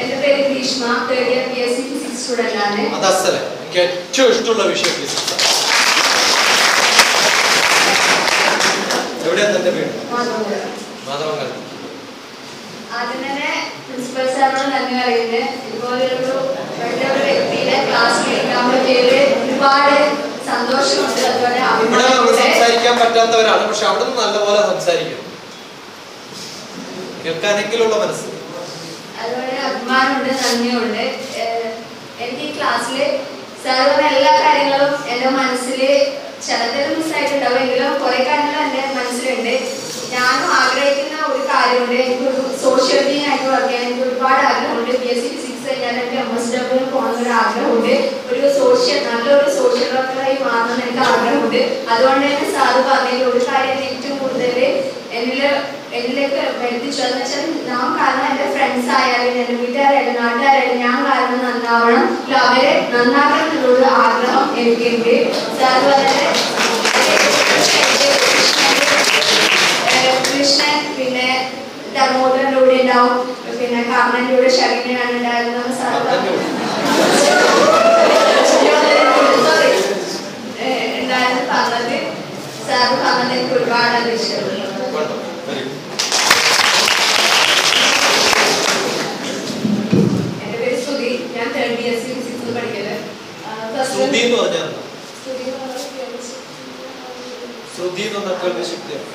എന്റെ പേര് Greeshma third year B S C physics student ആണ്. അത് അസല എനിക്ക് ഏറ്റവും ഇഷ്ടമുള്ള വിഷയം ഫിസിക്സ് എവിടെയാ തന്റെ വീട്. മാധവങ്ങൾ ആദ്യം തന്നെ പ്രിൻസിപ്പൽ സാറിനോട് നന്ദി പറയുന്നത് ഇതുപോലൊരു വലിയൊരു വ്യക്തിയുടെ ക്ലാസ് കേൾക്കാൻ പറ്റിയതിൽ ഒരുപാട് സന്തോഷമുണ്ട്. അതുപോലെ സംസാരിക്കാൻ പറ്റാത്തവരാണ്. പക്ഷെ അവിടെ നിന്ന് നല്ലപോലെ സംസാരിക്കും കേൾക്കാനെങ്കിലുള്ള മനസ്സ്. അതുപോലെ അഭിമാനമുണ്ട് നന്ദിയുണ്ട് എനിക്ക് ഈ ക്ലാസ്സിൽ സാർ എല്ലാ കാര്യങ്ങളും എന്റെ മനസ്സിൽ ചിലതരം മിസ്സായിട്ടുണ്ടാവും. എങ്കിലും കുറെ കാര്യങ്ങൾ എന്റെ മനസ്സിലുണ്ട്. ഞാനും ആഗ്രഹിക്കുന്ന ഒരു കാര്യമുണ്ട് എനിക്കൊരു സോഷ്യൽ ബീങ് ആയിട്ട് വർക്ക് ചെയ്യാൻ എനിക്ക് ഒരുപാട് ആഗ്രഹമുണ്ട്. ബി എസ് സി ഫിസിക്സ് കഴിഞ്ഞാൽ എനിക്ക് എം എസ് ഡബ്ല്യൂ പോകണമെന്ന് ഒരു ആഗ്രഹമുണ്ട്. ഒരു സോഷ്യൽ നല്ലൊരു സോഷ്യൽ വർക്കറായി മാറണമെന്ന് എനിക്ക് ആഗ്രഹമുണ്ട്. അതുകൊണ്ട് തന്നെ സാറ് പറഞ്ഞതിൽ ഒരു കാര്യം ഏറ്റവും കൂടുതൽ എന്നിൽ എന്നിലേക്ക് വരുത്തിച്ചു. എന്ന് വെച്ചാൽ ഞാൻ കാരണം എന്റെ ഫ്രണ്ട്സ് ആയാലും എന്റെ വീട്ടുകാരായാലും നാട്ടുകാരായാലും ഞാൻ കാരണം നന്നാവണം. ഇല്ല അവരെ നന്നാക്കണം എന്നുള്ളൊരു ആഗ്രഹം എനിക്കുണ്ട്. സാർ വളരെ ധർമ്മോദരന്റെ കൂടെ ഉണ്ടാവും. പിന്നെ കർണന്റെ കൂടെ ഷകിനെയാണ് ഉണ്ടായിരുന്നത്. സോറി ഉണ്ടായിരുന്നു പറഞ്ഞത് സാർ പറഞ്ഞത് എനിക്ക് ഒരുപാട് good. എന്റെ പേര് ശ്രുതി. ഞാൻ third B S C physics പഠിക്കുന്നത് ശ്രുതി എന്ന് പറഞ്ഞാൽ ശ്രുതി എന്ന് പറഞ്ഞാൽ ശക്തിയാണ്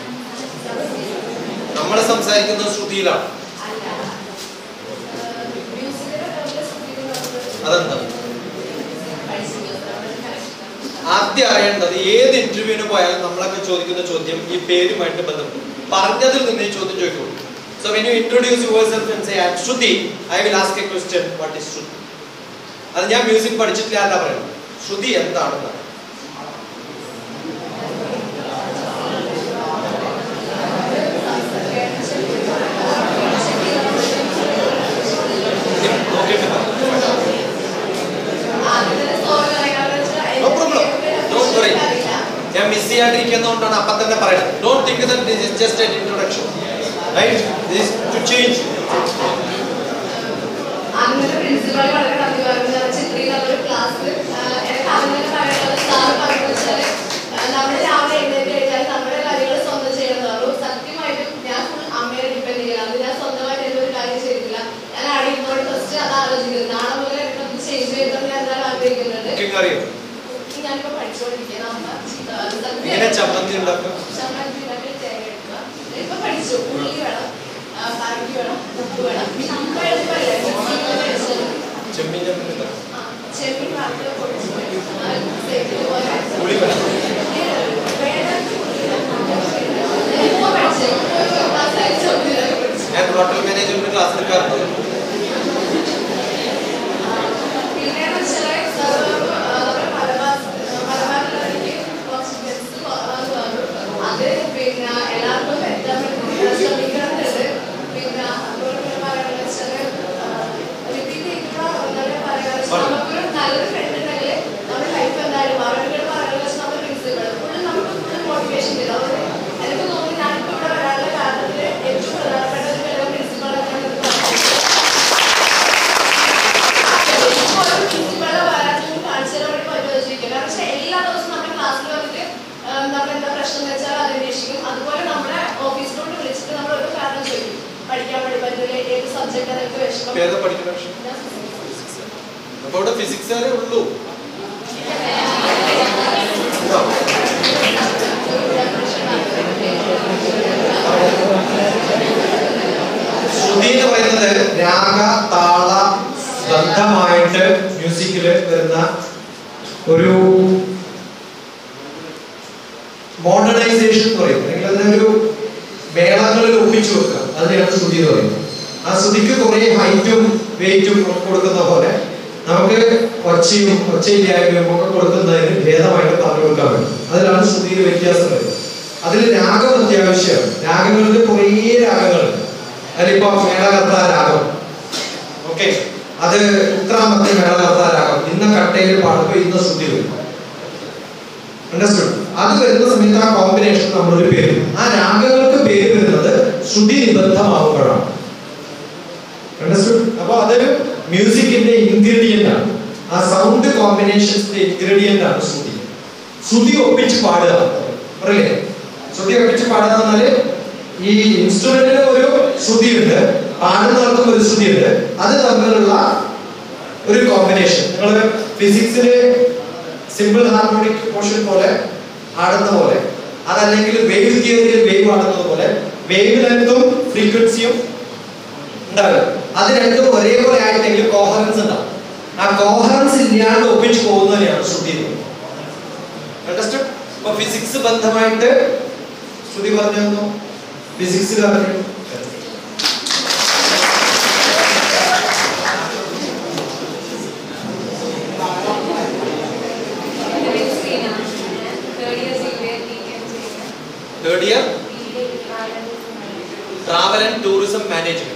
നമ്മൾ സംസാരിക്കുന്നത് ശ്രുതിയിലാണ്. അതെന്താ? ആദ്യം അറിയേണ്ടത് ഏത് ഇന്റർവ്യൂവിന് പോയാലും നമ്മളൊക്കെ ചോദിക്കുന്ന ചോദ്യം ഈ പേരുമായിട്ട് ബന്ധപ്പെട്ടു. പറഞ്ഞതിൽ നിന്ന് ഈ ചോദ്യം ചോദിക്കുള്ളൂ. So when you introduce yourself and say I am Shruthi I will ask a question what is Shruthi അത് ഞാൻ മ്യൂസിക് പഠിച്ചിട്ടില്ല എന്നാ പറയുന്നത്. ശ്രുതി എന്താണെന്നാണ് നോക്കിയിട്ട് പറ. No problem. Don't worry. ഞാൻ മിസ് ചെയ്യാണ്ടിരിക്കുന്നതുകൊണ്ടാണ് അപ്പം തന്നെ പറയുന്നത്. Don't think that this is just an introduction right this to change അങ്ങനെ പ്രിൻസിപ്പൾ വളരെ നന്ദി പറഞ്ഞു ചിത്രീ നല്ലൊരു ക്ലാസ് എനിക്ക് അങ്ങനെ പറയാനുള്ളത് സാർ പറഞ്ഞു വെച്ചാൽ നമ്മൾ രാവിലെ എഴുന്നേറ്റ് കഴിഞ്ഞാൽ നമ്മുടെ കാര്യങ്ങൾ സ്വന്തം ചെയ്യണമെന്നുള്ളൂ സത്യമായിട്ടും ഞാൻ ഫുൾ അമ്മയെ ഡിപ്പെൻഡ് ചെയ്യണം അത് ഞാൻ സ്വന്തമായിട്ട് എന്റെ ഒരു കാര്യം ചെയ്തിട്ടില്ല ഞാൻ അവിടെ ഇരുന്നോട് ഫസ്റ്റ് അത് ആലോചിക്കുന്നത് നാളെ മുതൽ എനിക്കത് ചേഞ്ച് ചെയ്യണമെന്ന് ഞാൻ എന്തായാലും ആഗ്രഹിക്കുന്നുണ്ട് കുക്കിംഗ് അറിയോ കുക്കിംഗ് ഞാനിപ്പോ പഠിച്ചുകൊണ്ടിരിക്കുകയാണ് അമ്മ ആ, സത്യം. ഇങ്ങനെ ചമ്മന്തി ഉണ്ടാക്കും ചമ്മന്തി ഉണ്ടാക്കി തേങ്ങ എടുക്കുക. ഇപ്പൊ പഠിച്ചു ഉള്ളി വേണം ആ, പരിപ്പ് വേണം ഉപ്പ് വേണം ഇപ്പൊ എളുപ്പമല്ലേ മിക്സിയിൽ അടിച്ചത്. ചെമ്മീൻ ചമ്മന്തി ഉണ്ടാക്കും ആ, ചെമ്മീൻ വറുത്ത് പൊടിച്ച് ആ, സേവിയത് പോലെ പുളി വേണം വേണ്ടത് ഇപ്പൊ പഠിച്ചു. ഇപ്പൊ ഒരു class ആയി ചമ്മന്തിയൊക്കെ പഠിച്ചു. ഞാൻ ഹോട്ടൽ മാനേജ്മെന്റ് ക്ലാസ് എടുക്കാറുണ്ട് പിന്നെന്ന് വെച്ചാൽ സാറ് പറഞ്ഞു, ആ, നമ്മുടെ മലബാർ- മലബാറിലേക്ക് കുറച്ച് ബസ് കുറവാന്ന് പറഞ്ഞു. അത് പിന്നെ എല്ലാവർക്കും എത്താൻ വേണ്ടി ശ്രമിക്കണമെന്നുണ്ട്. പിന്നെ അതുപോലെ പിന്നെ പറയാനുള്ളത് വെച്ചാൽ, ആ, repeat ചെയ്തിട്ടുള്ള ഒന്നല്ലേ പറയാനുള്ളത് വെച്ചാൽ നമുക്കൊരു നല്ലൊരു friend ഉണ്ടെങ്കിൽ നമ്മുടെ life എന്തായാലും മാറും. എനിക്കൊരു പറയാനുള്ളത് വെച്ചാൽ നമ്മുടെ principal. full നമുക്ക് full motivation തരും. അതുകൊണ്ട് എനിക്ക് തോന്നുന്നു ഞാനിപ്പോ ഇവിടെ വരാനുള്ള കാരണത്തിൽ ഏറ്റവും പ്രധാനപ്പെട്ട ഒരു കാര്യം principal തന്നെയാണ് എനിക്ക് തോന്നുന്നത്. പക്ഷെ എല്ലാ ദിവസവും നമ്മുടെ ക്ലാസ്സിൽ വന്നിട്ട് നമ്മൾ എന്താ പ്രശ്നം എന്ന് വെച്ചാൽ അത് അന്വേഷിക്കും അതുപോലെ നമ്മുടെ ഓഫീസിലോട്ട് വിളിച്ചിട്ട് നമ്മൾ ഒരു കാരണം ചോദിക്കും പഠിക്കാൻ വേണ്ടി പറ്റില്ല ഏത് പഠിക്കുന്ന അപ്പൊ ഇവിടെ ഫിസിക്സുകാരേ ഉള്ളൂ? ശ്രുതി എന്ന് പറയുന്നത് രാഗ താള ബന്ധമായിട്ട് മ്യൂസിക്കിൽ വരുന്ന ഒരു മോഡേണൈസേഷൻ എന്ന് പറയും. അല്ലെങ്കിൽ അതിനൊരു മേളങ്ങളിൽ ഒപ്പിച്ചു വെക്കുക. അതിനെയാണ് ശ്രുതി എന്ന് പറയുന്നത്. ആ ശ്രുതിക്ക് കുറെ ഹൈറ്റും വെയിറ്റും കൊടുക്കുന്ന പോലെ നമുക്ക് ഒച്ചയും ഒച്ചയില്ലായ്മയും ഒക്കെ കൊടുക്കുന്നതിന് ഭേദമായിട്ട് പറഞ്ഞു കൊടുക്കാൻ പറ്റും. അതിലാണ് ശ്രുതിയിൽ വ്യത്യാസം വരുന്നത്. അതിൽ രാഗം അത്യാവശ്യമാണ്. രാഗങ്ങളിൽ കുറേ രാഗങ്ങളുണ്ട് അതിലിപ്പോ മേളകർത്ത രാഗം. ഓക്കെ? അത് ഉത്രാമത്തെ മേളകർത്ത രാഗം. ഇന്ന കട്ടയിൽ പാടുമ്പോൾ ഇന്ന ശ്രുതി വരും. അണ്ടർസ്റ്റുഡ്? അത് വരുന്ന സമയത്ത് ആ കോമ്പിനേഷൻ നമ്മളൊരു പേര് ആ രാഗങ്ങൾക്ക് പേര് വരുന്നത് ശ്രുതി നിബന്ധമാകുമ്പോഴാണ് അപ്പൊ അതൊരു മ്യൂസിക്കിന്റെ ഇൻഗ്രീഡിയന്റ് ആണ് ആ സൗണ്ട് കോമ്പിനേഷൻസിന്റെ ഇൻഗ്രീഡിയന്റ് ആണ് ശ്രുതി. ശ്രുതി ഒപ്പിച്ച് പാടുക. പറയില്ലേ ശ്രുതി ഒപ്പിച്ച് പാടുക എന്നാൽ ഈ ഇൻസ്ട്രുമെന്റിന് ഒരു ശ്രുതിയുണ്ട്. പാടുന്നവർക്കും ഒരു ശ്രുതിയുണ്ട്. അത് തമ്മിലുള്ള ഒരു കോമ്പിനേഷൻ നിങ്ങൾ ഫിസിക്സിൽ സിമ്പിൾ ഹാർമോണിക് പോർഷൻ പോലെ ആടുന്ന പോലെ അതല്ലെങ്കിൽ വേവ് തിയറിയിൽ വേവ് ആടുന്നത് പോലെ വേവ് ലെങ്തും ഫ്രീക്വൻസിയും ഉണ്ടാകും അത് രണ്ടും ഒരേപോലെ ആയിട്ടെങ്കിലും കോഹറൻസ് ഉണ്ടാവും ആ കോഹറൻസ് ഇല്ലാണ്ട് ഒപ്പിച്ചു പോകുന്നതിനെയാണ് ശ്രുതി അണ്ടർസ്റ്റുഡ് അപ്പൊ ഫിസിക്സ് ബന്ധമായിട്ട് ശ്രുതി പറഞ്ഞു തന്നു ഫിസിക്സ് പറഞ്ഞു third year travel and tourism management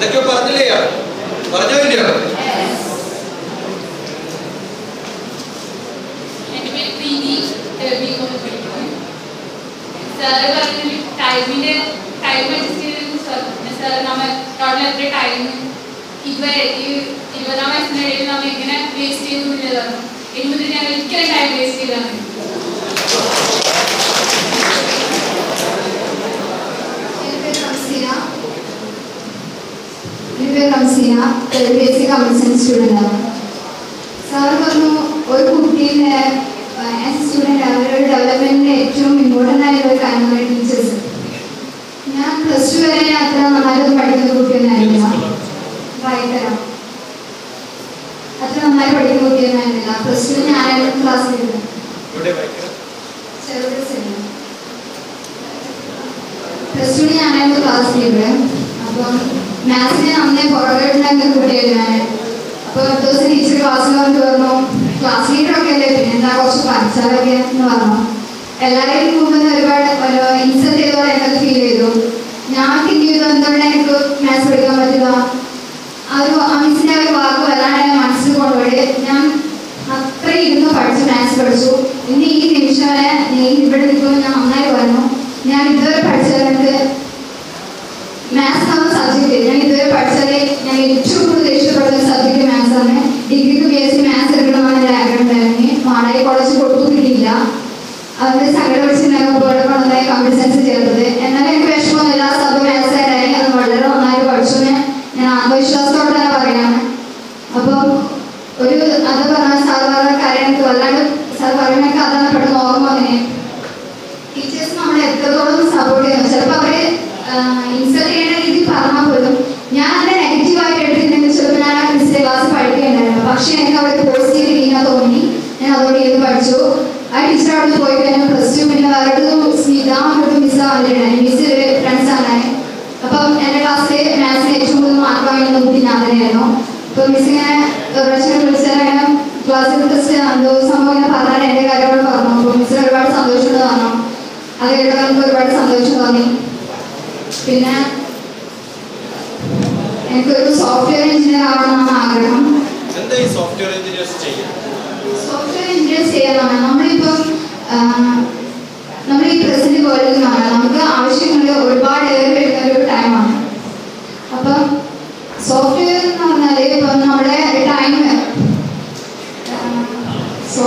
Daqui eu paro de o brasileiro.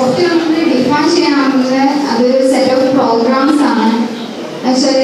Soft നമുക്ക് ഡിഫൈൻ ചെയ്യാനാവുന്നത് അതൊരു സെറ്റ് ഓഫ് പ്രോഗ്രാംസ് ആണ്. പക്ഷേ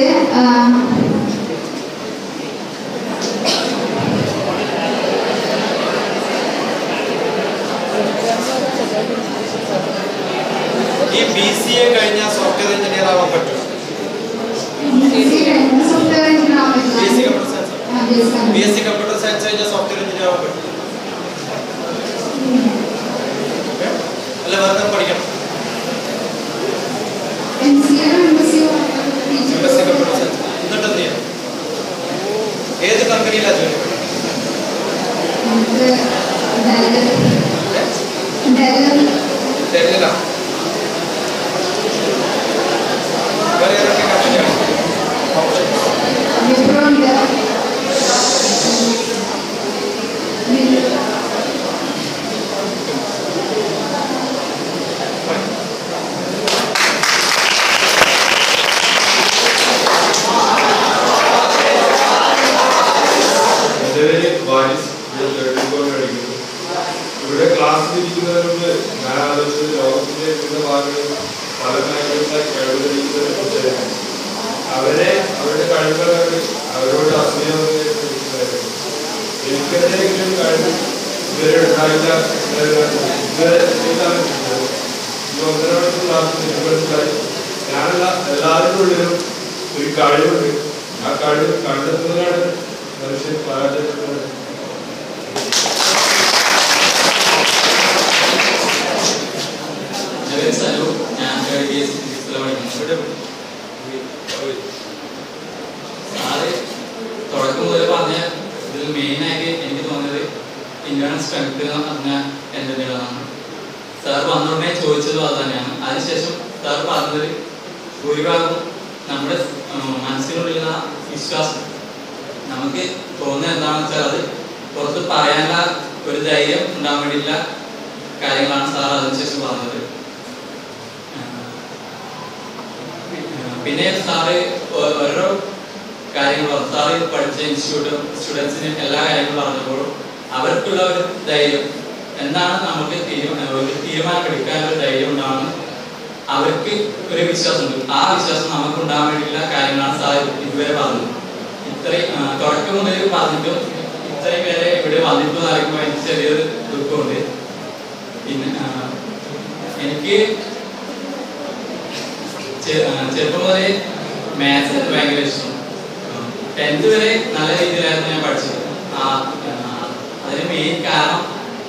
മെയിൻ കാരണം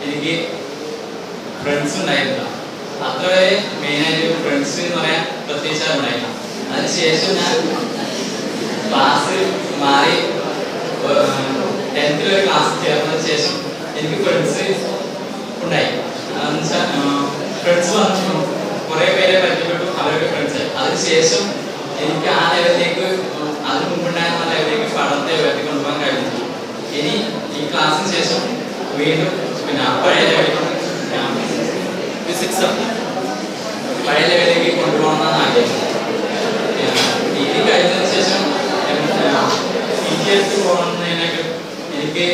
എനിക്ക് ഫ്രണ്ട്സ് ഉണ്ടായിരുന്നില്ല. അതുവരെ മെയിനായിട്ട് ഫ്രണ്ട്സ് എന്ന് പറയാൻ പ്രത്യേകിച്ച് ഉണ്ടായില്ല അതിനുശേഷം ഞാൻ ക്ലാസ് മാറി ടെൻത്തിൽ ഒരു ക്ലാസ് ചേർന്നതിന് ശേഷം എനിക്ക് ഫ്രണ്ട്സ് ഉണ്ടായി. ഫ്രണ്ട്സ് വന്നു കുറെ പേരെ പരിചയപ്പെട്ടു അവരൊക്കെ ഫ്രണ്ട്സ് അതിനുശേഷം എനിക്ക് ആ ലെവലിലേക്ക് അതിന് മുമ്പുണ്ടായിരുന്ന ലെവലിലേക്ക് പഠനത്തെ ഉയർത്തി കൊണ്ടുപോകാൻ കഴിഞ്ഞു. ഇനി ഈ ക്ലാസ്സിന് ശേഷം വീണ്ടും പിന്നെ പഴയ ഫിസിക്സ് പഴയ ലെവലിലേക്ക് കൊണ്ടുപോകണമെന്നാണ് ആഗ്രഹിക്കുന്നത് ഡിഗ്രി കഴിഞ്ഞതിന് ശേഷം എടുത്ത് പോകുന്നതിനൊക്കെ എനിക്ക്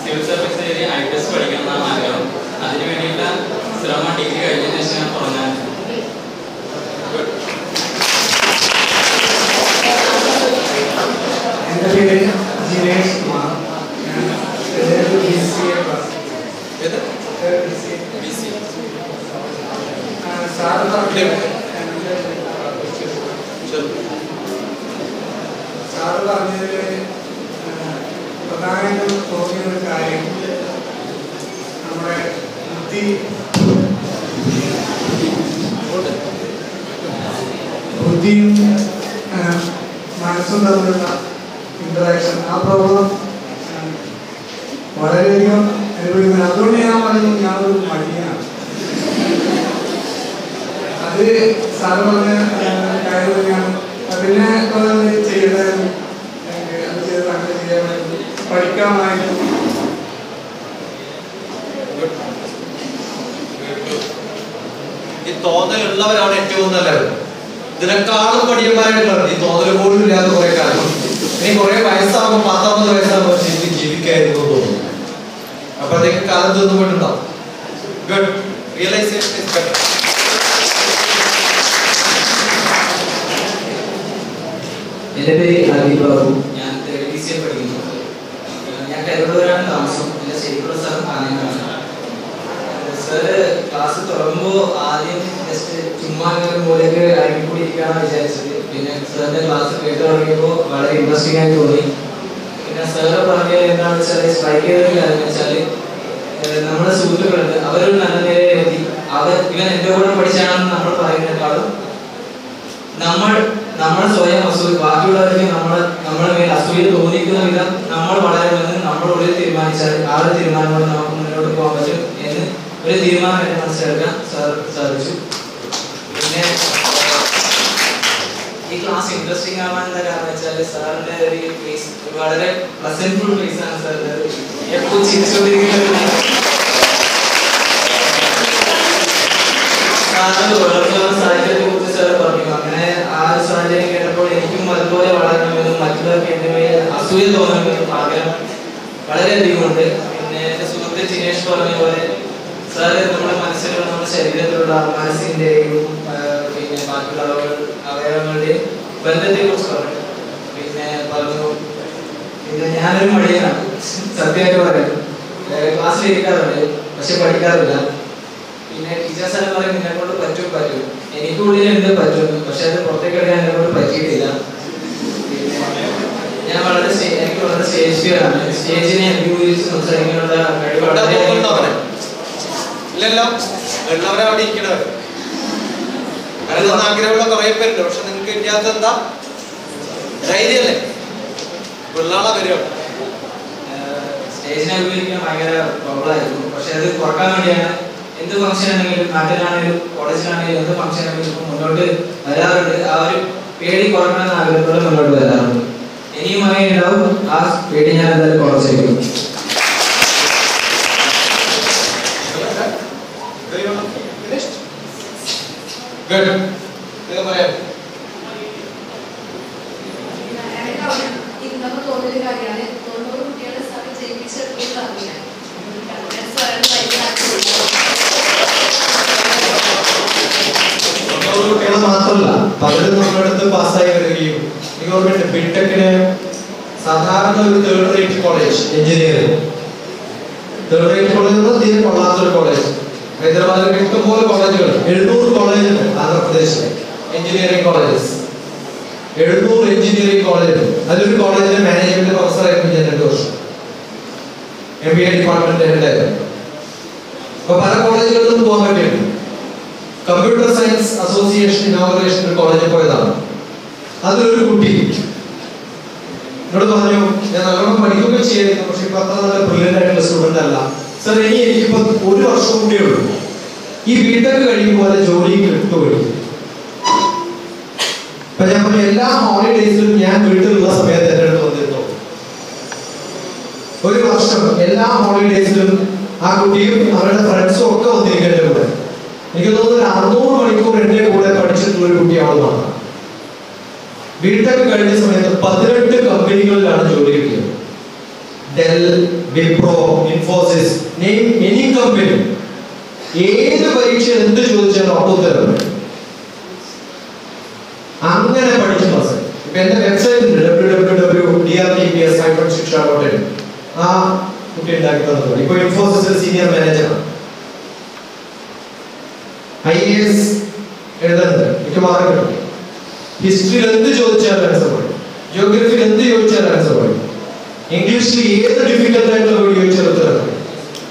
സിവിൽ സർവീസ് എഴുതി ഐ ടി എസ് പഠിക്കണമെന്നാണ് ആഗ്രഹം. അതിനു വേണ്ടിയിട്ട് ശ്രമം ഡിഗ്രി കഴിഞ്ഞതിന് ശേഷം ഞാൻ തുടങ്ങാൻ. എന്റെ പേര് ജിനേഷ് കുമാർ ഞാൻ ബി സി എ ക്ലാസ് ഏത് B C A B C sir പറഞ്ഞു സാറ് പറഞ്ഞതിൽ പ്രധാനമായിട്ടും തോന്നിയ ഒരു കാര്യം നമ്മുടെ ബുദ്ധി ബുദ്ധിയും ആ, മനസ്സും തമ്മിലുള്ള ഇന്ററാക്ഷൻ ആ പ്രോബ്ലം വളരെയധികം അനുഭവിക്കുന്നത് അതുകൊണ്ട് ഞാൻ പറയുന്നു ഞാനൊരു മടിയാണ്. അത് സാറ് പറഞ്ഞ പിന്നെ പഠിക്കാമായിരുന്നു. ഈ ഏറ്റവും നല്ലത്. ഇതിനെക്കാളും പടിയന്മാരായിട്ടുള്ളത് ഈ തോന്നൽ പോലും കുറെ ഇനി കുറെ വയസ്സാകുമ്പോൾ പത്താമത് വയസ്സാകുമ്പോൾ ജീവിക്കായിരുന്നു തോന്നുന്നു. അപ്പോഴത്തേക്ക് കാലം തീർന്നു പോയിട്ടുണ്ടാവും. ഗുഡ് റിയലൈസേഷൻ ഇസ് ബെറ്റർ എന്റെ പേര് അബീബ് ബാബു. ഞാൻ തേർഡ് സി പഠിക്കുന്നു. ഞാൻ കരുവൂരാണ് താമസം. എന്റെ ശരിക്കുള്ള സ്ഥലം കാഞ്ഞങ്ങാണ് സാറ് ക്ലാസ് തുടങ്ങുമ്പോൾ ആദ്യം ജസ്റ്റ് ചുമ്മാ ഇങ്ങനെ ഒരു മൂലയ്ക്ക് ഇറങ്ങിക്കൂടി ഇരിക്കാനാണ് വിചാരിച്ചത്. പിന്നെ സാറിന്റെ ക്ലാസ് കേട്ട് തുടങ്ങിയപ്പോൾ വളരെ ഇൻട്രസ്റ്റിംഗ് ആയി തോന്നി. പിന്നെ സാറ് പറഞ്ഞത് എന്താണെന്ന് വെച്ചാൽ സ്ട്രൈക്ക് ചെയ്തൊരു കാര്യം വെച്ചാൽ നമ്മുടെ സുഹൃത്തുക്കളുണ്ട്. അവരൊരു നല്ല നിലയിലെത്തി അവർ ഇവൻ എന്റെ കൂടെ പഠിച്ചാണെന്ന് നമ്മൾ പറയുന്നതിനേക്കാളും നമ്മൾ നമ്മൾ സ്വയം അസൂയ ബാക്കിയുള്ളവർക്ക് നമ്മളെ നമ്മളെ മേൽ അസൂയ തോന്നിക്കുന്ന വിധം നമ്മൾ വളരുമെന്ന് നമ്മളുള്ളിൽ തീരുമാനിച്ചാൽ ആ ഒരു തീരുമാനം കൊണ്ട് നമുക്ക് മുന്നോട്ട് പോകാൻ പറ്റും എന്ന് ഒരു തീരുമാനം മനസ്സിലാക്കാൻ സാധിച്ചു. പിന്നെ ഈ ക്ലാസ് ഇൻട്രസ്റ്റിംഗ് ആവാൻ കാരണം വെച്ചാൽ സാറിന്റെ ഒരു ഫേസ് വളരെ പ്ലസന്റ്ഫുൾ ഫേസ് ആണ് സാറിന്റെ എപ്പോഴും ചിരിച്ചുകൊണ്ടിരിക്കുന്ന സാറിന് വളർന്നു വന്ന സാഹചര്യത്തെ കുറിച്ച് സാർ പറഞ്ഞു. അങ്ങനെ ആ അസൂയ പിന്നെ നമ്മുടെ മനസ്സിലുള്ള നമ്മുടെ ശരീരത്തിലുള്ള മനസ്സിന്റെയും പിന്നെ ബാക്കിയുള്ള അവയവങ്ങളുടെയും ബന്ധത്തെ കുറിച്ച് പറഞ്ഞു പിന്നെ പറഞ്ഞു. പിന്നെ ഞാനൊരു മടിയനാണ് സത്യമായിട്ട് പറയാം. ക്ലാസ്സിൽ ഇരിക്കാറുണ്ട്. പക്ഷെ പഠിക്കാറില്ല. പിന്നെ ടീച്ചേഴ്സ് എല്ലാം പറയും നിന്നെ കൊണ്ട് പറ്റും പറ്റും. എനിക്ക് ഉള്ളിൽ എന്ത് പറ്റും. പക്ഷെ അത് പുറത്തേക്ക് എടുക്കാൻ എന്നെ കൊണ്ട് പറ്റിയിട്ടില്ല ഞാൻ വളരെ എനിക്ക് വളരെ സ്റ്റേജ് ഫിയർ ആണ് സ്റ്റേജിനെ അഭിമുഖീകരിച്ച് സംസാരിക്കാനുള്ള കഴിവ് വളരെ ഇല്ലല്ലോ. ഉള്ളവരെ അവിടെ ഇരിക്കണവർ കാരണം ആഗ്രഹമുള്ള കുറെ പേരുണ്ട്. പക്ഷെ നിങ്ങൾക്ക് ഇല്ലാത്ത എന്താ? ധൈര്യല്ലേ പിള്ളാളെ വരിക സ്റ്റേജിനെ അഭിമുഖീകരിക്കാൻ ഭയങ്കര പ്രോബ്ലമായിരുന്നു പക്ഷെ അത് കുറയ്ക്കാൻ വേണ്ടിയാണ്. എന്ത് ഫംഗ്ഷൻ ആണെങ്കിലും നാട്ടിലാണെങ്കിലും കോളേജിലാണെങ്കിലും എന്ത് ഫംഗ്ഷൻ ആണെങ്കിലും മുന്നോട്ട് വരാറുണ്ട്. ആ ഒരു പേടി കുറക്കണമെന്ന് ആഗ്രഹത്തോടെ മുന്നോട്ട് വരാറുണ്ട്. ഇനിയും അങ്ങനെ ഉണ്ടാവും ആ പേടി ഞാൻ എന്തായാലും കുറച്ചേക്കും ഗുഡ് ഇത് പറയാം എനിക്ക് ഇന്നൊക്കെ തോന്നിയൊരു കാര്യമാണ് തൊണ്ണൂറ് കുട്ടികളെ സാറ് ജയിപ്പിച്ചെടുക്കുന്ന അറിയാം സാറിന് ഭയങ്കര തൊണ്ണൂറ് പറയാം. മാത്രമല്ല പലരും നമ്മളടുത്ത് പാസ്സായി വരികയും എനിക്ക് ഓർമ്മയുണ്ട് സാധാരണ ഒരു third rate college engineering third rate college തീരെ കൊള്ളാത്തൊരു കോളേജ് ഹൈദരാബാദിൽ ഇഷ്ടംപോലെ കോളേജുകൾ എഴുന്നൂറ് കോളേജ് ആന്ധ്രാപ്രദേശ് എഞ്ചിനീയറിംഗ് കോളേജസ്. എഴുന്നൂറ് എഞ്ചിനീയറിംഗ് കോളേജ് അതിലൊരു കോളേജിലെ മാനേജ്മെന്റ് പ്രൊഫസറായിരുന്നു ഞാൻ രണ്ടു വർഷം. എം ബി എ ഡിപ്പാർട്ട്മെന്റ് അപ്പൊ പല കോളേജുകളിലും പോകാൻ പറ്റിയിട്ടുണ്ട്. കമ്പ്യൂട്ടർ സയൻസ് അസോസിയേഷൻ ഇനോഗ്രേഷൻ കോളേജിൽ പോയതാണ്. അതിലൊരു കുട്ടി. എന്നോട് പറഞ്ഞു ഞാൻ നല്ലോണം പഠിക്കുകയൊക്കെ ചെയ്യായിരുന്നു. പക്ഷെ ഇപ്പൊ അത്ര നല്ല ബ്രില്യന്റ് ആയിട്ടുള്ള സ്റ്റുഡന്റ് അല്ല. സർ ഇനി എനിക്കിപ്പോ ഒരു വർഷം കൂടിയേ ഉള്ളൂ. ഈ ബിടെക് കഴിയുമ്പോൾ അത് ജോലി കിട്ടുമോ ഇപ്പൊ ഞാൻ പറഞ്ഞു എല്ലാ ഹോളിഡേയ്സിലും ഞാൻ വീട്ടിലുള്ള സമയത്ത് എന്റെ അടുത്ത് വന്നിരുന്നു. ഒരു വർഷം എല്ലാ ഹോളിഡേയ്സിലും ആ കുട്ടിയും അവരുടെ ഫ്രണ്ട്സും ഒക്കെ വന്നിരിക്കും എന്റെ കൂടെ. എനിക്ക് തോന്നുന്നു അറുന്നൂറ് മണിക്കൂർ എന്റെ കൂടെ പഠിച്ചിട്ടുള്ള ഒരു കുട്ടിയാണെന്നാണ് ബിടെക് കഴിഞ്ഞ സമയത്ത് പതിനെട്ട് കമ്പനികളിലാണ് ജോലി കിട്ടിയത്. Dell Wipro Infosys name any company ഏത് പരീക്ഷ എന്ത് ചോദിച്ചാലും അപ്പോൾ ഉത്തരം. അങ്ങനെ പഠിച്ച ക്ലാസ് ഇപ്പൊ എന്റെ website W W W D R T P S hyphen Shiksha dot in ആ കുട്ടി ഉണ്ടാക്കി തന്നത് ഇപ്പൊ ഇൻഫോസിസ് സീനിയർ മാനേജറാണ് ഐ എസ് എഴുതുന്നത് മിക്കവാറും കിട്ടും. ഹിസ്റ്ററിയിൽ എന്ത് ചോദിച്ചാലും ആൻസർ പറയും. ജിയോഗ്രഫിയിൽ എന്ത് ചോദിച്ചാലും ആൻസർ പറയും. ഇംഗ്ലീഷിൽ ഏത് ഡിഫിക്കൽട്ട് ആയിട്ടുള്ള വീഡിയോ ചോദിച്ചാൽ ഉത്തരം പറയും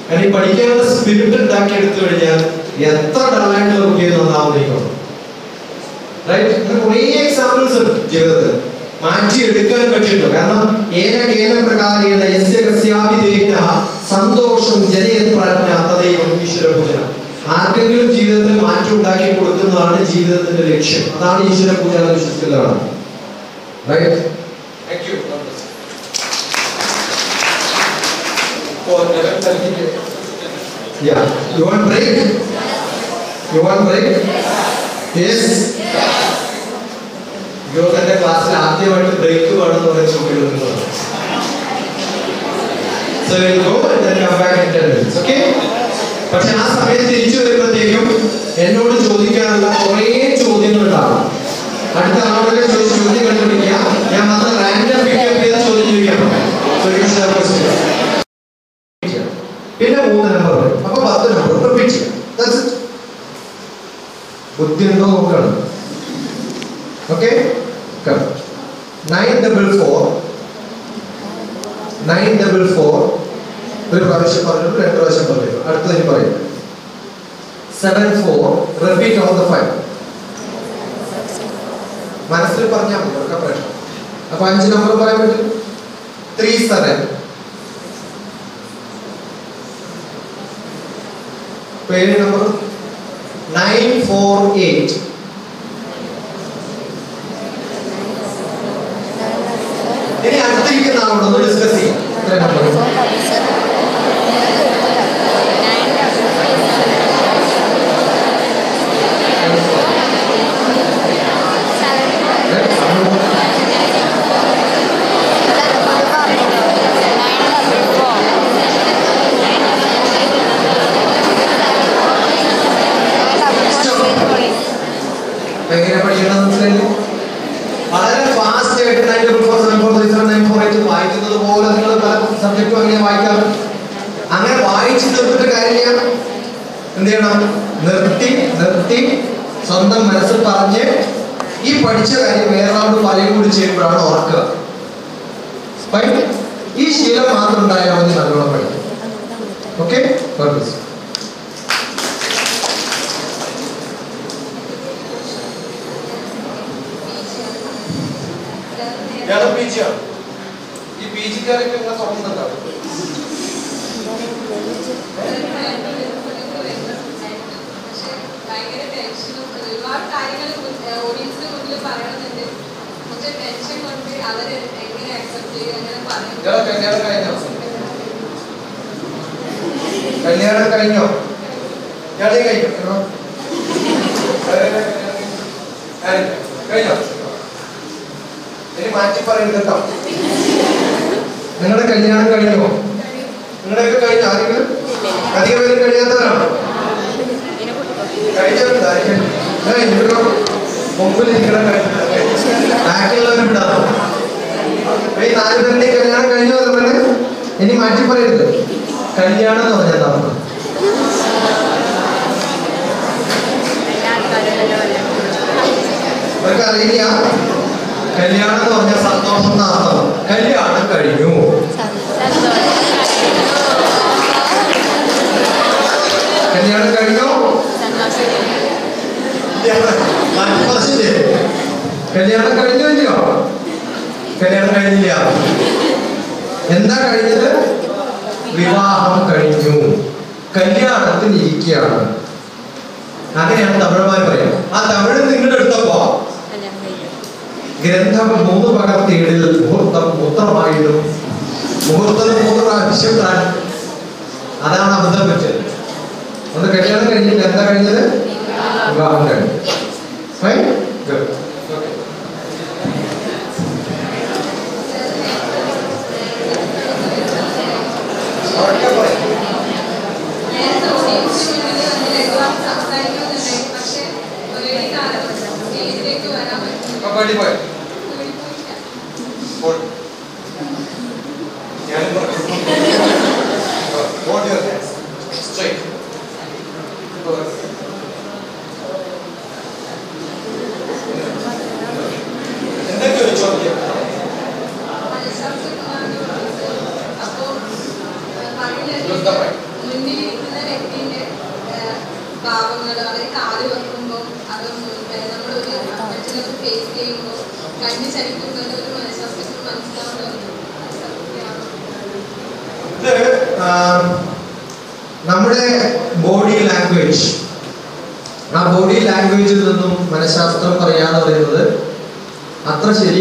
കാരണം ഈ പഠിക്കാനുള്ള സ്പിരിറ്റ് ഉണ്ടാക്കി എടുത്തു കഴിഞ്ഞാൽ എത്ര ടാലന്റ് നമുക്ക് അങ്ങനെ കുറേ എക്സാമ്പിൾസ് ഉണ്ട് ജീവിതത്തിൽ. മാറ്റി എടുക്കാൻ പറ്റിയിട്ടുണ്ട്. കാരണം ഏന കേന പ്രകാരേണ യസ്യ കസ്യാപി ദേഹിനഃ സന്തോഷം ജനയത് പ്രാജ്ഞ തദൈവം ഈശ്വര ആർക്കെങ്കിലും ജീവിതത്തിൽ മാറ്റം ഉണ്ടാക്കി കൊടുക്കുന്നതാണ് ജീവിതത്തിന്റെ ലക്ഷ്യം. അതാണ് ഈശ്വരപൂജ വിശ്വസിക്കുന്നതാണ്. Right thank you Yeah. You want break? You want break? Yes. യോഗന്റെ ക്ലാസ്സിൽ ആദ്യമായിട്ട് ബ്രേക്ക് വേണമെന്ന് പറഞ്ഞ ചോദ്യം So we'll go and then come back in 10 minutes. Okay? പക്ഷെ ആ സമയത്ത് തിരിച്ചു വരുമ്പോഴത്തേക്കും എന്നോട് ചോദിക്കാനുള്ള കുറേ ചോദ്യങ്ങളുണ്ടാവും അടുത്ത ആളുകളെ ചോദ്യം കണ്ടുപിടിക്കുക ഞാൻ മാത്രം റാൻഡം പിക്കപ്പ് ചെയ്ത ചോദ്യം ചോദിക്കാം So you should have question. പിന്നെ മൂന്ന് നമ്പർ വരും അപ്പൊ പത്ത് നമ്പർ റിപ്പീറ്റ് ചെയ്യാം. That's ബുദ്ധി ഉണ്ടോ നോക്കണം okay nine double four nine double four ഒരു പ്രാവശ്യം പറഞ്ഞു രണ്ട് പ്രാവശ്യം പറഞ്ഞു അടുത്തതിന് പറയും. Seven four repeat on the five മനസ്സിൽ പറഞ്ഞാൽ മതി പ്രശ്നം. അപ്പൊ അഞ്ച് നമ്പർ പറയാൻ പറ്റും. ത്രീ സെവൻ പേര് നമ്പർ നയൻ ഫോർ എയ്റ്റ് ഇനി അടുത്തിരിക്കുന്ന ആളോട് ഡിസ്കസ് ചെയ്യാം. ഇത്രയും നമ്പർ എങ്ങനെ പഠിക്കണം മനസ്സിലായില്ലേ വളരെ ഫാസ്റ്റ് ആയിട്ട് nine double four seven four three seven nine four eight വായിക്കുന്നത് പോലെ നിങ്ങൾ പല സബ്ജക്റ്റും അങ്ങനെ വായിക്കാം അങ്ങനെ വായിച്ച് നിർത്തിട്ട് കാര്യമില്ല എന്ത് ചെയ്യണം നിർത്തി നിർത്തി സ്വന്തം മനസ്സിൽ പറഞ്ഞ് ഈ പഠിച്ച കാര്യം വേറൊരാളോട് പറയും കൂടി ചെയ്യുമ്പോഴാണ് ഓർക്കുക? ഈ ശീലം മാത്രം ഉണ്ടായാൽ മതി നല്ലോണം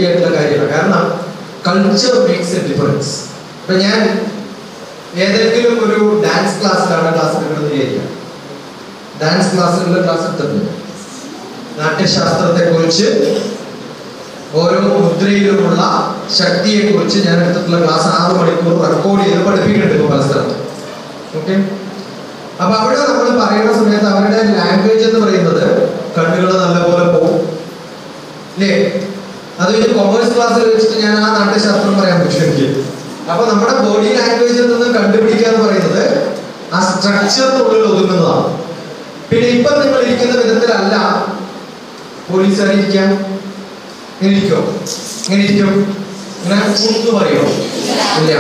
ശരിയായിട്ടുള്ള കാര്യമാണ് കാരണം കൾച്ചർ മേക്സ് എ ഡിഫറൻസ് ഇപ്പൊ ഞാൻ ഏതെങ്കിലും ഒരു ഡാൻസ് ക്ലാസ്സിലാണ് ക്ലാസ് എടുക്കുന്നത് വിചാരിക്കാം ഡാൻസ് ക്ലാസ്സിലുള്ള ക്ലാസ് എടുത്തിട്ടുണ്ട്. നാട്യശാസ്ത്രത്തെ കുറിച്ച് ഓരോ മുദ്രയിലുമുള്ള ശക്തിയെ കുറിച്ച് ഞാൻ എടുത്തിട്ടുള്ള ക്ലാസ് ആറ് മണിക്കൂർ റെക്കോർഡ് ചെയ്ത് പഠിപ്പിക്കുന്നുണ്ട് ഇപ്പൊ പല സ്ഥലത്ത്. ഓക്കെ അപ്പൊ അവിടെ നമ്മൾ പറയുന്ന സമയത്ത് അവരുടെ ലാംഗ്വേജ് എന്ന് പറയുന്നത് കണ്ണുകൾ നല്ലപോലെ പോകും അല്ലേ അത് കഴിഞ്ഞ് കൊമേഴ്സ് ക്ലാസ്സിൽ വെച്ചിട്ട് ഞാൻ ആ നാട്യശാസ്ത്രം പറയാൻ എനിക്ക് അപ്പൊ നമ്മുടെ ബോഡി ലാംഗ്വേജിൽ നിന്ന് കണ്ടുപിടിക്കുക എന്ന് പറയുന്നത് ആ സ്ട്രക്ചറിനുള്ളിൽ ഒതുങ്ങുന്നതാണ് പിന്നെ ഇപ്പൊ നിങ്ങൾ ഇരിക്കുന്ന വിധത്തിലല്ല ഇങ്ങനെ ഇരിക്കോ. ഇങ്ങനെ ഇരിക്കും. ഇങ്ങനെ കുന്നു പറയോ? ഇല്ല.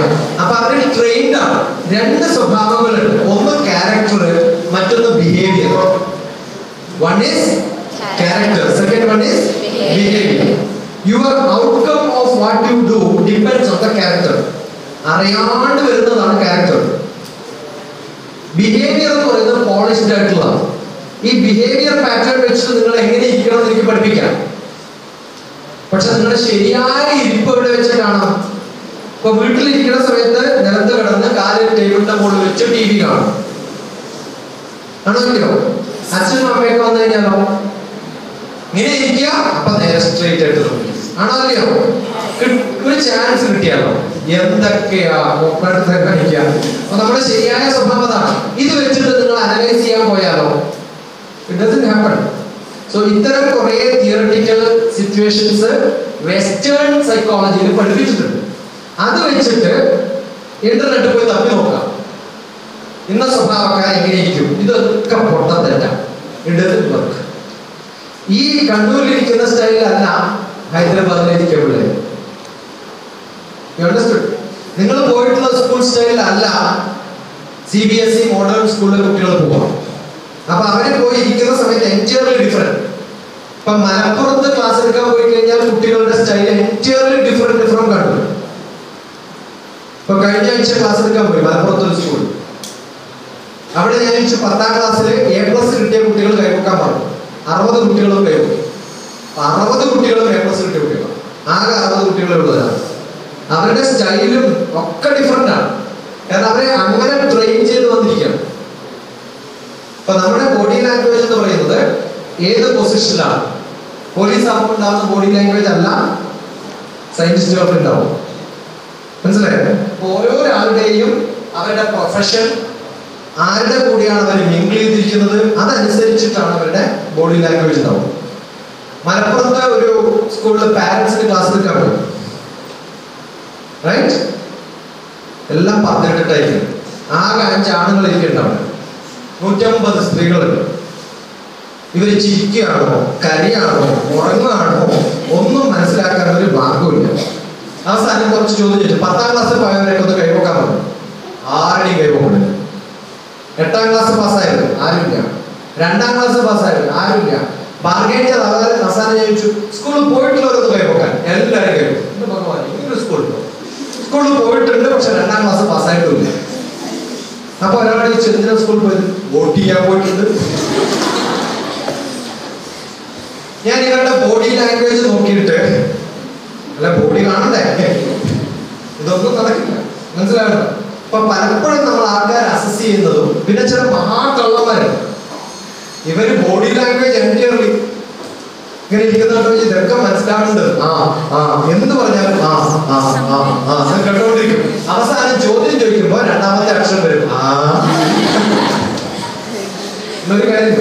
അപ്പൊ അവർ ട്രെയിൻഡ് ആണ്. രണ്ട് സ്വഭാവങ്ങളുണ്ട്. ഒന്ന് ക്യാരക്ടർ മറ്റൊന്ന് behaviour one is character second one is behaviour your outcome of what you do depends on the character അറിയാണ്ട് വരുന്നതാണ് ക്യാരക്ടർ ബിഹേവിയർ എന്ന് പറയുന്നത് പോളിഷ്ഡ് ആയിട്ടുള്ളതാണ് ഈ ബിഹേവിയർ പാറ്റേൺ വെച്ചിട്ട് നിങ്ങൾ എങ്ങനെ ഇരിക്കണം എന്ന് എനിക്ക് പഠിപ്പിക്കാം. പക്ഷെ നിങ്ങളുടെ ശരിയായ ഇരിപ്പ് ഇവിടെ വെച്ച് കാണാം? ഇപ്പൊ വീട്ടിലിരിക്കുന്ന സമയത്ത് നിലത്ത് കിടന്ന് കാൽ ടേബിളിന്റെ മുകളിൽ വെച്ച് ടി വി കാണും. ആണോ അച്ഛനും അമ്മയൊക്കെ വന്നു കഴിഞ്ഞാലോ? ഇങ്ങനെ ഇരിക്കുക അപ്പൊ നേരെ സ്ട്രെയിറ്റ് ആയിട്ട് നോക്കി. ആണോ അല്ലയോ കി- ഒരു ചാൻസ് കിട്ടിയാലോ? എന്തൊക്കെയാ ഒപ്പടുത്ത് കഴിക്കുക അപ്പൊ നമ്മുടെ ശരിയായ സ്വഭാവം അതാണ് ഇത് വെച്ചിട്ട് നിങ്ങൾ അനലൈസ് ചെയ്യാൻ പോയാലോ? ഇറ്റ് സോ ഇത്തരം കുറെ തിയറട്ടിക്കൽ സിറ്റുവേഷൻസ് വെസ്റ്റേൺ സൈക്കോളജിയിൽ പഠിപ്പിച്ചിട്ടുണ്ട്. അത് വെച്ചിട്ട് ഇന്റർനെറ്റ് പോയി തപ്പി നോക്കാം ഇന്ന സ്വഭാവക്കാർ എങ്ങനെയിരിക്കും? ഇതൊക്കെ പൊട്ടം ഈ വർക്ക് ഈ കണ്ണൂരിലിരിക്കുന്ന സ്റ്റൈലല്ല ഹൈദരാബാദിലിരിക്കുക പിള്ളേർ നിങ്ങൾ പോയിട്ടുള്ള സ്കൂൾ സ്റ്റൈൽ അല്ല C B S E modern സ്കൂളിലെ കുട്ടികൾ പോവാം അപ്പൊ അവർ പോയി ഇരിക്കുന്ന സമയത്ത് എന്റയർലി ഡിഫറെന്റ് ഇപ്പൊ മലപ്പുറത്ത് ക്ലാസ് എടുക്കാൻ പോയി കഴിഞ്ഞാൽ കുട്ടികളുടെ സ്റ്റൈൽ എന്റയർലി ഡിഫറെന്റ് ഡിഫറെന്റ് കണ്ടു ഇപ്പൊ കഴിഞ്ഞ ആഴ്ച ക്ലാസ് എടുക്കാൻ പോയി മലപ്പുറത്ത് ഒരു സ്കൂൾ അവിടെ ഞാൻ പത്താം ക്ലാസ്സിൽ എ പ്ലസ് കിട്ടിയ കുട്ടികൾ കൈവക്കാൻ പറഞ്ഞു. അറുപത് കുട്ടികളും കൈവക്കും. അറുപത് കുട്ടികളും എ പ്ലസ് കിട്ടിയ കുട്ടികളാണ് ആകെ അറുപത് കുട്ടികളെ ഉള്ളതാണ് അവരുടെ സ്റ്റൈലും ഒക്കെ ഡിഫറെന്റ് ആണ്. കാരണം അവരെ അങ്ങനെ ട്രെയിൻ ചെയ്ത് വന്നിരിക്കുകയാണ്. അപ്പൊ നമ്മുടെ ബോഡി ലാംഗ്വേജ് എന്ന് പറയുന്നത് ഏത് പൊസിഷനിലാണ് പോലീസ് ആകുമ്പോൾ ഉണ്ടാകുന്ന ബോഡി ലാംഗ്വേജ് അല്ല സയന്റിസ്റ്റുകൾക്ക് ഉണ്ടാവും. മനസ്സിലായോ? ഓരോ ഓരോരാളുടെയും അവരുടെ പ്രൊഫഷൻ ആരുടെ കൂടെയാണ് അവർ മിങ്കിൾ ചെയ്തിരിക്കുന്നത് അതനുസരിച്ചിട്ടാണ് അവരുടെ ബോഡി ലാംഗ്വേജ് ഉണ്ടാവും മലപ്പുറത്തെ ഒരു സ്കൂളിൽ പാരന്റ്സിന് ക്ലാസ് എടുക്കാൻ റൈറ്റ് എല്ലാം പത്തിട്ടിട്ടായിരിക്കും ആകെ അഞ്ച് ആണുങ്ങൾ ഇരിക്കുന്നുണ്ടാവും നൂറ്റമ്പത് സ്ത്രീകളുണ്ട്. ഇവർ ചിരിക്കുകയാണോ? കരയാണോ? ഉറങ്ങുകയാണോ? ഒന്നും മനസ്സിലാക്കാൻ ഒരു മാർഗമില്ല അവസാനം കുറച്ച് ചോദ്യം ചോദിച്ചു. പത്താം ക്ലാസ് പോയവരൊക്കെ ഒന്ന് കൈവക്കാൻ പറഞ്ഞു ആരുടെയും കൈവക്കുന്നില്ല എട്ടാം ക്ലാസ് പാസ്സായിരുന്നു ആരുമില്ല. രണ്ടാം ക്ലാസ് പാസ്സായിരുന്നു ആരുമില്ല. ചെയ്ത് അവർ അവസാനം ചോദിച്ചു സ്കൂളിൽ പോയിട്ടുള്ളവരൊന്ന് കൈവക്കാൻ എല്ലാവരും കൈവക്കും എന്റെ ഭഗവാൻ സ്കൂളിൽ സ്കൂളിൽ പോയിട്ടുണ്ട് പക്ഷെ രണ്ടാം ക്ലാസ് പാസ്സായിട്ടില്ല അപ്പൊ ഒരാൾ ചോദിച്ചു എന്തിനാ സ്കൂളിൽ പോയത്? വോട്ട് ചെയ്യാൻ പോയിട്ടുണ്ട്. ഞാൻ ഇവരുടെ ബോഡി ലാംഗ്വേജ് നോക്കിയിട്ട് അല്ല ബോഡി കാണണ്ടേ ഇതൊന്നും നടക്കില്ല. മനസ്സിലായോ? അപ്പൊ പലപ്പോഴും നമ്മൾ ആൾക്കാരെ അസസ് ചെയ്യുന്നതും പിന്നെ ചില മഹാകള്ളന്മാരുണ്ട്. ഇവർ ബോഡി ലാംഗ്വേജ് എന്റിയർലി ഇങ്ങനെ ഇരിക്കുന്നുണ്ടോ ഇതൊക്കെ മനസ്സിലാവുന്നുണ്ട്. ആ ആ എന്ന് പറഞ്ഞാലും ആ ആ ആ ആ കേട്ടോണ്ടിരിക്കും. അവസാനം ചോദ്യം ചോദിക്കുമ്പോ രണ്ടാമത്തെ അക്ഷരം വരും. ആ. എന്നൊരു കാര്യം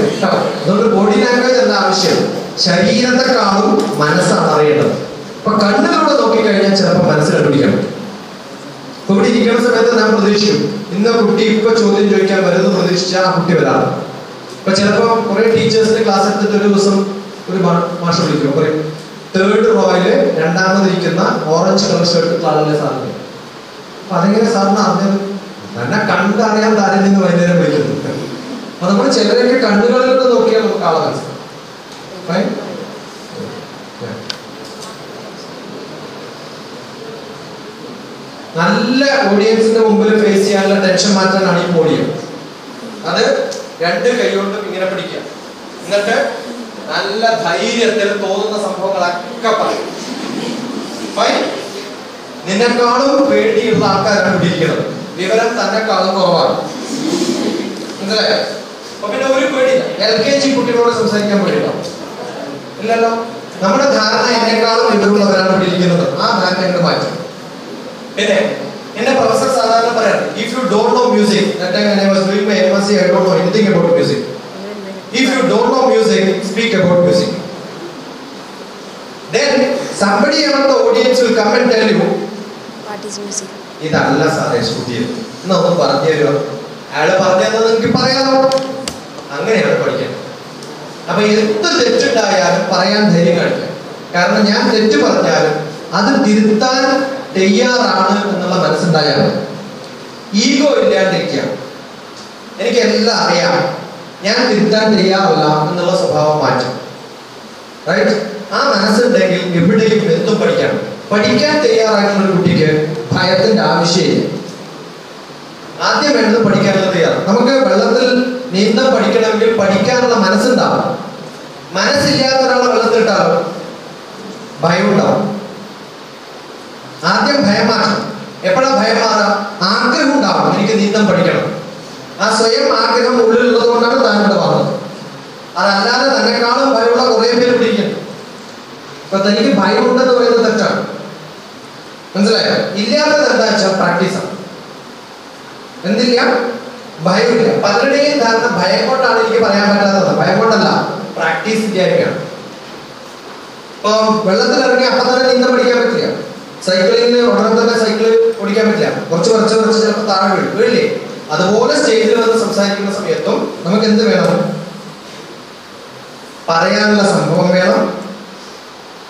അതുകൊണ്ട് ബോഡി ലാംഗ്വേജ് എന്ന ആവശ്യം? ശരീരത്തെക്കാളും മനസ്സാണ് അറിയേണ്ടത്. അപ്പൊ കണ്ണുകളോട് നോക്കിക്കഴിഞ്ഞാൽ ചിലപ്പോൾ മനസ്സ് കണ്ടുപിടിക്കാൻ പറ്റും ഇപ്പൊ ഇവിടെ ഇരിക്കുന്ന സമയത്ത് ഞാൻ പ്രതീക്ഷിക്കും. ഇന്ന കുട്ടി ഇപ്പൊ ചോദ്യം ചോദിക്കാൻ വരുന്നു പ്രതീക്ഷിച്ച ആ കുട്ടി വരാറ് അപ്പൊ ചിലപ്പോ കുറെ ടീച്ചേഴ്സിന്റെ ക്ലാസ് എടുത്തിട്ട് ഒരു ദിവസം ഒരു മാഷ് വിളിക്കും. പറയും തേർഡ് റോയിൽ രണ്ടാമതിരിക്കുന്ന ഓറഞ്ച് കളർ ഷർട്ട് കളറിലെ സാറിന് അപ്പൊ അതെങ്ങനെ സാറിന് അറിഞ്ഞത്? തന്നെ കണ്ടറിയാൻ താരം നിന്ന് വൈകുന്നേരം വിളിക്കുന്നു. അപ്പൊ നമ്മൾ ചിലരൊക്കെ കണ്ണുകളിൽ നിന്ന് നോക്കിയാൽ നമുക്ക് ആളെ നല്ല ഓഡിയൻസിന്റെ മുമ്പിൽ ഫേസ് ചെയ്യാനുള്ള ടെൻഷൻ മാറ്റാനാണ് ഈ പോഡിയം അത് രണ്ട് കൈകൊണ്ടും ഇങ്ങനെ പിടിക്കുക. എന്നിട്ട് നല്ല ധൈര്യത്തിൽ തോന്നുന്ന സംഭവങ്ങളൊക്കെ പറയും? നിന്നെക്കാളും പേടിയുള്ള ആൾക്കാരാണ് പിടിക്കുന്നത് വിവരം തന്നെക്കാളും കുറവാണ്. പിന്നെ ഒരു പേടിയില്ല. എൽ കെ ജി കുട്ടികളോട് സംസാരിക്കാൻ പേടിയില്ല. ഇല്ലല്ലോ. നമ്മുടെ ധാരണ എന്നെക്കാളും എതിരുള്ളവരാണ് പിടിക്കുന്നത് ആ ധാരണ മാറ്റും. പിന്നെ എന്റെ പ്രൊഫസർ സാധാരണ പറയാം if you don't know music don't know about music if you know music speak about music then somebody among the audience will come and tell you What is music? ഇതല്ല സാറേ ശ്രുതി എന്നാ ഒന്ന് പറഞ്ഞു തരുമോ അയാൾ പറഞ്ഞതെന്ന് നിങ്ങൾക്ക് പറയാമോ അങ്ങനെയാണ് പഠിക്കാൻ അപ്പൊ എന്ത് തെറ്റുണ്ടായാലും പറയാൻ ധൈര്യം കാണിക്കാം കാരണം ഞാൻ തെറ്റ് പറഞ്ഞാലും അത് തിരുത്താൻ തയ്യാറാണ് എന്നുള്ള മനസ്സുണ്ടായാൽ ഈഗോ ഇല്ലാണ്ടിരിക്കുക. എനിക്ക് എല്ലാം അറിയാം. ഞാൻ തിരുത്താൻ തയ്യാറല്ല എന്നുള്ള സ്വഭാവം മാറ്റും. റൈറ്റ് ആ മനസ്സുണ്ടെങ്കിൽ എവിടെയും എന്തും പഠിക്കണം. പഠിക്കാൻ തയ്യാറായിട്ടുള്ള ഒരു കുട്ടിക്ക് ഭയത്തിന്റെ ആവശ്യമില്ല. ആദ്യം വേണ്ടത് പഠിക്കാനുള്ള തയ്യാറ് നമുക്ക് വെള്ളത്തിൽ നീന്തം പഠിക്കണമെങ്കിൽ പഠിക്കാനുള്ള മനസ്സുണ്ടാവും. മനസ്സില്ലാത്ത ഒരാളെ വെള്ളത്തിൽ ഇട്ടാലോ ഭയം ഉണ്ടാവും ആദ്യം ഭയം മാറ്റണം എപ്പോഴാ ഭയം മാറാം ആഗ്രഹം ഉണ്ടാവണം എനിക്ക് നീന്തം പഠിക്കണം. ആ സ്വയം ആഗ്രഹം ഉള്ളിലുള്ളത് കൊണ്ടാണ് താൻ ഇവിടെ വന്നത്. അതല്ലാതെ തന്നെക്കാളും ഭയമുള്ള കുറേ പേര് പിടിക്കുന്നു അപ്പൊ തനിക്ക് ഭയമുണ്ടെന്ന് പറയുന്നത് തെറ്റാണ്. മനസ്സിലായോ? ഇല്ലാത്തത് എന്താ വെച്ചാൽ പ്രാക്ടീസാണ് എന്തില്ല? ഭയമില്ല. പലരുടെയും ധാരണ ഭയം കൊണ്ടാണ് എനിക്ക് പറയാൻ പറ്റാത്തത്. ഭയം കൊണ്ടല്ല പ്രാക്ടീസ് ഇല്ലായ്മയാണ് ഇപ്പൊ വെള്ളത്തിൽ ഇറങ്ങി അപ്പൊ തന്നെ നീന്തം പഠിക്കാൻ പറ്റില്ല. സൈക്കിളിന് ഉടനെ തന്നെ സൈക്കിൾ ഓടിക്കാൻ പറ്റില്ല. കുറച്ച് കുറച്ച് കുറച്ച് ചിലപ്പോൾ താഴെ വീഴും. വീഴില്ലേ അതുപോലെ സ്റ്റേജിൽ വന്ന് സംസാരിക്കുന്ന സമയത്തും നമുക്ക് എന്ത് വേണം? പറയാനുള്ള സംഭവം വേണം.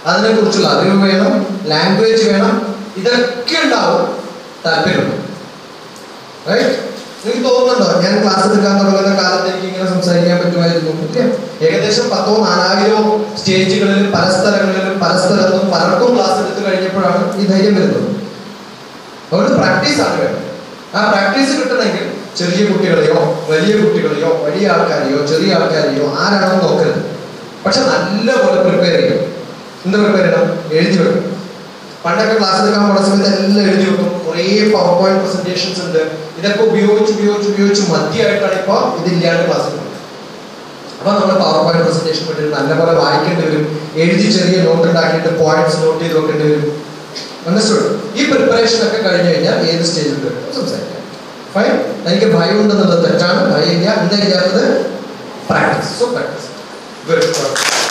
അതിനെക്കുറിച്ചുള്ള അറിവ് വേണം. ലാംഗ്വേജ് വേണം. ഇതൊക്കെ ഉണ്ടാവും താല്പര്യമുണ്ട് റൈറ്റ് നിങ്ങൾക്ക് തോന്നുന്നുണ്ടോ ഞാൻ ക്ലാസ് എടുക്കാൻ തുടങ്ങുന്ന കാലത്ത് എനിക്ക് ഇങ്ങനെ സംസാരിക്കാൻ പറ്റുമായിരുന്നു. ഏകദേശം പത്തോ നാലായിരോ സ്റ്റേജുകളിലും പല സ്ഥലങ്ങളിലും പല സ്ഥലത്തും പലർക്കും ക്ലാസ് എടുത്തു കഴിഞ്ഞപ്പോഴാണ് ഈ ധൈര്യം വരുന്നത്. അതുകൊണ്ട് പ്രാക്ടീസ് ആണ് വേണ്ടത്. ആ പ്രാക്ടീസ് കിട്ടണമെങ്കിൽ ചെറിയ കുട്ടികളെയോ വലിയ കുട്ടികളെയോ വലിയ ആൾക്കാരെയോ ചെറിയ ആൾക്കാരെയോ ആരാണോ നോക്കരുത്. പക്ഷെ നല്ലപോലെ പ്രിപ്പയർ ചെയ്യും എന്ത് പ്രിപ്പയർ ചെയ്യണം? എഴുതി വെക്കണം. പണ്ടൊക്കെ ക്ലാസ് എടുക്കാൻ പോകുന്ന സമയത്ത് എല്ലാം എഴുതി വെക്കും. കുറേ പവർ പോയിന്റ് പ്രസന്റേഷൻസ് ഉണ്ട്. ഇതൊക്കെ ഉപയോഗിച്ച് ഉപയോഗിച്ച് ഉപയോഗിച്ച് മധ്യമായിട്ടാണ് ഇപ്പോൾ ഇതില്ലാണ്ട് ക്ലാസ് അപ്പൊ നമ്മൾ പവർ പോയിന്റ് പ്രസന്റേഷൻ വേണ്ടി നല്ലപോലെ വായിക്കേണ്ടി വരും. എഴുതി ചെറിയ നോട്ട് ഉണ്ടാക്കിയിട്ട് പോയിന്റ്സ് നോട്ട് ചെയ്ത് വെക്കേണ്ടി വരും. മനസ്സിലുണ്ട് ഈ പ്രിപ്പറേഷൻ ഒക്കെ കഴിഞ്ഞു കഴിഞ്ഞാൽ ഏത് സ്റ്റേജിൽ സംസാരിക്കാം. ഫൈൻ എനിക്ക് ഭയം ഉണ്ടെന്നുള്ളത് തെറ്റാണ്. ഭയം ഇല്ല. എന്താ ഇല്ലാത്തത്? പ്രാക്ടീസ് സോ പ്രാക്ടീസ് ഗുഡ്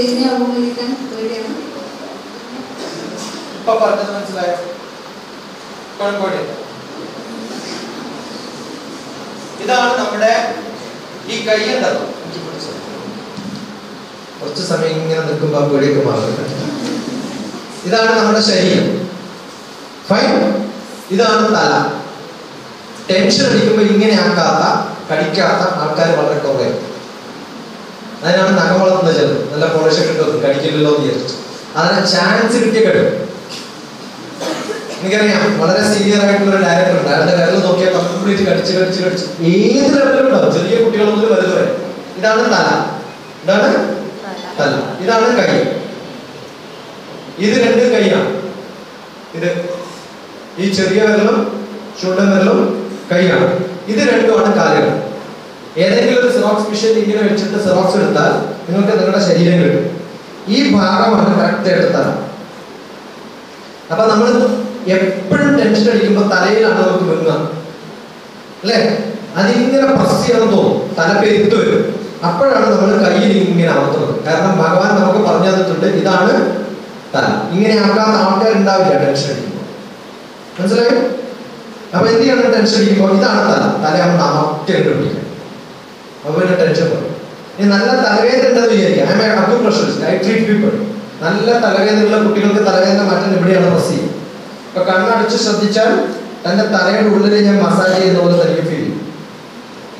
സ്റ്റേജിനെ അഭിമുഖീകരിക്കാൻ പേടിയാണ്. ഇപ്പൊ പറഞ്ഞത് മനസ്സിലായോ? കുഴപ്പമില്ല ഇതാണ് നമ്മുടെ ഈ കൈ ഉണ്ടല്ലോ കുറച്ച് സമയം ഇങ്ങനെ നിൽക്കുമ്പോൾ ആ പേടിയൊക്കെ മാറുന്നുണ്ട് ഇതാണ് നമ്മുടെ ശരീരം. ഫൈൻ ഇതാണ് തല. ടെൻഷൻ അടിക്കുമ്പോൾ ഇങ്ങനെ ആക്കാത്ത കടിക്കാത്ത ആൾക്കാർ വളരെ കുറവായിരിക്കും. അതിനാണ് നഖം വളർത്തുന്നത് ചിലത് നല്ല പോളിഷൊക്കെ ഇട്ട് വെക്കും കടിക്കില്ലല്ലോ എന്ന് വിചാരിച്ചു. അതിന് ചാൻസ് കിട്ടിയ കിട്ടും എനിക്കറിയാം. വളരെ സീനിയർ ആയിട്ടുള്ള ഒരു ഡയറക്ടർ ഉണ്ട്. അയാളുടെ വിരൽ നോക്കിയാൽ കംപ്ലീറ്റ് കടിച്ച് കടിച്ച് കടിച്ച് ഏത് ലെവലിലുണ്ടാവും ചെറിയ കുട്ടികൾ മുതൽ വരെ. ഇതാണ് തല. ഇതാണ് തല. ഇതാണ് കൈ. ഇത് രണ്ട് കൈയാണ്. ഇത് ഈ ചെറിയ വിരലും ചുണ്ടൻ വിരലും കൈയാണ്. ഇത് രണ്ടുമാണ് കാലുകൾ. ഏതെങ്കിലും ഒരു സിറോക്സ് മെഷീൻ ഇങ്ങനെ വെച്ചിട്ട് സിറോക്സ് എടുത്താൽ നിങ്ങൾക്ക് നിങ്ങളുടെ ശരീരം കിട്ടും. ഈ ഭാഗമാണ് കറക്റ്റ് തല അപ്പൊ നമ്മൾ എപ്പോഴും ടെൻഷൻ അടിക്കുമ്പോൾ തലയിലാണ് നമുക്ക് മുങ്ങുക. അല്ലേ? അതിങ്ങനെ പ്രസ് ചെയ്യണം തോന്നും. തലപ്പെരുത്ത് വരും. അപ്പോഴാണ് നമ്മൾ കയ്യിൽ ഇങ്ങനെ അമർത്തുന്നത്. കാരണം ഭഗവാൻ നമുക്ക് പറഞ്ഞു തന്നിട്ടുണ്ട് ഇതാണ് തല. ഇങ്ങനെ ആക്കാത്ത ആൾക്കാരുണ്ടാവില്ല ടെൻഷൻ അടിക്കുമ്പോൾ. മനസ്സിലായോ? അപ്പൊ എന്ത് ചെയ്യണം? ടെൻഷൻ അടിക്കുമ്പോൾ ഇതാണ് തല. തല നമ്മൾ അമർത്തിയിട്ട് പിടിക്കണം പിന്നെ ടെൻഷൻ ഇനി നല്ല തലവേദന ഉണ്ടെന്ന് വിചാരിക്കാം പീപ്പിൾ നല്ല തലവേദനയുള്ള കുട്ടികൾക്ക് തലവേദന മാറ്റാൻ എവിടെയാണ് പ്രസ്. ചെയ്യും ഇപ്പൊ കണ്ണടച്ച് ശ്രദ്ധിച്ചാൽ തന്റെ തലയുടെ ഉള്ളിൽ ഞാൻ മസാജ് ചെയ്യുന്ന പോലെ തനിക്ക് ഫീൽ ചെയ്യും.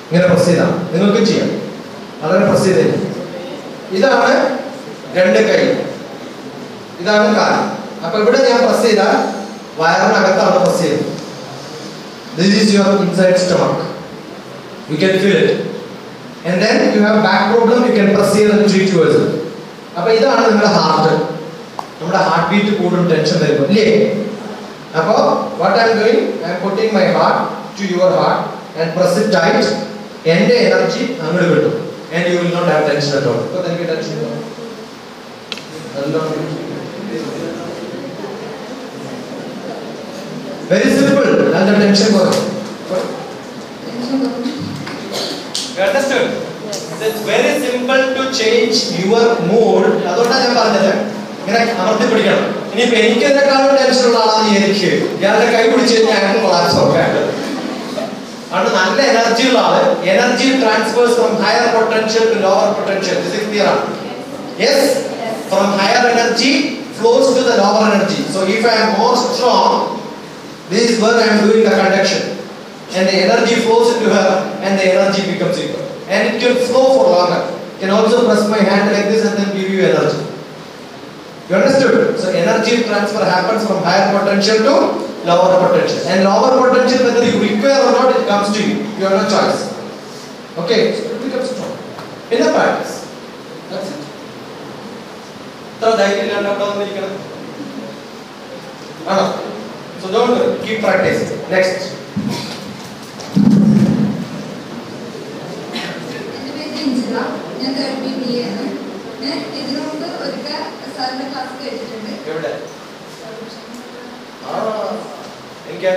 ഇങ്ങനെ പ്രസ് ചെയ്താൽ നിങ്ങൾക്കും ചെയ്യാം. വളരെ പ്രസ് ചെയ്തേ. ഇതാണ് രണ്ട് കൈ. ഇതാണ് കാൽ. അപ്പൊ ഇവിടെ ഞാൻ പ്രസ് ചെയ്താൽ വയറിനകത്താണ് പ്രസ് ചെയ്യുന്നത് this is your inside stomach you can feel it and then you have back problem you can press here and treat yourself. അപ്പൊ ഇതാണ് നിങ്ങളുടെ ഹാർട്ട് നമ്മുടെ ഹാർട്ട് ബീറ്റ് കൂടും ടെൻഷൻ വരുമ്പോൾ ഇല്ലേ? അപ്പോ what I'm doing I'm putting my heart to your heart and press it tight എന്റെ energy അങ്ങോട്ട് കിട്ടും. And you will not have tension at all ഇപ്പൊ എനിക്ക് ടെൻഷൻ വെരി സിമ്പിൾ അതിന്റെ ടെൻഷൻ കുറയും You understood? So it's very simple to change your mood. അതുകൊണ്ടാണ് ഞാൻ പറഞ്ഞത്. ഇങ്ങനെ അമർത്തി പിടിക്കണം. ഇനിയിപ്പോ എനിക്ക് ഇതിനെക്കാളും ടെൻഷൻ ഉള്ള ആളാണ് എനിക്ക്. ഇയാളുടെ കൈ പിടിച്ച് അയാൾക്ക് കൊളാപ്സ് ഒക്കെ അതുകൊണ്ട് നല്ല എനർജി ഉള്ള ആൾ. Energy transfers from higher potential to lower potential this is clear ആണ്. Yes from higher energy flows to the lower energy so if I am more strong this is where I am doing the conduction. and the energy flows into her and the energy becomes equal and it can flow for longer can also press my hand like this and then give you energy you understood so energy transfer happens from higher potential to lower potential and lower potential whether you require or not it comes to you you have no choice okay so it becomes strong in the practice that's it ഇത്ര ധൈര്യം ഇല്ലാണ്ട് വന്നിരിക്കണം ആണോ So don't worry, keep practicing. Ranjitha ഞാൻ third B B ആണ്. ഞാൻ ഇതിനു മുമ്പ് ഒരിക്കൽ സാറിന്റെ ക്ലാസ് കേട്ടിട്ടുണ്ട്. എവിടെ? ആ എനിക്ക്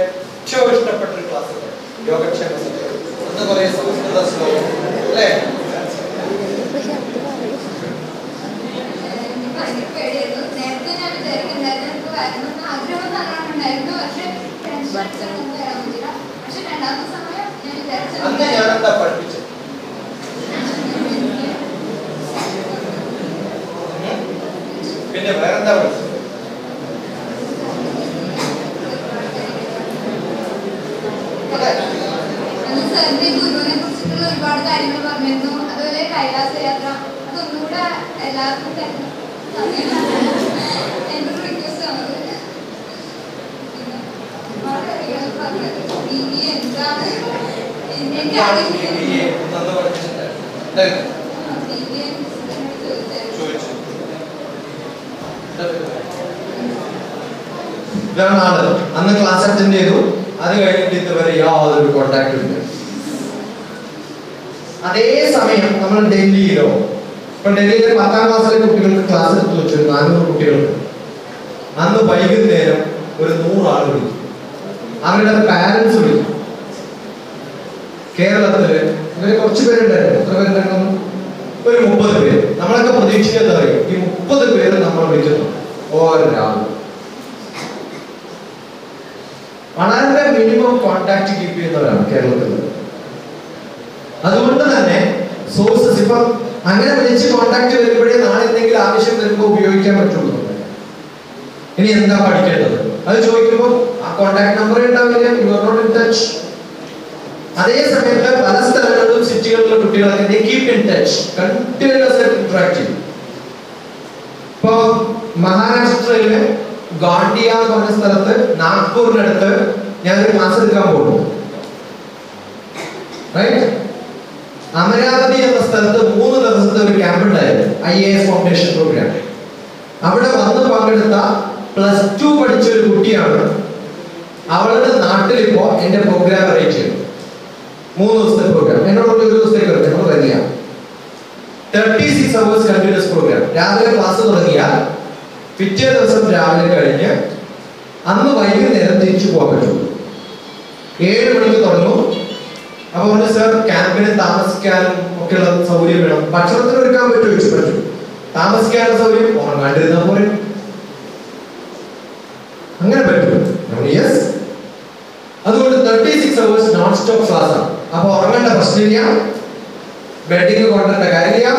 ബെഡിങ് കൊണ്ടുവരേണ്ട കാര്യമില്ല.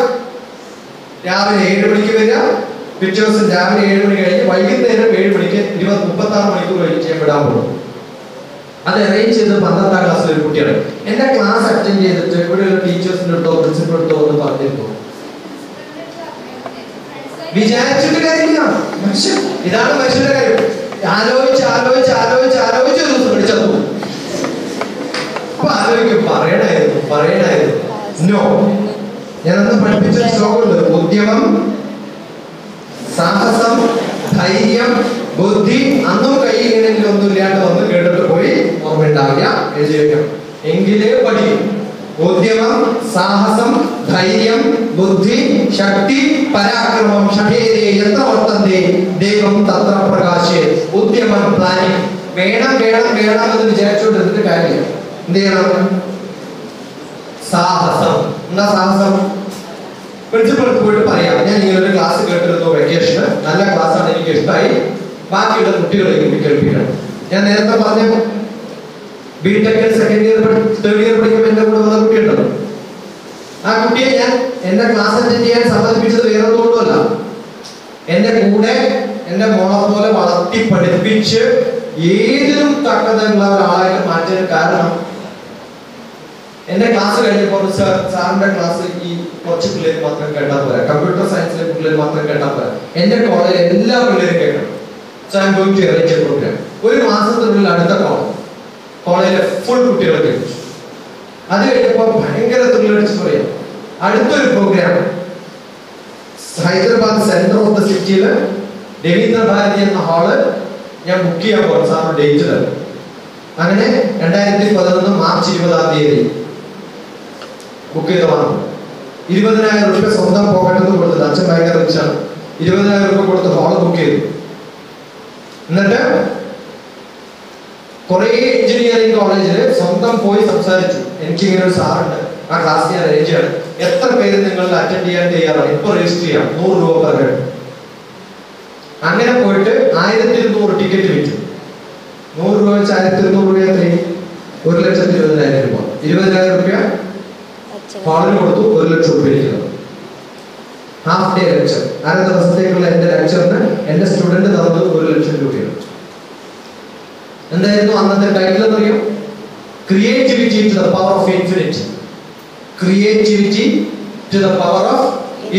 രാവിലെ ഏഴ് മണിക്ക് വരിക. പിറ്റേ ദിവസം രാവിലെ ഏഴ് മണി കഴിഞ്ഞ് വൈകുന്നേരം ഏഴ് മണിക്ക് ഇരുപത് മുപ്പത്തി ആറ് മണിക്കൂർ കഴിഞ്ഞ് ഞാൻ വിടാൻ പോകും. അത് അറേഞ്ച് ചെയ്ത് പന്ത്രണ്ടാം ക്ലാസ്സിൽ ഒരു കുട്ടിയാണ് എന്റെ ക്ലാസ് അറ്റൻഡ് ചെയ്തിട്ട് ഇവിടെയുള്ള ടീച്ചേഴ്സിന്റെ അടുത്തോ പ്രിൻസിപ്പൾ അടുത്തോ ഒന്ന് പറഞ്ഞിരുന്നു വിചാരിച്ചിട്ട് കാര്യമില്ല. മനുഷ്യൻ ഇതാണ് മനുഷ്യന്റെ കാര്യം. ആലോചിച്ച് ആലോചിച്ച് ആലോചിച്ച് ആലോചിച്ച് ദിവസം പിടിച്ചു അപ്പൊ ആലോചിക്കും പറയണായിരുന്നു പറയണായിരുന്നു. നോ ഞാനന്ന് പഠിപ്പിച്ച ശ്ലോകമുണ്ട്. ഉദ്യമം സാഹസം ധൈര്യം ബുദ്ധി അന്നും കയ്യിൽ ഇങ്ങനെ ഒന്നും ഇല്ലാണ്ട് വന്ന് കേട്ടിട്ട് പോയി ഓർമ്മയുണ്ടാവില്ല. എഴുതി വെക്കണം. എങ്കിലേ പഠിക്കും. ഉദ്യമം സാഹസം ധൈര്യം ബുദ്ധി ശക്തി പരാക്രമം ഷഠേരേ എത്ര വർത്തന്തേ ദൈവം തത്ര പ്രകാശേ ഉദ്യമം പ്ലാനിങ് വേണം വേണം വേണം എന്ന് വിചാരിച്ചുകൊണ്ടിരുന്നിട്ട് കാര്യമില്ല. എന്ത് ചെയ്യണം? സാഹസം. എന്നാ സാഹസം? പ്രിൻസിപ്പൾക്ക് പോയിട്ട് പറയാം. ഞാൻ ഈ ഒരു ക്ലാസ് കേട്ടിരുന്നു വെക്കേഷന് നല്ല ക്ലാസ് ആണ് എനിക്ക് ഇഷ്ടമായി ബാക്കിയുള്ള കുട്ടികളെ കൂടി കേൾപ്പിക്കണം ഞാൻ നേരത്തെ പറഞ്ഞ B Tech second year third year പഠിക്കുമ്പോൾ എന്റെ കൂടെ വന്ന കുട്ടിയുണ്ടല്ലോ. ആ കുട്ടിയെ ഞാൻ എന്റെ ക്ലാസ് അറ്റൻഡ് ചെയ്യാൻ സമ്മതിപ്പിച്ചത് വേറെ തോന്നുമല്ല എന്റെ കൂടെ എന്റെ മോളെ പോലെ വളർത്തി പഠിപ്പിച്ച് ഏതിനും തക്കതുള്ള ഒരാളായിട്ട് മാറ്റാൻ കാരണം എന്റെ ക്ലാസ് കഴിഞ്ഞപ്പോൾ സാർ സാറിന്റെ ക്ലാസ് ഈ കുറച്ച് പിള്ളേർ മാത്രം കേട്ടാൽ പോരാ. കമ്പ്യൂട്ടർ സയൻസിലെ പിള്ളേർ മാത്രം കേട്ടാൽ പോരാ. എന്റെ കോളേജിൽ എല്ലാ പിള്ളേരും കേൾക്കണം. സോ ഐ ഗോയിങ് ടു ഒരു മാസത്തിനുള്ളിൽ അടുത്ത കോളേജ് കോളേജിലെ ഫുൾ കുട്ടികളെ കേട്ടു അത് കഴിഞ്ഞപ്പോൾ ഭയങ്കര തൊഴിലടിച്ച് പറയാം അടുത്തൊരു programme Hyderabad centre of the സിറ്റിയിൽ രവീന്ദ്ര എന്ന ഹാൾ ഞാൻ ബുക്ക് ചെയ്യാൻ പോകും സാറിന് ഡേറ്റ് അങ്ങനെ രണ്ടായിരത്തി പതിനൊന്ന് മാർച്ച് ഇരുപതാം തീയതി. ബുക്ക് ചെയ്തതാണ് ഇരുപതിനായിരം റുപ്യ സ്വന്തം പോക്കറ്റിൽ കൊടുത്തത് അച്ഛൻ ഭയങ്കര റിച്ചാണ് ഇരുപതിനായിരം റുപ്യ കൊടുത്ത് ഹോൾ ബുക്ക് ചെയ്തു. എന്നിട്ട് കുറേ എഞ്ചിനീയറിംഗ് കോളേജിൽ സ്വന്തം പോയി സംസാരിച്ചു. എനിക്ക് ഇങ്ങനെ ഒരു സാറുണ്ട് ആ ക്ലാസ് ഞാൻ അറേഞ്ച് ചെയ്യണം എത്ര പേര് നിങ്ങൾ അറ്റൻഡ് ചെയ്യാൻ തയ്യാറാണ്? ഇപ്പൊ രജിസ്റ്റർ ചെയ്യാം. നൂറ് രൂപ പെർ അങ്ങനെ പോയിട്ട് ആയിരത്തി ഇരുന്നൂറ് ടിക്കറ്റ് വിറ്റു. നൂറ് രൂപ വെച്ച് ആയിരത്തി ഇരുന്നൂറ് രൂപ ഒരു ലക്ഷത്തി ഇരുപതിനായിരം രൂപ. ഇരുപതിനായിരം രൂപ ഹാളിന് കൊടുത്തു ഒരു ലക്ഷം രൂപ ഹാഫ് ഡേ ലെക്ചർ അര ദിവസത്തേക്കുള്ള എന്റെ ലെക്ചറിന് എന്റെ സ്റ്റുഡന്റ് തന്നത് ഒരു ലക്ഷം രൂപയാണ്. എന്തായിരുന്നു അന്നത്തെ ടൈറ്റിൽ എന്നറിയോ creativity to the power of infinity creativity to the power of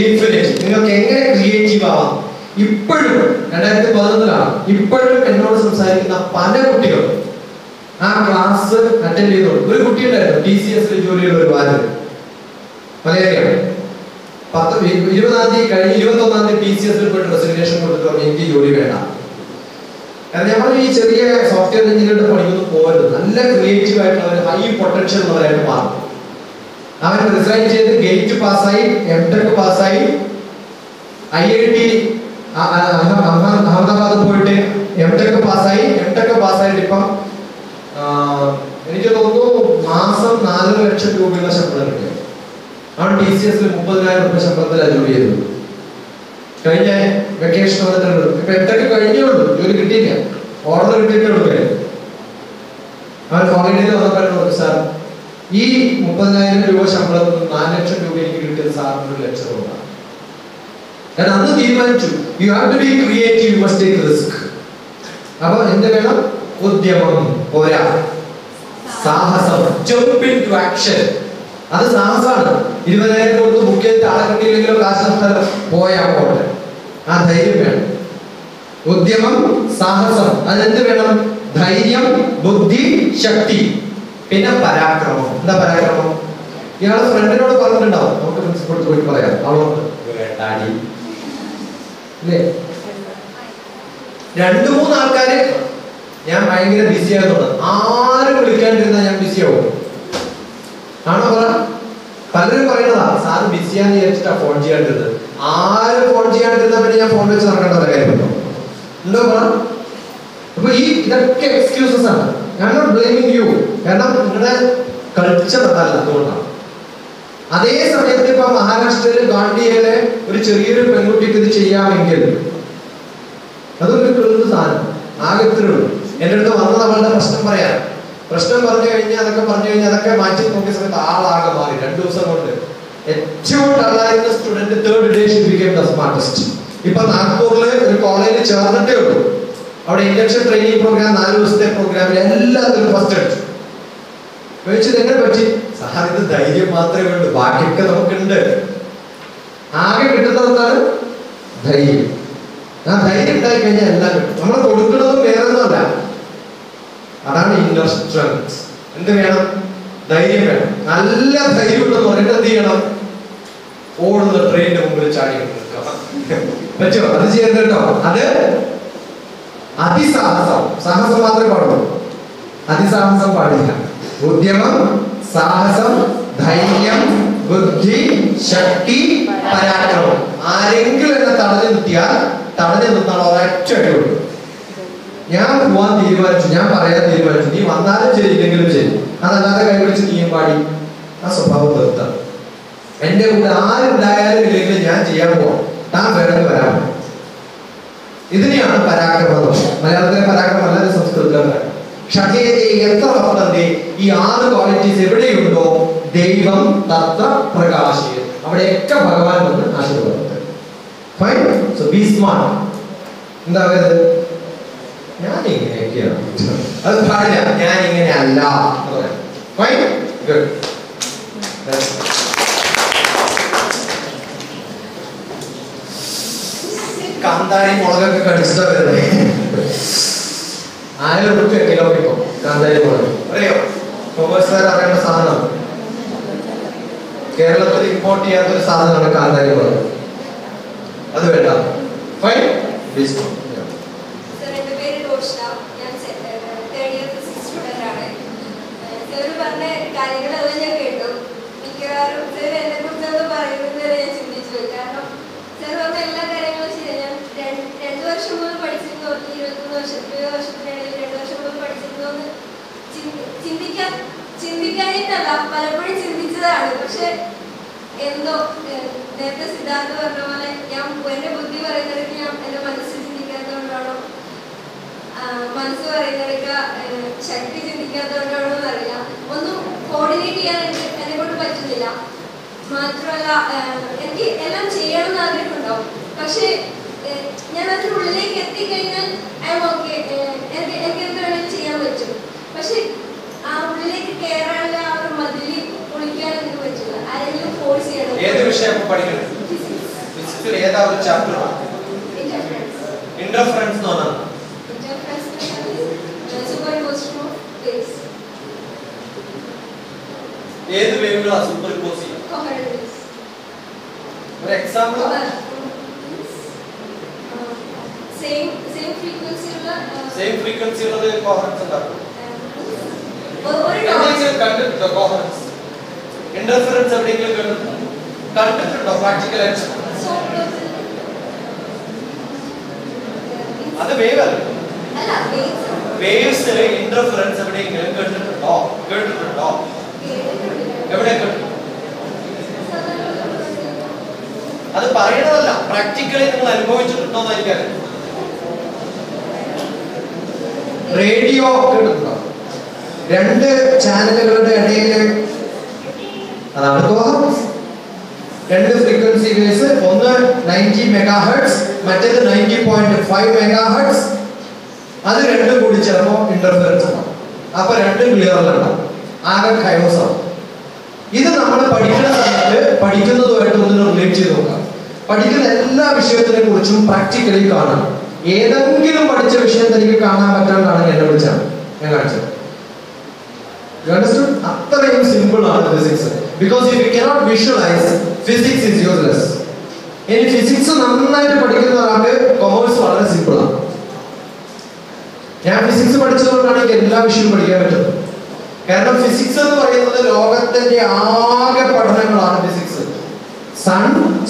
infinity നിങ്ങൾക്ക് എങ്ങനെ ക്രിയേറ്റീവ് ആവാം? ഇപ്പോഴും രണ്ടായിരത്തി പതിനൊന്നിലാണ് ഇപ്പോഴും എന്നോട് സംസാരിക്കുന്ന പല കുട്ടികളും ആ ക്ലാസ് അറ്റൻഡ് ചെയ്തോളൂ. ഒരു കുട്ടിയുണ്ടായിരുന്നു ടി സി എസിൽ ജോലിയുള്ള ഒരു ബാലൻ. മലയാളിയാണ് പത്ത് ഇരുപതാം തീയതി കഴിഞ്ഞ് ഇരുപത്തൊന്നാം തീയതി ടി സി എസിൽ പോയിട്ട് റെസിഗ്നേഷൻ കൊടുത്തിട്ട് എനിക്ക് ജോലി കാരണം നമ്മൾ ഈ ചെറിയ സോഫ്റ്റ്വെയർ എഞ്ചിനീയറുടെ പണിക്കൊന്നും പോകരുത്. നല്ല ക്രിയേറ്റീവ് ആയിട്ടുള്ള ഒരു ഹൈ പൊട്ടൻഷ്യൽ ഉള്ളവരായിട്ട് മാറും. അവൻ റിസൈൻ ചെയ്ത് ഗേറ്റ് പാസ്സായി എം ടെക് പാസ്സായി ഐ ഐ ടി അഹമ്മദാബാദ് പോയിട്ട് എം ടെക് പാസ്സായി. എം ടെക് പാസ്സായിട്ട് ഇപ്പം എനിക്ക് തോന്നുന്നു മാസം നാലര ലക്ഷം രൂപയുള്ള ശമ്പളം കിട്ടി. അവൻ ടി സി എസിൽ മുപ്പതിനായിരം രൂപ ശമ്പളത്തിലാണ് ജോലി ചെയ്തത്. കഴിഞ്ഞ വെക്കേഷൻ വന്നിട്ടുണ്ട് ഇപ്പൊ എന്തൊക്കെ കഴിഞ്ഞേ ജോലി കിട്ടിയില്ല. ഓർഡർ കിട്ടിയിട്ടേ ഉള്ളൂ അവൻ ഹോളിഡേയിൽ വന്നപ്പോഴും സാർ ഈ മുപ്പതിനായിരം രൂപ ശമ്പളത്തിൽ നിന്ന് നാല് ലക്ഷം രൂപ എനിക്ക് കിട്ടിയത് സാറിന് ഒരു ലക്ഷം രൂപ. ഞാൻ അന്ന് തീരുമാനിച്ചു. You have to be creative you must take risk അപ്പൊ എന്ത് വേണം? ഉദ്യമം പോരാ. സാഹസം ജമ്പ് ഇൻ ടു ആക്ഷൻ അത് സാഹസമാണ് ഇരുപതിനായിരം കൊടുത്ത് ബുക്ക് ചെയ്തിട്ട് ആളെ കിട്ടിയില്ലെങ്കിലോ കാശ് നഷ്ടം പോയാ പോട്ടെ. ആ ധൈര്യം വേണം. ഉദ്യമം സാഹസം അതിനെന്ത് വേണം? ധൈര്യം ബുദ്ധി ശക്തി. പിന്നെ പരാക്രമം. എന്താ പരാക്രമം? ഇയാൾ ഫ്രണ്ടിനോട് പറഞ്ഞിട്ടുണ്ടാവും. നമുക്ക് പ്രിൻസിപ്പൾ പോയി പറയാം. അവളോട് വേണ്ടാടി. അല്ലേ രണ്ടു മൂന്ന് ആൾക്കാര് ഞാൻ ഭയങ്കര ബിസി ആയതുകൊണ്ട് ആരും വിളിക്കാണ്ടിരുന്ന ഞാൻ ബിസി ആവും. ആണോ പറ പലരും പറയുന്നതാ സാർ ബിസിയാന്ന് വിചാരിച്ചിട്ടാ ഫോൺ ചെയ്യാണ്ടിരുന്നത്. ആരും ഫോൺ ചെയ്യാണ്ടിരുന്ന പിന്നെ ഞാൻ ഫോൺ വെച്ച് നടക്കേണ്ട ഒരു കാര്യമുണ്ടോ ഉണ്ടോ പറ അപ്പൊ ഈ ഇതൊക്കെ എക്സ്ക്യൂസസ് ആണ്. ഞാൻ നോട്ട് ബ്ലെയിമിങ് യു കാരണം നിങ്ങളുടെ കൾച്ചർ അതല്ല അതേ സമയത്ത് ഇപ്പൊ മഹാരാഷ്ട്രയിൽ ഗാന്ധിയിലെ ഒരു ചെറിയൊരു പെൺകുട്ടിക്ക് ഇത് ചെയ്യാമെങ്കിൽ അതൊരു സാധനം ആകെ ഇത്രയുള്ളൂ എന്റെ അടുത്ത് വന്നത് അവളുടെ പ്രശ്നം പറയാൻ. പ്രശ്നം പറഞ്ഞു കഴിഞ്ഞാൽ അതൊക്കെ പറഞ്ഞു കഴിഞ്ഞാൽ അതൊക്കെ മാറ്റി നോക്കിയ സമയത്ത് ആളാകെ മാറി. രണ്ടു ദിവസം കൊണ്ട്. ഏറ്റവും ടള്ളായിരുന്ന സ്റ്റുഡന്റ് തേർഡ് ഡേ ഷിപ്പിക്കേണ്ട ദ സ്മാർട്ടസ്റ്റ് ഇപ്പൊ നാഗ്പൂരിൽ ഒരു കോളേജിൽ ചേർന്നിട്ടേ ഉള്ളൂ. അവിടെ ഇൻഡക്ഷൻ ട്രെയിനിങ് പ്രോഗ്രാം നാല് ദിവസത്തെ പ്രോഗ്രാമിൽ എല്ലാത്തിലും ഫസ്റ്റ് എടുത്തു. ചോദിച്ചത് എങ്ങനെ പറ്റി? സാർ ഇത് ധൈര്യം മാത്രമേ ഉള്ളൂ. ബാക്കിയൊക്കെ നമുക്കുണ്ട്. ആകെ കിട്ടുന്നത് എന്താണ്? ധൈര്യം. ആ ധൈര്യം ഉണ്ടായി കഴിഞ്ഞാൽ എല്ലാം കിട്ടും നമ്മൾ കൊടുക്കുന്നതും വേറെ ഒന്നുമല്ല അതാണ് ഇന്നർ സ്ട്രെങ്ത് എന്ത് വേണം? ധൈര്യം വേണം. നല്ല ധൈര്യമുള്ള ഉണ്ടെന്ന് പറഞ്ഞിട്ട് എന്ത് ചെയ്യണം? ഓടുന്ന ട്രെയിനിന്റെ മുമ്പിൽ ചാടി പറ്റോ അത് ചെയ്യരുത് അത് അതിസാഹസം. സാഹസം മാത്രമേ പാടുള്ളൂ. അതിസാഹസം പാടില്ല. ഉദ്യമം സാഹസം ധൈര്യം ബുദ്ധി ശക്തി പരാക്രമം. ആരെങ്കിലും എന്നെ തടഞ്ഞു നിർത്തിയാൽ തടഞ്ഞു നിർത്താൻ ഒരൊറ്റ അടിയുള്ളൂ ഞാൻ പോവാൻ തീരുമാനിച്ചു ഞാൻ പറയാൻ തീരുമാനിച്ചു. നീ വന്നാലും ശരി ഇല്ലെങ്കിലും ശരി. അതല്ലാതെ കൈപിടിച്ച് നീയും പാടി. ആ സ്വഭാവം നിർത്താം എന്റെ കൂടെ ആരുണ്ടായാലും ഇല്ലെങ്കിലും ഞാൻ ചെയ്യാൻ പോവാം. താൻ വേണമെങ്കിൽ പറ്റും ഇതിനെയാണ് പരാക്രമം മലയാളത്തിലെ പരാക്രമം അല്ലാതെ സംസ്കൃതത്തിലെ പരാക്രമം എത്ര വർത്തന്റെ ഈ ആറ് ക്വാളിറ്റീസ് എവിടെയുണ്ടോ? ദൈവം തത്ത പ്രകാശിയ. അവിടെയൊക്കെ ഭഗവാൻ വന്ന് ആശീർവാദം എന്താ പറയുന്നത്? ഞാൻ ഇങ്ങനെയൊക്കെയാണ് അത് പാടില്ല ഞാൻ ഇങ്ങനെ ഫൈൻ ഗുഡ് കാന്താരി മുളകൊക്കെ കടിച്ചതാ വരുന്നത് ആയിരം റുപ്യ കിലോ ഇപ്പോ കാന്താരി മുളക്. അറിയോ? കൊമേഴ്സുകാർ അറിയേണ്ട സാധനം. കേരളത്തിൽ ഇമ്പോർട്ട് ചെയ്യാത്ത ഒരു സാധനമാണ് കാന്താരി മുളക്. അത് വേണ്ട. ഫൈൻ ഡിസ്കൗണ്ട് സർ എന്റെ പേര് റോഷ്ന ഞാൻ തേർഡ് ഇയർ ഫിസിക്സ് സ്റ്റുഡന്റ് ആണ് സർ പറഞ്ഞ കാര്യങ്ങളെല്ലാം ഞാൻ കേട്ടു. മിക്കവാറും സർ എന്നെ കുറിച്ചൊന്ന് പറയുന്നത് ഞാൻ ചിന്തിച്ചു കാരണം സർ പറഞ്ഞ എല്ലാ കാര്യങ്ങളും ശരി ഞാൻ രണ്ട് വർഷം മുതൽ പഠിച്ചിരുന്നു. ഇരുപത്തൊന്ന് വർഷം ഇരുപത് വർഷത്തിനിടയിൽ രണ്ട് വർഷം മുതൽ പഠിച്ചിരുന്നു ചിന്തിക്കാൻ ചിന്തിക്കാനായിട്ടല്ല പലപ്പോഴും ചിന്തിച്ചതാണ്. പക്ഷെ എന്തോ നേരത്തെ സിദ്ധാർത്ഥ പറഞ്ഞ പോലെ ഞാൻ എന്റെ ബുദ്ധി പറയുന്നിടയ്ക്ക് ഞാൻ എന്റെ മനസ്സ് ചിന്തിക്കാത്തതുകൊണ്ടാണോ? മനസ്സ് പറയുന്നിടയ്ക്ക് ശക്തി ചിന്തിക്കാത്തതുകൊണ്ടാണോ എന്നറിയില്ല ഒന്നും കോർഡിനേറ്റ് ചെയ്യാൻ എന്നെ കൊണ്ട് പറ്റുന്നില്ല. മാത്രമല്ല എനിക്ക് എല്ലാം ചെയ്യണം എന്ന് ആഗ്രഹമുണ്ടാവും. പക്ഷേ ഞാൻ അതിനുള്ളിലേക്ക് എത്തിക്കഴിഞ്ഞാൽ ഐ എം ഓക്കെ. എനിക്ക് എനിക്ക് എന്ത് വേണമെങ്കിലും ചെയ്യാൻ പറ്റും. പക്ഷെ ആ ഉള്ളിലേക്ക് കയറാനുള്ള ആ ഒരു മതിലി പൊളിക്കാൻ എനിക്ക് പറ്റില്ല. ആരെങ്കിലും ഫോഴ്സ് ചെയ്യണം. ഏത് വിഷയം പഠിക്കണം? ഫിസിക്സിൽ ഏതാ ഒരു ചാപ്റ്റർ ഇന്റർഫറൻസ് എന്ന് പറഞ്ഞാൽ? ഏത് വേവിലാ സൂപ്പർ ഇമ്പോസ് ചെയ്യുക ഒരു എക്സാമ്പിൾ സെയിം സെയിം ഫ്രീക്വൻസിയുള്ള സെയിം ഫ്രീക്വൻസി ഉള്ളത് കോഹറൻസ് ഉണ്ടാക്കും. കണ്ടിട്ടുണ്ടോ കോഹറൻസ് ഇന്റർഫറൻസ് എവിടെയെങ്കിലും കണ്ടിട്ടുണ്ടോ? കണ്ടിട്ടുണ്ടോ പ്രാക്ടിക്കൽ ആയിട്ട്? അത് വേവ് അല്ല? വേവ്സിലെ ഇന്റർഫറൻസ് എവിടെയെങ്കിലും കേട്ടിട്ടുണ്ടോ കേട്ടിട്ടുണ്ടോ? എവിടെ അത് പറയണതല്ല. പ്രാക്ടിക്കലി നിങ്ങൾ അനുഭവിച്ചിട്ടുണ്ടോ റേഡിയോ കേട്ടിട്ടുണ്ടോ രണ്ട് ചാനലുകളുടെ ഇടയിൽ അതാണ് രണ്ട് ഫ്രീക്വൻസി വേവ്സ് ഒന്ന് 90 മെഗാ ഹെർട്സ് മറ്റേത് 90.5 പോയിന്റ് ഫൈവ് മെഗാ ഹെർട്സ് അത് രണ്ടും കൂടി ചേർന്നോ ഇന്റർഫിയറൻസ് ആണ് അപ്പോൾ രണ്ടും ക്ലിയർ ഉണ്ടാവും ആകെ കയോസാണ് ഇത് നമ്മൾ പഠിക്കുന്ന സമയത്ത് പഠിക്കുന്നതുമായിട്ട് ഒന്ന് റിലേറ്റ് ചെയ്ത് നോക്കാം. പഠിക്കുന്ന എല്ലാ വിഷയത്തിനെ കുറിച്ചും പ്രാക്ടിക്കലി കാണാം. ഏതെങ്കിലും പഠിച്ച വിഷയം തനിക്ക് കാണാൻ പറ്റാണ്ടാണ് എന്നെ വിളിച്ചാണ് ഞാൻ കാണിച്ചത്. അത്രയും സിമ്പിൾ ആണ് physics because if you cannot visualise physics is useless ഇനി ഫിസിക്സ് നന്നായിട്ട് പഠിക്കുന്ന ഒരാൾക്ക് കൊമേഴ്സ് വളരെ സിമ്പിൾ ആണ്. ഞാൻ ഫിസിക്സ് പഠിച്ചതുകൊണ്ടാണ് എനിക്ക് എല്ലാ വിഷയവും പഠിക്കാൻ പറ്റുന്നത്. കാരണം ഫിസിക്സ് എന്ന് പറയുന്നത് ലോകത്തിന്റെ ആകെ പഠനങ്ങളാണ് physics sun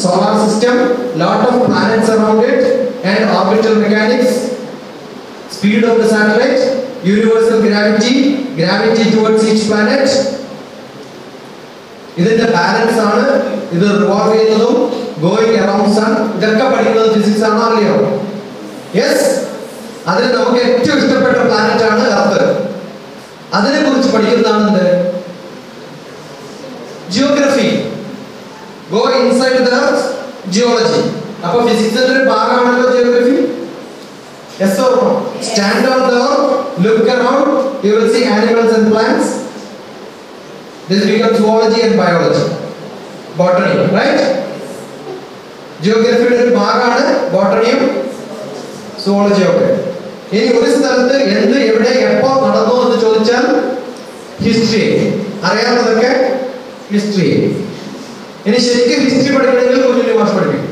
solar system lot of planets around it and orbital mechanics speed of the satellite universal gravity gravity towards each planet ഇതിന്റെ ബാലൻസ് ആണ്. ഇത് റിവോൾവ് ചെയ്യുന്നതും ഗോയിങ് അറൗണ്ട് സൺ ഇതൊക്കെ പഠിക്കുന്നത് ഫിസിക്സ് ആണോ അറിയോ? യെസ് അതിൽ നമുക്ക് ഏറ്റവും ഇഷ്ടപ്പെട്ട പ്ലാനറ്റ് ആണ് എർത്ത് അതിനെ കുറിച്ച് പഠിക്കുന്നതാണ് എന്ത് geography go inside the geology അപ്പൊ ഫിസിക്സിന്റെ ഒരു ഭാഗമാണല്ലോ geography yes or no stand on the look around you will see animals and plants this becomes zoology and biology botany right ജിയോഗ്രഫിയുടെ ഒരു ഭാഗമാണ് ബോട്ടണിയും സുവോളജിയും ഒക്കെ. ഇനി ഒരു സ്ഥലത്ത് എന്ത് എവിടെ എപ്പോ നടന്നു എന്ന് ചോദിച്ചാൽ ഹിസ്റ്ററി അറിയാവുന്നതൊക്കെ ഹിസ്റ്ററി ഇനി ശരിക്കും ഹിസ്റ്ററി പഠിക്കണമെങ്കിൽ കുഞ്ഞു ഭാഷ പഠിക്കും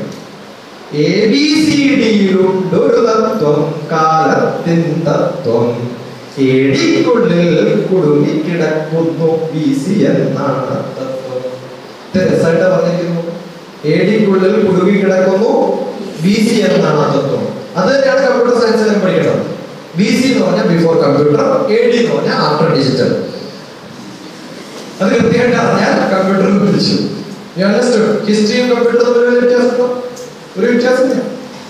എ ബി സി ഡിയിലുണ്ടൊരു തത്വം കാലത്തിൻ തത്വം. എടിക്കുള്ളിൽ കുടുങ്ങി കിടക്കുന്നു ബി സി എന്നാണ് തത്വം. രസമായിട്ട് പറഞ്ഞിരിക്കുന്നു. എടിക്കുള്ളിൽ കുടുങ്ങി കിടക്കുന്നു ബി സി എന്നാണ് തത്വം. അത് തന്നെയാണ് കമ്പ്യൂട്ടർ സയൻസ് പഠിക്കുന്നത് ബി സി എന്ന് പറഞ്ഞാൽ ബിഫോർ കമ്പ്യൂട്ടർ എ ഡി എന്ന് പറഞ്ഞാൽ ആഫ്റ്റർ ഡിജിറ്റൽ അത് കൃത്യമായിട്ട് അറിഞ്ഞാൽ കമ്പ്യൂട്ടറിൽ പിടിച്ചു ഹിസ്റ്ററിയും കമ്പ്യൂട്ടറും തമ്മിൽ ഒരു വ്യത്യാസം ഒരു വ്യത്യാസമില്ല.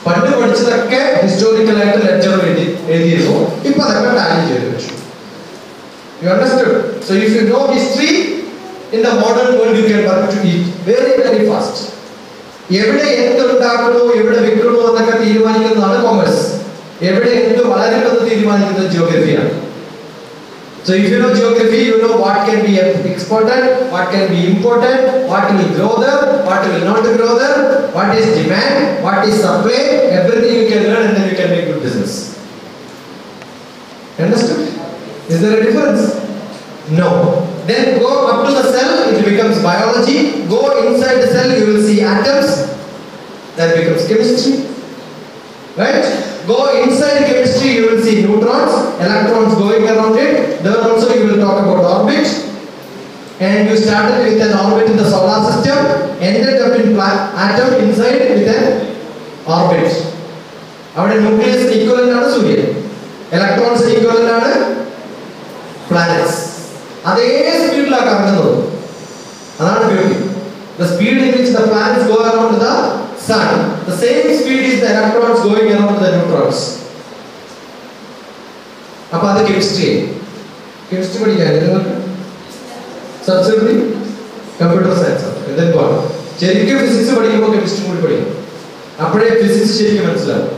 പണ്ട് പഠിച്ചതൊക്കെ ഹിസ്റ്റോറിക്കൽ ആയിട്ട് ലെറ്റർ എഴുതി എഴുതിയിരുന്നു. ഇപ്പൊ അതൊക്കെ ടാലി ചെയ്ത് വെച്ചു. You understood so if you know history in the modern world you can to eat very very fast എവിടെ എന്ത് ഉണ്ടാക്കുന്നു എവിടെ വിൽക്കുന്നു എന്നൊക്കെ തീരുമാനിക്കുന്നതാണ് കോമേഴ്സ് എവിടെ എന്ത് വളരുമെന്ന് തീരുമാനിക്കുന്നത് ജിയോഗ്രഫിയാണ് So if you know geography, you know what can be exported, what can be imported, what will grow there, what will not grow there, what is demand, what is supply, everything you can learn and then you can make good business. Understood? Is there a difference? No. Then go up to the cell, it becomes biology. Go inside the cell, you will see atoms. That becomes chemistry. Right? Go inside chemistry, you will see neutrons, electrons going around it. Then also you will talk about orbit. And you started with an orbit in the solar system, ended up in pla- atom inside with an orbit. അവിടെ ന്യൂക്ലിയസിന് equivalent ആണ് സൂര്യൻ ഇലക്ട്രോൺസിന് equivalent ആണ് planets അതേ സ്പീഡിലാണ് കറങ്ങുന്നത് അതാണ് beauty the speed in which the planets go around the sun. The same speed is the electrons going around the neutrons. അപ്പൊ അത് കെമിസ്ട്രി കെമിസ്ട്രി പഠിക്കാൻ നിങ്ങൾക്ക് സബ്സിഡി കമ്പ്യൂട്ടർ സയൻസ് എന്തെങ്കിലും ശരിക്കും ഫിസിക്സ് പഠിക്കുമ്പോൾ കെമിസ്ട്രി കൂടി പഠിക്കും. അപ്പോഴേ ഫിസിക്സ് ശരിക്കും മനസ്സിലാവും.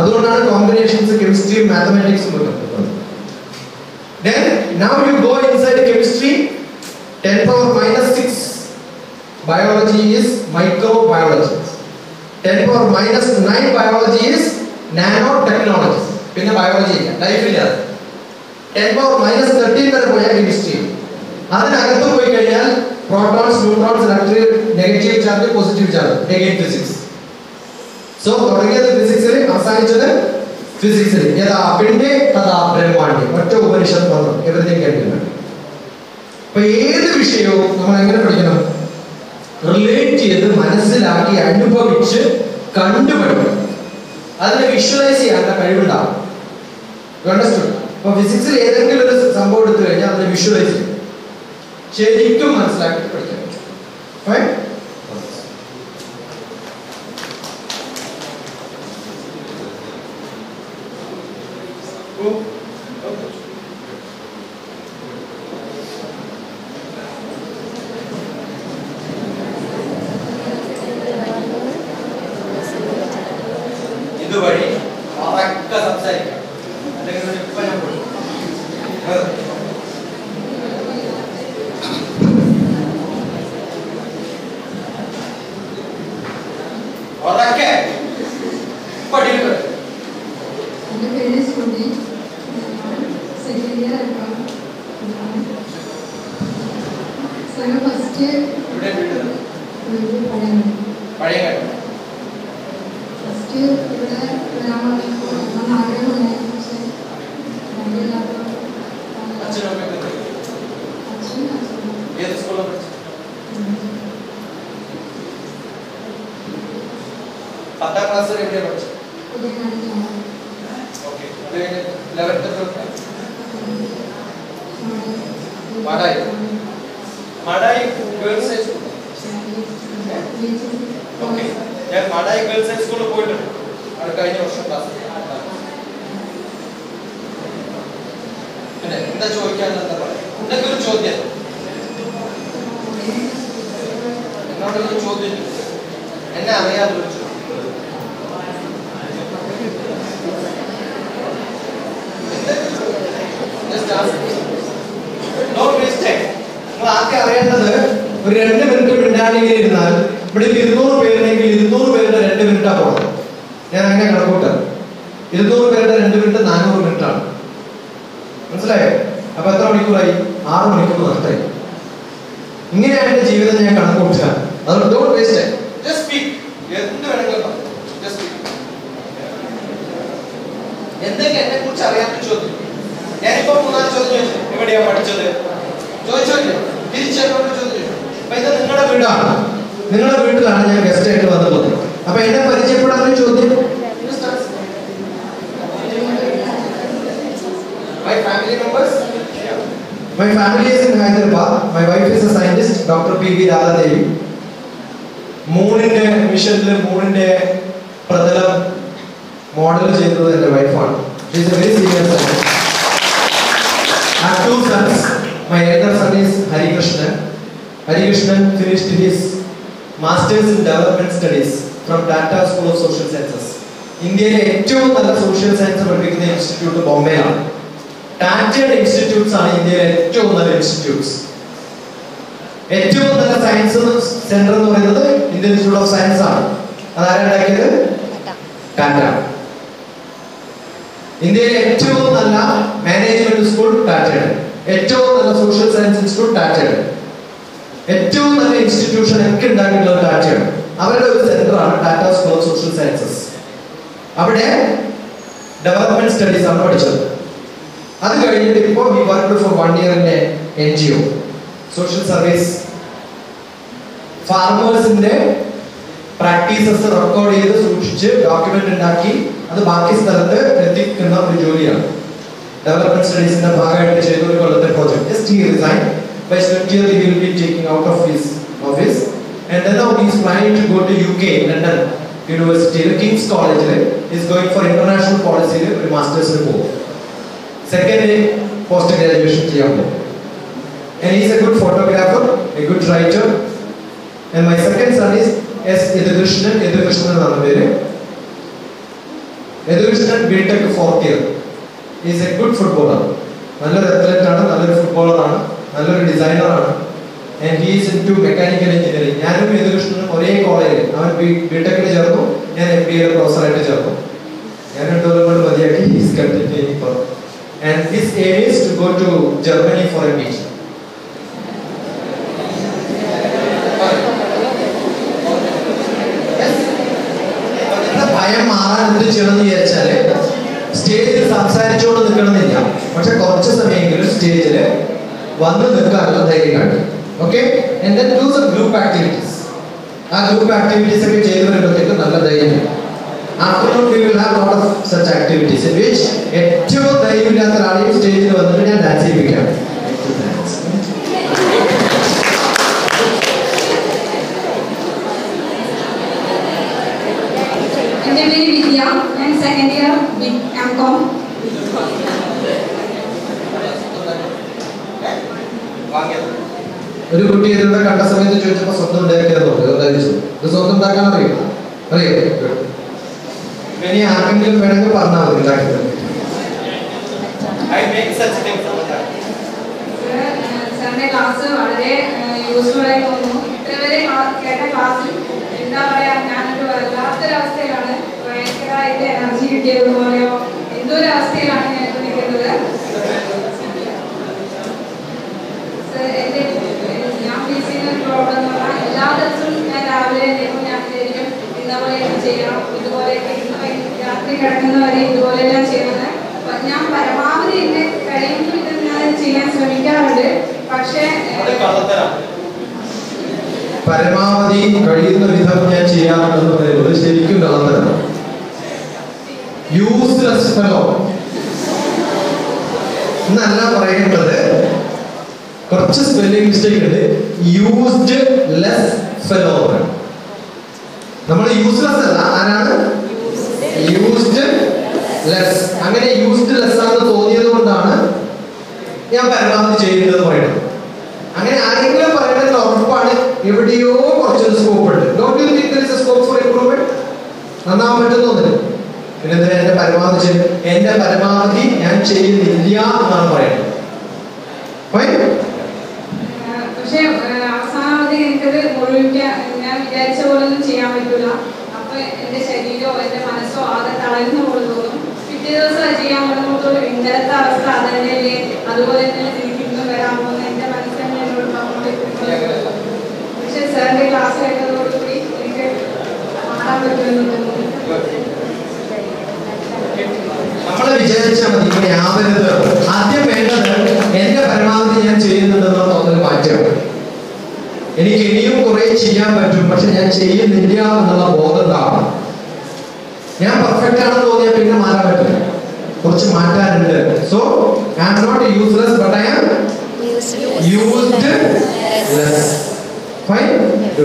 അതുകൊണ്ടാണ് കോമ്പിനേഷൻസ് കെമിസ്ട്രിയും മാത്തമാറ്റിക്സും ഒക്കെ Then now you go inside chemistry 10 power minus 6 biology is microbiology. 10 power minus 9 biology is nanotechnology. പിന്നെ ബയോളജി ഇല്ല ലൈഫ് ഇല്ല ടെൻ പവർ മൈനസ് തേർട്ടീൻ വരെ പോയാൽ കെമിസ്ട്രി അതിനകത്ത് പോയി കഴിഞ്ഞാൽ protons neutrons electric negative charge positive charge again physics so തുടങ്ങിയത് ഫിസിക്സിൽ അവസാനിച്ചത് ഫിസിക്സിൽ യഥാ പിന്നെ തഥാ ബ്രഹ്മാണ്ഡ്യം ഒറ്റ ഉപനിഷത്ത് വന്നു എവരിതിങ് കേൾക്കുന്നത് അപ്പൊ ഏത് വിഷയവും നമ്മൾ എങ്ങനെ പഠിക്കണം? റിലേറ്റ് ചെയ്ത് മനസ്സിലാക്കി അനുഭവിച്ച് കണ്ടുപഠിക്കണം. അതിനെ വിഷ്വലൈസ് ചെയ്യാനുള്ള കഴിവുണ്ടാവും. അപ്പൊ ഫിസിക്സിൽ ഏതെങ്കിലും ഒരു സംഭവം എടുത്തു കഴിഞ്ഞാൽ അതിനെ വിഷ്വലൈസ് ചെയ്യും. ശരിക്കും മനസ്സിലാക്കി പഠിക്കാൻ പറ്റും Fine? ഇതുവഴി ഉറക്കെ സംസാരിക്കാം അല്ലെങ്കിൽ ഒരു ഇപ്പം ഞാൻ കൊടുക്കും. അത്. ഉറക്കെ പഠിക്കുക സാറ് ഫസ്റ്റ് ഇവിടെ വീട് പഠനം പഴയ കാര്യം ഫസ്റ്റ് ഇവിടെ വരാൻ വേണ്ടി ആഗ്രഹമുണ്ടായിരുന്നു പക്ഷേ വഴിയില്ലാത്തതുകൊണ്ട് അച്ഛനും അമ്മയും ഒക്കെ ഉണ്ട്. അച്ഛനും അച്ഛനും ഏത് സ്കൂളിലാണ് പഠിച്ചത് പത്താം ക്ലാസ് വരെ എവിടെയാണ് പഠിച്ചത്? ഓക്കെ എന്നെ ചോദ്യം Just ask. Don't waste time. ആദ്യം അറിയേണ്ടത്? ഒരു രണ്ട് മിനിറ്റ് മിണ്ടാണെങ്കിൽ ഇരുന്നാൽ ഇവിടെ ഇരുന്നൂറ് പേരുണ്ടെങ്കിൽ ഇരുന്നൂറ് പേരുടെ രണ്ട് മിനിറ്റാ പോകണം ഞാൻ അങ്ങനെ കണക്കൂട്ട. ഇരുന്നൂറ് പേരുടെ രണ്ട് മിനിറ്റ് നാനൂറ് മിനിറ്റ് ആണ്. മനസ്സിലായോ? അപ്പൊ എത്ര മണിക്കൂറായി? ആറ് മണിക്കൂർ നഷ്ടമായി ഇങ്ങനെയാണ് എന്റെ ജീവിതം ഞാൻ കണക്കൂട്ടുക. അതുകൊണ്ട് ഡോണ്ട് വേസ്റ്റ് ജസ്റ്റ് സ്പീക്ക് എന്ത് വേണമെങ്കിലും. എന്തൊക്കെ എന്നെ കുറിച്ച് അറിയാത്ത ചോദ്യം ഞാനിപ്പോ മൂന്നാൽ ചോദ്യം ചോദിച്ചു. എവിടെയാ പഠിച്ചത്? ചോദിച്ചോല്ലേ? തിരിച്ചെന്നോട് ചോദിച്ചു നിങ്ങളുടെ വീടാണ് നിങ്ങളുടെ വീട്ടിലാണ് ഞാൻ ഗസ്റ്റ് ആയിട്ട് വന്നത് അപ്പൊ എന്നെ പരിചയപ്പെടാൻ ചോദ്യം My family members? My family is in Hyderabad. My wife is a scientist, Dr. മൂണിന്റെ മിഷനിൽ മൂണിന്റെ പ്രതലം മോഡൽ ചെയ്തത് എന്റെ വൈഫാണ് very senior science My elder son is Harikrishnan. Harikrishnan finished his Masters in Development Studies from Tata School of Social Sciences. ഇന്ത്യയിലെ ഏറ്റവും നല്ല സോഷ്യൽ സയൻസ് പഠിപ്പിക്കുന്ന ഇൻസ്റ്റിറ്റ്യൂട്ട് ബോംബെയിലാണ്. ടാറ്റയുടെ ഇൻസ്റ്റിറ്റ്യൂട്ട്സ് ആണ് ഇന്ത്യയിലെ ഏറ്റവും നല്ല ഇൻസ്റ്റിറ്റ്യൂട്ട്സ് ഏറ്റവും നല്ല സയൻസ് സെന്റർ എന്ന് പറയുന്നത് ഇന്ത്യൻ ഇൻസ്റ്റിറ്റ്യൂട്ട് ഓഫ് സയൻസ് ആണ്. അതാരുണ്ടാക്കിയത് ടാറ്റ ഇന്ത്യയിലെ ഏറ്റവും നല്ല മാനേജ്മെന്റ് സ്കൂൾ ടാറ്റയുടെ ഏറ്റവും നല്ല സോഷ്യൽ സയൻസ് ഇൻസ്റ്റിറ്റ്യൂട്ട് ടാറ്റയാണ് ഏറ്റവും നല്ല ഇൻസ്റ്റിറ്റ്യൂഷൻ ഒക്കെ ഉണ്ടാക്കിയിട്ടുള്ള ടാറ്റയാണ് അവരുടെ ഒരു സെന്ററാണ് Tata school of social sciences അവിടെ ഡെവലപ്മെന്റ് സ്റ്റഡീസ് ആണ് പഠിച്ചത്. അത് കഴിഞ്ഞിട്ട് ഇപ്പോൾ we work for one in N G O social service ഫാർമേഴ്സിന്റെ practices record ചെയ്ത് സൂക്ഷിച്ച് ഡോക്യുമെന്റ് ഉണ്ടാക്കി. അത് ബാക്കി സ്ഥലത്ത് എത്തിക്കുന്ന ഒരു ജോലിയാണ്. ഡെവലപ്മെന്റ് സ്റ്റഡീസിന്റെ ഭാഗമായിട്ട് ചെയ്ത ഒരു കൊല്ലത്തെ project just he resign by next year he will be taking out of his office and then now he is planning to go to U K London യൂണിവേഴ്സിറ്റിയിൽ കിങ്സ് കോളേജിൽ ഈസ് ഗോയിങ് ഫോർ ഇന്റർനാഷണൽ പോളിസിയിൽ ഒരു മാസ്റ്റേഴ്സിന് പോകും second post graduation ചെയ്യാൻ പോകും and he is a good photographer, a good writer. And my second son is S. Yadhukrishnan. Yadhukrishnan എന്നാണ് പേര് Yadukrishnan BTech fourth year is a good footballer നല്ലൊരു athlete ആണ് നല്ലൊരു footballer ആണ് നല്ലൊരു ഡിസൈനർ ആണ്. And he's into mechanical engineering ഞാനും യദുകൃഷ്ണനും ഒരേ കോളേജിൽ അവൻ ബിടെക്കിന് ചേർന്നു ഞാൻ എം ബി എ പ്രൊഫസറായിട്ട് ചേർന്നു. ഞാൻ രണ്ടു കൊല്ലം കൊണ്ട് മതിയാക്കി he's continuing for and his aim is to go to Germany for a beach ഭയം മാറാൻ എന്ത് ചെയ്യണമെന്ന് വിചാരിച്ചാൽ സംസാരിച്ചുകൊണ്ട് നിൽക്കണമെന്നില്ല. പക്ഷെ കുറച്ച് സമയമെങ്കിലും സ്റ്റേജിൽ വന്ന് നിൽക്കാനുള്ള ധൈര്യം കാട്ടും ഓക്കെ ഗ്രൂപ്പ് ആക്ടിവിറ്റീസ് ആ ഗ്രൂപ്പ് ആക്ടിവിറ്റീസ് ഒക്കെ ചെയ്തു വരുമ്പോഴത്തേക്കും നല്ല ധൈര്യം ആഫ്റ്റർനൂൺ വി വിൽ ഏറ്റവും ധൈര്യമില്ലാത്ത ഒരാളെയും സ്റ്റേജിൽ വന്നിട്ട് ഞാൻ ഡാൻസ് ചെയ്യിപ്പിക്കാം എന്റെ പേര് വിദ്യ ഞാൻ സെക്കൻഡ് ഇയർ എം കോം ഇതിലൂടെ കണ്ട സമയത്ത് ചോദിച്ചപ്പോ സ്വന്തം ഉണ്ടാക്കിയതെന്ന് പറഞ്ഞു ഇത് സ്വന്തം ഉണ്ടാക്കാൻ അറിയോ? അറിയോ? ഇനി ആർക്കെങ്കിലും വേണമെങ്കിൽ പറഞ്ഞാൽ മതി ഉണ്ടാക്കി ക്ലാസ് വളരെ യൂസ്ഫുൾ ആയി തോന്നുന്നു. കേട്ട ക്ലാസ്സിൽ എന്താ പറയാ ഞാനൊരു വല്ലാത്തൊരവസ്ഥയിലാണ്. ഭയങ്കരമായിട്ട് എനർജി കിട്ടിയത് പോലെയോ എന്തോ ഒരു അവസ്ഥയിലാണ് ഞാൻ നിൽക്കുന്നത് എല്ലാ ഞാൻ രാവിലെ ഞാൻ വിചാരിക്കും ഇന്നപോലെയൊക്കെ ചെയ്യണം. ഇതുപോലെ രാത്രി കിടക്കുന്നവരെ ഇതുപോലെയെല്ലാം ചെയ്യണം ഞാൻ പരമാവധി എന്നെ കഴിയുന്ന വിധം ഞാൻ ചെയ്യാൻ ശ്രമിക്കാറുണ്ട്. പക്ഷേ പരമാവധി കഴിയുന്ന വിധം ഞാൻ ചെയ്യാറുണ്ടെന്ന് പറയുന്നത് ശരിക്കും കള്ളത്തരം യൂസ്ലെസ് ഫലോ എന്നല്ല പറയേണ്ടത് കുറച്ച് സ്പെല്ലിംഗ് മിസ്റ്റേക്ക് ഉണ്ട്. യൂസ്ഡ് ലെസ് ഫെലോ നമ്മൾ യൂസ്ലെസ് അല്ല. ആരാണ്? യൂസ്ഡ് ലെസ് അങ്ങനെ യൂസ്ഡ് ലെസ് ആണെന്ന് തോന്നിയത് കൊണ്ടാണ് ഞാൻ പരമാവധി ചെയ്യുന്നത് പറയുന്നത്. അങ്ങനെ ആരെങ്കിലും പറയുന്നത് ഉറപ്പാണ് എവിടെയോ കുറച്ചൊരു സ്കോപ്പ് ഉണ്ട്. നന്നാവാൻ പറ്റുന്നു പിന്നെ എന്തിനാ എന്റെ പരമാവധി എന്റെ പരമാവധി ഞാൻ ചെയ്യുന്നില്ല എന്നാണ് പറയുന്നത് Fine? പക്ഷെ അവസാനമതി എനിക്കത് മുഴുവിക്കാൻ ഞാൻ വിചാരിച്ച പോലെ ഒന്നും ചെയ്യാൻ പറ്റൂല അപ്പൊ എന്റെ ശരീരമോ എന്റെ മനസ്സോ ആകെ തളരുന്ന പിറ്റേ ദിവസം ചെയ്യാൻ തുടങ്ങുമ്പോൾ ഇന്നലത്തെ അവസ്ഥ അത് തന്നെയല്ലേ അതുപോലെ തന്നെ തിരിക്കുന്നു വരാൻ പോകുന്ന എന്റെ മനസ്സ് എന്നോട് പറഞ്ഞുകൊണ്ടിരിക്കുന്നത് പക്ഷെ സാറിന്റെ ക്ലാസ് കേട്ടതോടുകൂടി എനിക്ക് മാറാൻ പറ്റുമെന്ന് തോന്നുന്നു. ആവരുത്. ആദ്യം വേണ്ടത് എന്റെ പരമാവധി ഞാൻ എനിക്ക് ഇനിയും കുറെ ചെയ്യാൻ പറ്റും പക്ഷെ ഞാൻ ചെയ്യുന്നില്ല എന്നുള്ള ബോധം ഉണ്ടാവണം ഞാൻ പെർഫെക്റ്റ് ആണെന്ന് തോന്നിയാൽ പിന്നെ മാറാൻ പറ്റില്ല കുറച്ച് മാറ്റാനുണ്ട്. So I am not useless but I am used less fine do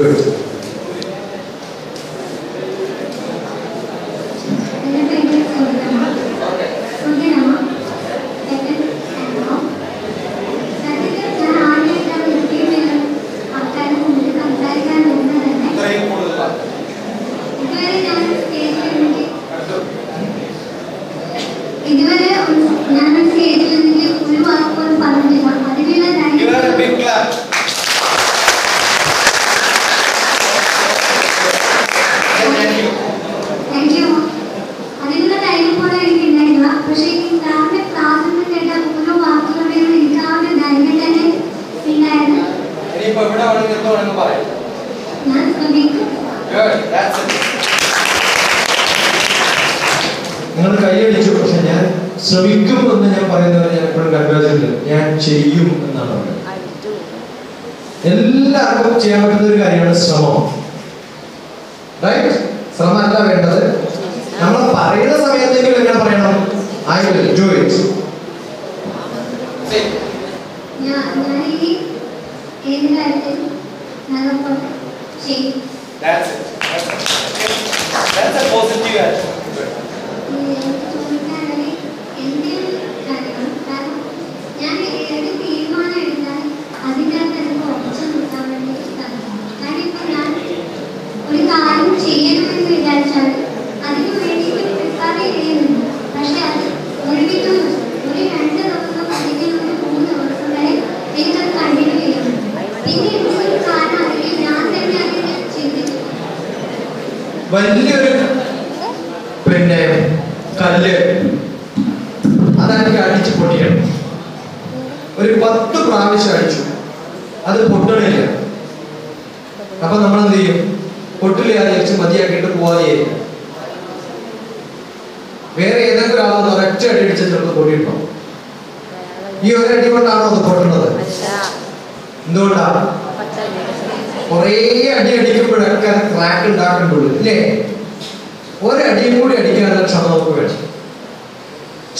ഒരടിയും കൂടി അടിക്കാനുള്ള ക്ഷമ നമുക്ക് വേണം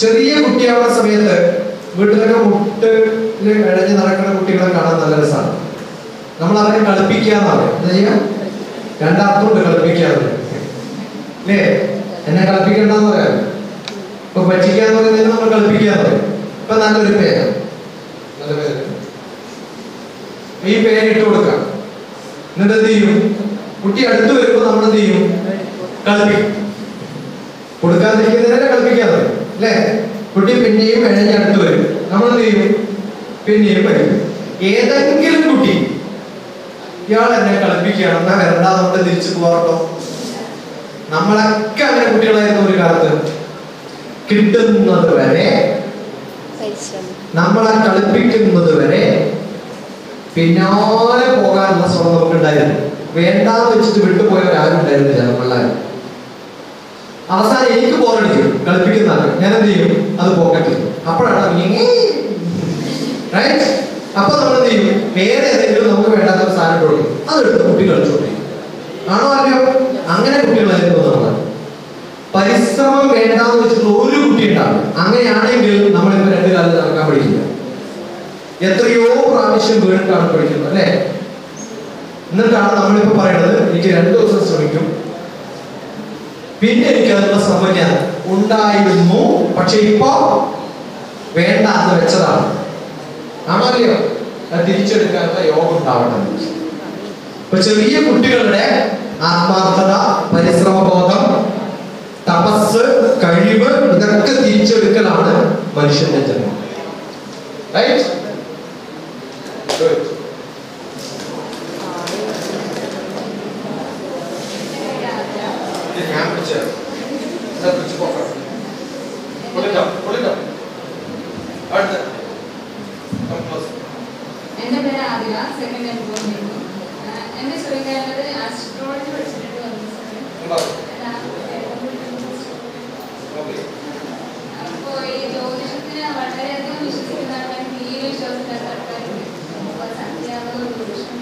ചെറിയ കുട്ടിയാവുന്ന സമയത്ത് വീട്ടിലൊക്കെ മുട്ടിൽ ഇഴഞ്ഞ് നടക്കുന്ന കുട്ടികളെ കാണാൻ നല്ല രസമാണ് നമ്മൾ അവരെ കളിപ്പിക്കുക പറയും. എന്താ ചെയ്യാ? രണ്ടർത്ഥമുണ്ട് കളിപ്പിക്കാന്ന് അല്ലേ? എന്നെ കളിപ്പിക്കണ്ടെന്ന് പറയാം. ഇപ്പൊ പറ്റിക്കാന്ന് പറയുന്നത് നമ്മൾ കളിപ്പിക്കാന്ന് ഇപ്പൊ നല്ലൊരു പേര്. നല്ല പേര്. ഈ പേരിട്ട് കൊടുക്കാം. എന്നിട്ട് എന്ത് ചെയ്യും? കുട്ടി അടുത്ത് വരുമ്പോൾ നമ്മൾ എന്ത് ചെയ്യും? കളിപ്പിക്കും കൊടുക്കാതിരിക്കുന്നതിനെ കളിപ്പിക്കാതെ അല്ലേ? കുട്ടി പിന്നെയും വേണമെങ്കിൽ അടുത്ത് വരും. നമ്മൾ എന്ത് ചെയ്യും? പിന്നെയും വരും. ഏതെങ്കിലും കുട്ടി ഇയാൾ എന്നെ കളിപ്പിക്കുകയാണ് എന്നാ വരണ്ട നമ്മൾ തിരിച്ചു പോകാട്ടോ നമ്മളൊക്കെ അങ്ങനെ കുട്ടികളായിരുന്നു ഒരു കാലത്ത്. കിട്ടുന്നത് വരെ നമ്മളെ കളിപ്പിക്കുന്നത് വരെ പിന്നാലെ പോകാനുള്ള ശ്രമം നമുക്ക് ഉണ്ടായിരുന്നു. വേണ്ടാന്ന് വെച്ചിട്ട് വിട്ടുപോയവരാരും ഉണ്ടായിരുന്നില്ല നമ്മളാരും അവസാനം എനിക്ക് ബോറടിക്കും കളിപ്പിക്കുന്ന ഞാൻ എന്ത് ചെയ്യും? അത് പോക്കറ്റ് അപ്പോഴാണ് റൈറ്റ് അപ്പൊ നമ്മൾ എന്ത് ചെയ്യും? വേറെ ഏതെങ്കിലും നമുക്ക് വേണ്ടാത്ത ഒരു സാധനം കൊടുക്കും അതെടുത്ത് കുട്ടി കളിച്ചോട്ടെ. ആണോ അറിയോ? അങ്ങനെ കുട്ടികളായിരുന്നു നമ്മൾ പരിശ്രമം വേണ്ടാന്ന് വെച്ചിട്ടുള്ള ഒരു കുട്ടി ഉണ്ടാവും അങ്ങനെയാണെങ്കിൽ നമ്മൾ ഇപ്പൊ രണ്ട് കാലത്ത് നടക്കാൻ പഠിക്കില്ല. എത്രയോ പ്രാവശ്യം വീണിട്ടാണ് പഠിക്കുന്നത് അല്ലേ? എന്നിട്ടാണ് നമ്മളിപ്പോ പറയുന്നത് എനിക്ക് രണ്ടു ദിവസം ശ്രമിക്കും. പിന്നെ എനിക്ക് അതിനുള്ള ശ്രമം ഉണ്ടായിരുന്നു പക്ഷെ ഇപ്പോ വേണ്ട എന്ന് വെച്ചതാണ്. ആണോ അല്ലയോ അത് തിരിച്ചെടുക്കാനുള്ള യോഗം ഉണ്ടാവട്ടെ ഇപ്പൊ ചെറിയ കുട്ടികളുടെ ആത്മാർത്ഥത പരിശ്രമബോധം തപസ് കഴിവ് ഇതൊക്കെ തിരിച്ചെടുക്കലാണ് മനുഷ്യന്റെ ജന്മം. റൈറ്റ് ഞാൻ പിടിച്ചത് ഇതാ പിടിച്ച് പോക്കാം പൊളിക്കാം പൊളിക്കാം അടുത്ത Come close. എന്റെ പേര് ആദില സെക്കൻഡ് ഇയർ പോകുന്നു എന്റെ ചോദിക്കാനുള്ളത് ആസ്ട്രോളജി പഠിച്ചിട്ട് വന്നു ഉണ്ടാവും. അപ്പോൾ ഈ ജ്യോതിഷത്തിന് വളരെയധികം വിശ്വസിക്കുന്ന ആൾക്കാർ തീരെ വിശ്വാസമില്ലാത്ത ആൾക്കാരുണ്ട് അപ്പോൾ സത്യാണോ ജ്യോതിഷം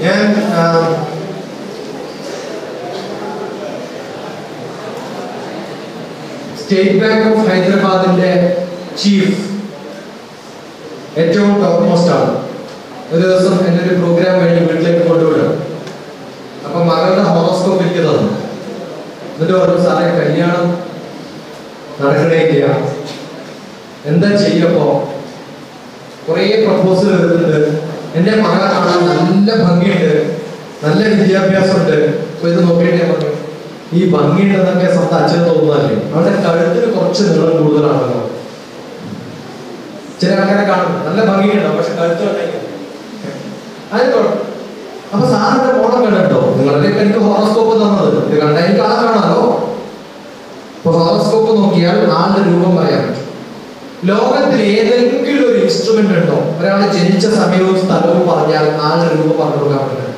ഞാൻ ആ, സ്റ്റേറ്റ് ബാങ്ക് ഓഫ് ഹൈദരാബാദിന്റെ ചീഫ് ഏറ്റവും ടോപ്പ് മോസ്റ്റ് ആണ്. ഒരു ദിവസം എന്റെ ഒരു പ്രോഗ്രാം കഴിഞ്ഞ് വീട്ടിലേക്ക് കൊണ്ടുവിടും. അപ്പൊ മകളുടെ ഹോറോസ്കോപ്പ് എനിക്ക് തന്നു എന്നിട്ട് പറഞ്ഞു സാറേ കല്യാണം നടക്കണേ ഇല്ല എന്താ ചെയ്യപ്പോ? കുറേ പ്രപ്പോസൽ വരുന്നുണ്ട്. എന്റെ മകളെ കാണാൻ നല്ല ഭംഗിയുണ്ട്. നല്ല വിദ്യാഭ്യാസമുണ്ട്. അപ്പൊ ഇത് നോക്കിയിട്ട് ഞാൻ പറഞ്ഞു. ഈ ഭംഗിയുണ്ടെന്നൊക്കെ സ്വന്തം അച്ഛന് തോന്നുന്നതല്ലേ? അവരുടെ കഴുത്തിന് കുറച്ച് നീളം കൂടുതലാണല്ലോ. ചില ആൾക്കാരെ കാണും നല്ല ഭംഗിയുണ്ടാവും പക്ഷെ കഴുത്ത് അതിന് അപ്പൊ സാറിന്റെ മോളം കണ്ടോ നിങ്ങളുടെ എനിക്ക് ഹോറോസ്കോപ്പ് തന്നത്? ഇത് കണ്ട എനിക്ക് ആളെ കാണാമല്ലോ. ഹോറോസ്കോപ്പ് നോക്കിയാൽ ആളുടെ രൂപം പറ്റും. ലോകത്തിൽ ഏതെങ്കിലും ഒരു ഇൻസ്ട്രുമെന്റ് ഉണ്ടോ? ഒരാൾ ജനിച്ച സമയവും സ്ഥലവും പറഞ്ഞാൽ ആളുടെ രൂപം പറഞ്ഞു കൊടുക്കാൻ പറ്റില്ല.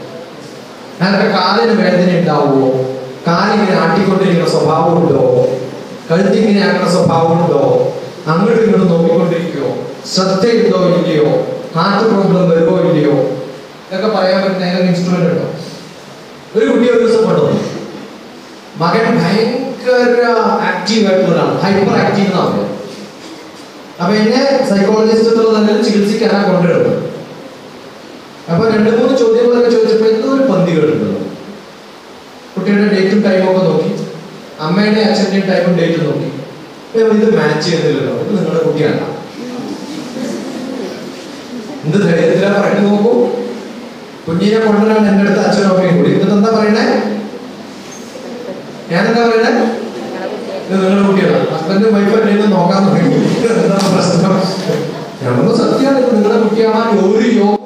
അയാളുടെ കാലിന് വേദന ഉണ്ടാവുമോ? കാലിങ്ങനെ ആട്ടിക്കൊണ്ടിരിക്കുന്ന സ്വഭാവം ഉണ്ടോ കഴുത്തിങ്ങനെ ആക്കുന്ന സ്വഭാവം ഉണ്ടോ അങ്ങോട്ടും ഇങ്ങോട്ടും നോക്കിക്കൊണ്ടിരിക്കുവോ? ശ്രദ്ധയുണ്ടോ ഇല്ലയോ? ഹാർട്ട് പ്രോബ്ലം വരുമോ ഇല്ലയോ? ഇതൊക്കെ പറയാൻ പറ്റുന്ന ഏതെങ്കിലും ഇൻസ്ട്രുമെന്റ് ഉണ്ടോ? ഒരു കുട്ടി ഒരു ദിവസം കൊണ്ടുവന്നു മകൻ ഭയങ്കര ആക്റ്റീവ് ആയിട്ടുള്ളതാണ് ഹൈപ്പർ ആക്റ്റീവ് എന്നാണ് അപ്പൊ എന്നെ സൈക്കോളജിസ്റ്റ് തന്നെ ചികിത്സിക്കാനാണ് കൊണ്ടുവരുന്നത്. അപ്പൊ രണ്ട് മൂന്ന് ചോദ്യങ്ങളൊക്കെ ചോദിച്ചപ്പോ എന്തോ ഒരു പന്തികളുണ്ട് കുട്ടിയുടെ ഡേറ്റും ടൈമും ഒക്കെ നോക്കി. അമ്മയുടെ അച്ഛന്റെയും ടൈമും ഡേറ്റും നോക്കി. ഇത് മാച്ച് ചെയ്യുന്നില്ലല്ലോ. ഇത് നിങ്ങളുടെ കുട്ടിയല്ല എന്ത് ധൈര്യത്തിലാ പറഞ്ഞു നോക്കൂ. കുഞ്ഞിനെ കൊണ്ടുവരാൻ എന്റെ അടുത്ത് അച്ഛനും അമ്മയും കൂടി. ഇത് എന്താ പറയണേ? ഞാൻ എന്താ പറയണേ? ഇത് നിങ്ങളുടെ കുട്ടിയാണ്? ഹസ്ബൻഡും വൈഫും എന്നെ നോക്കാൻ തുടങ്ങി എന്താ പ്രശ്നം? ഞമ്മക്ക് സത്യമാണ്. ഇത് നിങ്ങളുടെ കുട്ടിയാണ്? ഒരു യോഗം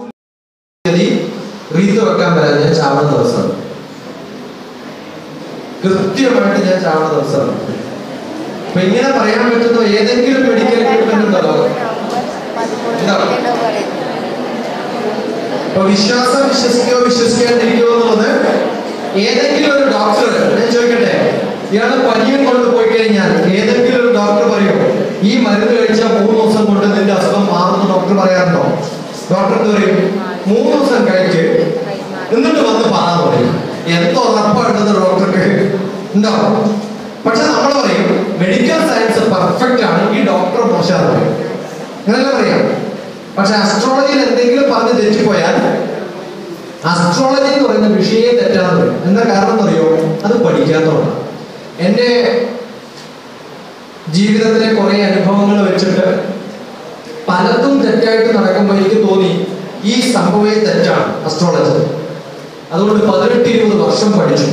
റീത്ത് വെക്കാൻ വരാൻ ഞാൻ ചാവുന്ന ദിവസമാണ്. കൃത്യമായിട്ട് ഞാൻ ചാവണ ദിവസമാണ് അപ്പൊ ഇങ്ങനെ പറയാൻ പറ്റുന്ന ഏതെങ്കിലും മെഡിക്കൽ ട്രീറ്റ്മെന്റ് ഉണ്ടോ? അപ്പൊ വിശ്വാസം വിശ്വസിക്കോ വിശ്വസിക്കാണ്ടിരിക്കോ എന്നുള്ളത് ഏതെങ്കിലും ഒരു ഡോക്ടർ ഞാൻ ചോദിക്കട്ടെ? ഇയാൾ പനിയും കൊണ്ട് പോയി കഴിഞ്ഞാൽ ഏതെങ്കിലും ഒരു ഡോക്ടർ പറയും ഈ മരുന്ന് കഴിച്ചാൽ മൂന്ന് ദിവസം കൊണ്ട് നിന്റെ അസുഖം മാറുന്ന ഡോക്ടർ പറയാറുണ്ടോ? ഡോക്ടർ പറയും? മൂന്ന് ദിവസം കഴിച്ച് എന്നിട്ട് വന്ന് പറയാൻ പറയും. എന്തോ ഉറപ്പായിട്ടെന്ന് ഡോക്ടർക്ക് ഉണ്ടോ പക്ഷെ നമ്മൾ പറയും മെഡിക്കൽ സയൻസ് പെർഫെക്റ്റ് ആണ് ഈ ഡോക്ടർ മോശം പറയും. പറയാം. പക്ഷെ അസ്ട്രോളജിയിൽ എന്തെങ്കിലും പറഞ്ഞ് തെറ്റിപ്പോയാൽ അസ്ട്രോളജി എന്ന് പറയുന്ന വിഷയം തെറ്റാന്ന് പറയും. എന്താ കാരണം എന്നറിയോ? അത് പഠിക്കാത്തതാണ് എന്റെ ജീവിതത്തിലെ കുറെ അനുഭവങ്ങൾ വെച്ചിട്ട് പലതും തെറ്റായിട്ട് നടക്കുമ്പോൾ എനിക്ക് തോന്നി ഈ സംഭവം തെറ്റാണ് അസ്ട്രോളജി അതുകൊണ്ട് പതിനെട്ട് ഇരുപത് വർഷം പഠിച്ചു.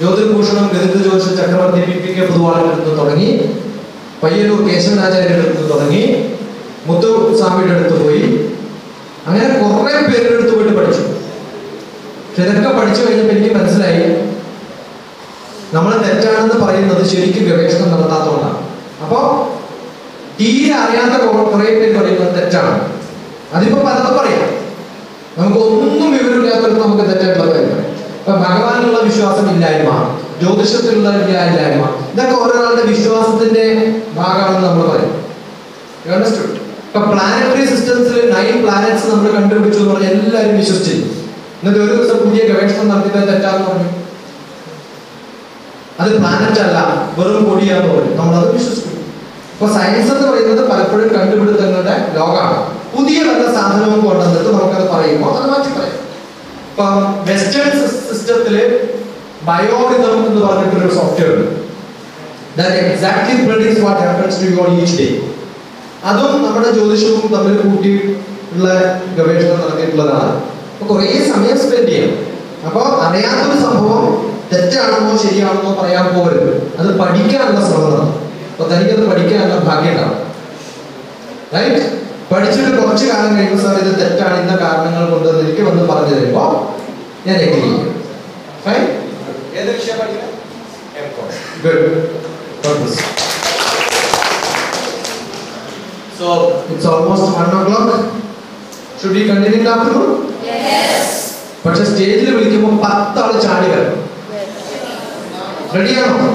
ജ്യോതിർഭൂഷണം ഗണിത ജ്യോതിഷ ചക്രവർത്തി പി പി കെ പൊതുവാളിനടുത്ത് തുടങ്ങി പയ്യന്നൂർ കേശവനാചാര്യരുടെ അടുത്ത് തുടങ്ങി മുത്തു സ്വാമിയുടെ അടുത്ത് പോയി. അങ്ങനെ കുറെ പേരുടെ അടുത്ത് പോയിട്ട് പഠിച്ചു. പക്ഷെ പഠിച്ചു കഴിഞ്ഞപ്പോൾ എനിക്ക് മനസ്സിലായി നമ്മൾ തെറ്റാണെന്ന് പറയുന്നത് ശരിക്കും ഗവേഷണം നടത്താത്തതുകൊണ്ടാണ്. അപ്പോൾ തീരെ അറിയാത്ത കുറെ പേര് പറയുന്നത് തെറ്റാണ്. അതിപ്പോ പലതും പറയാം. നമുക്ക് ഒന്നും വിവരമില്ലാത്തവർക്ക് നമുക്ക് തെറ്റായിട്ടുള്ള കാര്യം ഇപ്പൊ ഭഗവാനുള്ള വിശ്വാസം ഇല്ലായ്മ ജ്യോതിഷത്തിലുള്ള ഇല്ലായ്മ ഇതൊക്കെ ഒരാളുടെ വിശ്വാസത്തിന്റെ ഭാഗമാണെന്ന് നമ്മൾ പറയും? ഇപ്പൊ പ്ലാനറ്ററി സിസ്റ്റംസിൽ നയൻ പ്ലാനറ്റ്സ് നമ്മൾ കണ്ടുപിടിച്ചു എന്ന് പറഞ്ഞാൽ എല്ലാവരും വിശ്വസിച്ചിരുന്നു. എന്നിട്ട് ഒരു ദിവസം പുതിയ ഗവേഷണം നടത്തിയത് തെറ്റാന്ന് പറഞ്ഞു. അത് പ്ലാനറ്റ് അല്ല വെറും പൊടിയാന്ന് പറഞ്ഞു. നമ്മളത് വിശ്വസിക്കും ഇപ്പൊ സയൻസ് എന്ന് പറയുന്നത് പലപ്പോഴും കണ്ടുപിടുത്തങ്ങളുടെ ലോകമാണ്. പുതിയ വല്ല സാധനവും കൊണ്ടുവന്നിട്ട് നമുക്കത് പറയുമ്പോൾ അത് മാറ്റി പറയാം ഇപ്പൊ വെസ്റ്റേൺ സിസ്റ്റത്തിൽ ബയോറിതം എന്ന് പറഞ്ഞിട്ടൊരു സോഫ്റ്റ്വെയർ ഉണ്ട്. That exactly predicts what happens to you on each day അതും നമ്മുടെ ജ്യോതിഷവും തമ്മിൽ കൂട്ടിയിട്ടുള്ള ഗവേഷണം നടത്തിയിട്ടുള്ളതാണ്. അപ്പൊ കുറേ സമയം സ്പെൻഡ് ചെയ്യണം. അപ്പോൾ അറിയാത്തൊരു സംഭവം തെറ്റാണെന്നോ ശരിയാണെന്നോ പറയാൻ പോകരുത്. അത് പഠിക്കാനുള്ള ശ്രമം നടത്തും അപ്പൊ തനിക്കത് പഠിക്കാനുള്ള ഭാഗ്യം ഉണ്ടാവും റൈറ്റ് പഠിച്ചിട്ട് കുറച്ച് കാലം കഴിയുമ്പോൾ സാർ ഇത് തെറ്റാണ് ഇന്ന കാരണങ്ങൾ കൊണ്ട് എനിക്ക് വന്ന് പറഞ്ഞു തരുമ്പോ ഞാൻ എഗ്രി ചെയ്യും? ഏത് വിഷയം. Should the afternoon? പക്ഷെ സ്റ്റേജിൽ വിളിക്കുമ്പോൾ പത്താൾ ചാടി വരണം റെഡിയാണോ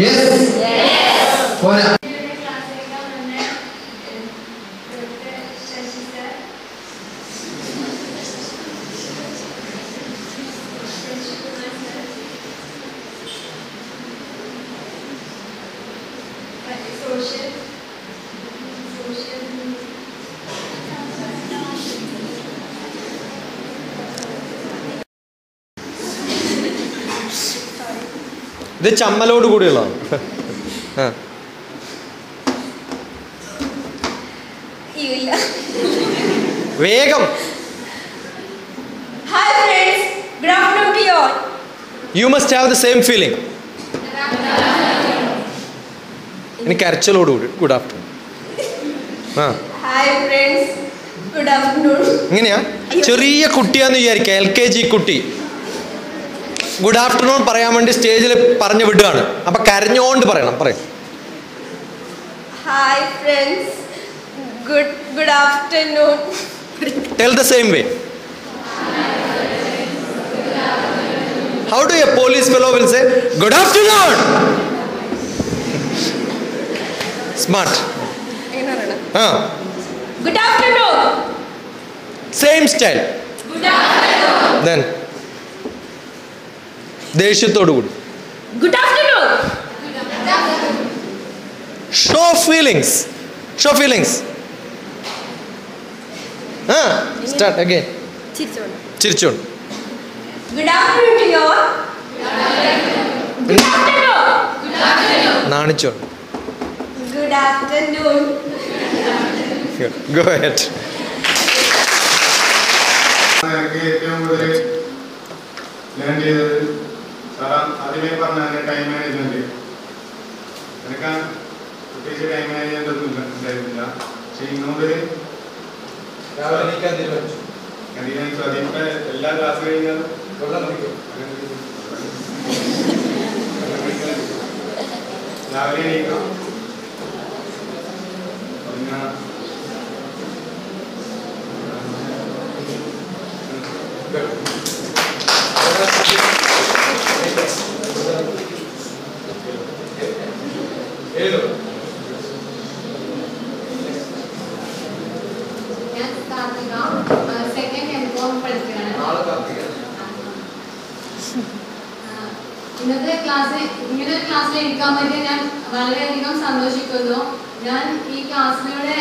യെസ് പോരാ സോഷ്യൽ സോഷ്യൽ ഇത് ചമ്മലോട് കൂടിയുള്ളതാണ്. വേഗം. Hi friends good afternoon to you all you must have the same feeling എനിക്ക് അരച്ചലോട് കൂടി. ഗുഡ് ആഫ്റ്റർനൂൺ ആ. ഹായ് ഫ്രണ്ട്സ് ഗുഡ് ആഫ്റ്റർനൂൺ ഇങ്ങനെയാ? ചെറിയ കുട്ടിയാന്ന് വിചാരിക്കുക എൽ കെ ജി കുട്ടി. ഗുഡ് ആഫ്റ്റർനൂൺ പറയാൻ വേണ്ടി സ്റ്റേജിൽ പറഞ്ഞു വിടുകയാണ്. അപ്പൊ കരഞ്ഞോണ്ട് പറയണം. പറയും. Hi friends good good afternoon tell the same way how do a police fellow will say good afternoon smart ആ. Good afternoon same style good afternoon ദേഷ്യത്തോടു കൂടി. Good afternoon show feelings show feelings ആ start again ചിരിച്ചോണ്ട് good afternoon to you good afternoon നാണിച്ചോണ്ട് good afternoon go ahead ഏറ്റവും കൂടുതൽ learn ചെയ്തത് Sarah ആദ്യമേ പറഞ്ഞ അതിന്റെ time management എനിക്ക് പ്രത്യേകിച്ച് ടൈം മാനേജ്മെന്റ് ഒന്നും ഉണ്ടായിരുന്നില്ല. പക്ഷെ ഇന്നോട് തീരുമാനിച്ചു അതിപ്പോ എല്ലാ ക്ലാസ് കഴിഞ്ഞാലും രാവിലെ എണീക്കാം. പിന്നെ ഞാൻ കാർത്തിക സെക്കൻഡ് എം കോം പഠിക്കുകയാണ് ആ, ഇന്നത്തെ ക്ലാസ് ഇങ്ങനെ ഒരു ക്ലാസ്സിൽ ഇരിക്കാൻ പറ്റിയ ഞാൻ വളരെയധികം സന്തോഷിക്കുന്നു ഞാൻ ഈ ക്ലാസ്സിലൂടെ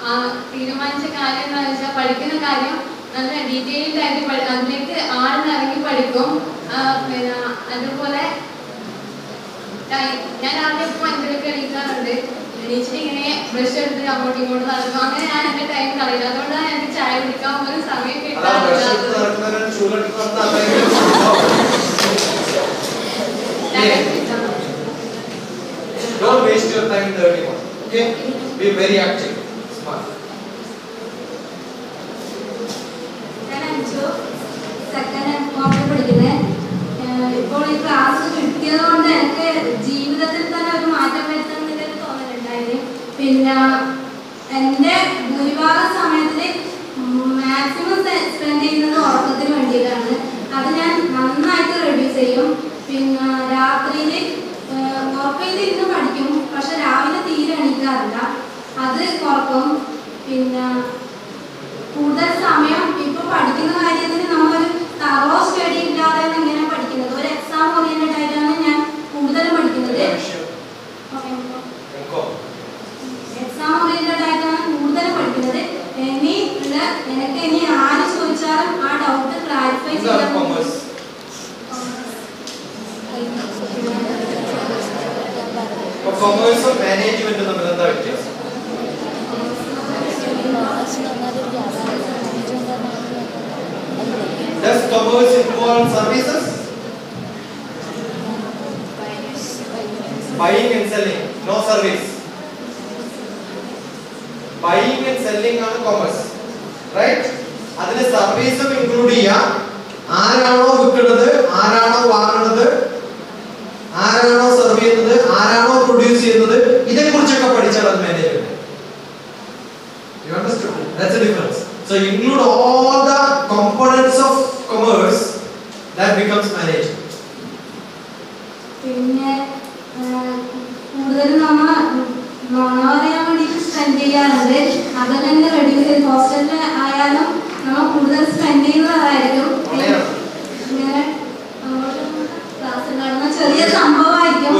ആ, തീരുമാനിച്ച കാര്യം എന്താണെന്ന് വെച്ചാൽ പഠിക്കുന്ന കാര്യം നല്ല ഡീറ്റെയിൽഡ് ആയിട്ട് പഠിക്കും അതിലേക്ക് ആഴ്ന്നിറങ്ങി പഠിക്കും. പിന്നെ അതുപോലെ ഞാൻ ആദ്യം ഇപ്പോൾ അഞ്ചരക്ക് എണീക്കാറുണ്ട്. എണീച്ചിട്ട് ഇങ്ങനെ ബ്രഷ് എടുത്ത് അങ്ങോട്ടും ഇങ്ങോട്ടും നടക്കും. അങ്ങനെ ഞാൻ എന്റെ ടൈം കളയില്ല അതുകൊണ്ടാണ് എനിക്ക് ചായ കുടിക്കാൻ പോലും സമയം കിട്ടാറില്ല. Don't waste your time in the early morning. Okay? Be very active. Smart. ഇപ്പോൾ ഈ ക്ലാസ് എനിക്ക് ജീവിതത്തിൽ തന്നെ ഒരു മാറ്റം പിന്നെ എന്റെ ഭൂരിഭാഗം സമയത്തിൽ മാക്സിമം സ്പെൻഡ് ചെയ്യുന്നത് ഉറക്കത്തിന് വേണ്ടിയിട്ടാണ്. അത് ഞാൻ നന്നായിട്ട് റെഡ്യൂസ് ചെയ്യും. പിന്നെ രാത്രിയിൽ ഉറക്കയിൽ പഠിക്കും. പക്ഷെ രാവിലെ തീരെ എണീക്കാറില്ല. അത് കുറക്കും. പിന്നെ കൂടുതൽ സമയം ഇപ്പൊ പഠിക്കുന്ന കാര്യത്തിന് നമ്മളൊരു തറോ സ്റ്റഡി ഇല്ലാതെ ഇങ്ങനെ പഠിക്കുന്നത്? ഒരു എക്സാം ഓറിയന്റഡ് ആയിട്ടാണ് ഞാൻ കൂടുതലും പഠിക്കുന്നത്. എക്സാം ഓറിയന്റഡ് ആയിട്ടാണ് കൂടുതലും പഠിക്കുന്നത്. ഇനി ഉള്ള എനിക്ക് ഇനി ആര് ചോദിച്ചാലും ആ ഡൗട്ട് ക്ലാരിഫൈ ചെയ്യാൻ കൊമേഴ്സും മാനേജ്മെന്റും തമ്മിൽ എന്താ വ്യത്യാസം? Does commerce involve services? Buying and selling, no service. Buying and selling ആണ് commerce. Right? അതിന് സർവീസും ഇൻക്ലൂഡ് ചെയ്യാം ആരാണോ വിൽക്കുന്നത് ആരാണോ വാങ്ങുന്നത് ആരാണോ സെർവ് ചെയ്യുന്നത് ആരാണോ പ്രൊഡ്യൂസ് ചെയ്യുന്നത് ഇതേക്കുറിച്ചൊക്കെ പഠിച്ചാൽ management You understood? That's the difference. So include all the components of commerce that becomes marriage. പിന്നെ കൂടുതലും നമ്മ നുണ പറയാൻ വേണ്ടിയിട്ട് സ്പെൻഡ് ചെയ്യാറുണ്ട് അത് തന്നെ ചെയ്ത് ഹോസ്റ്റലിൽ ആയാലും നമ്മൾ കൂടുതൽ സ്പെൻഡ് ചെയ്യുന്നതായിരിക്കും ഇങ്ങനെ ക്ലാസ്സിൽ നടന്ന ചെറിയ സംഭവമായിരിക്കും.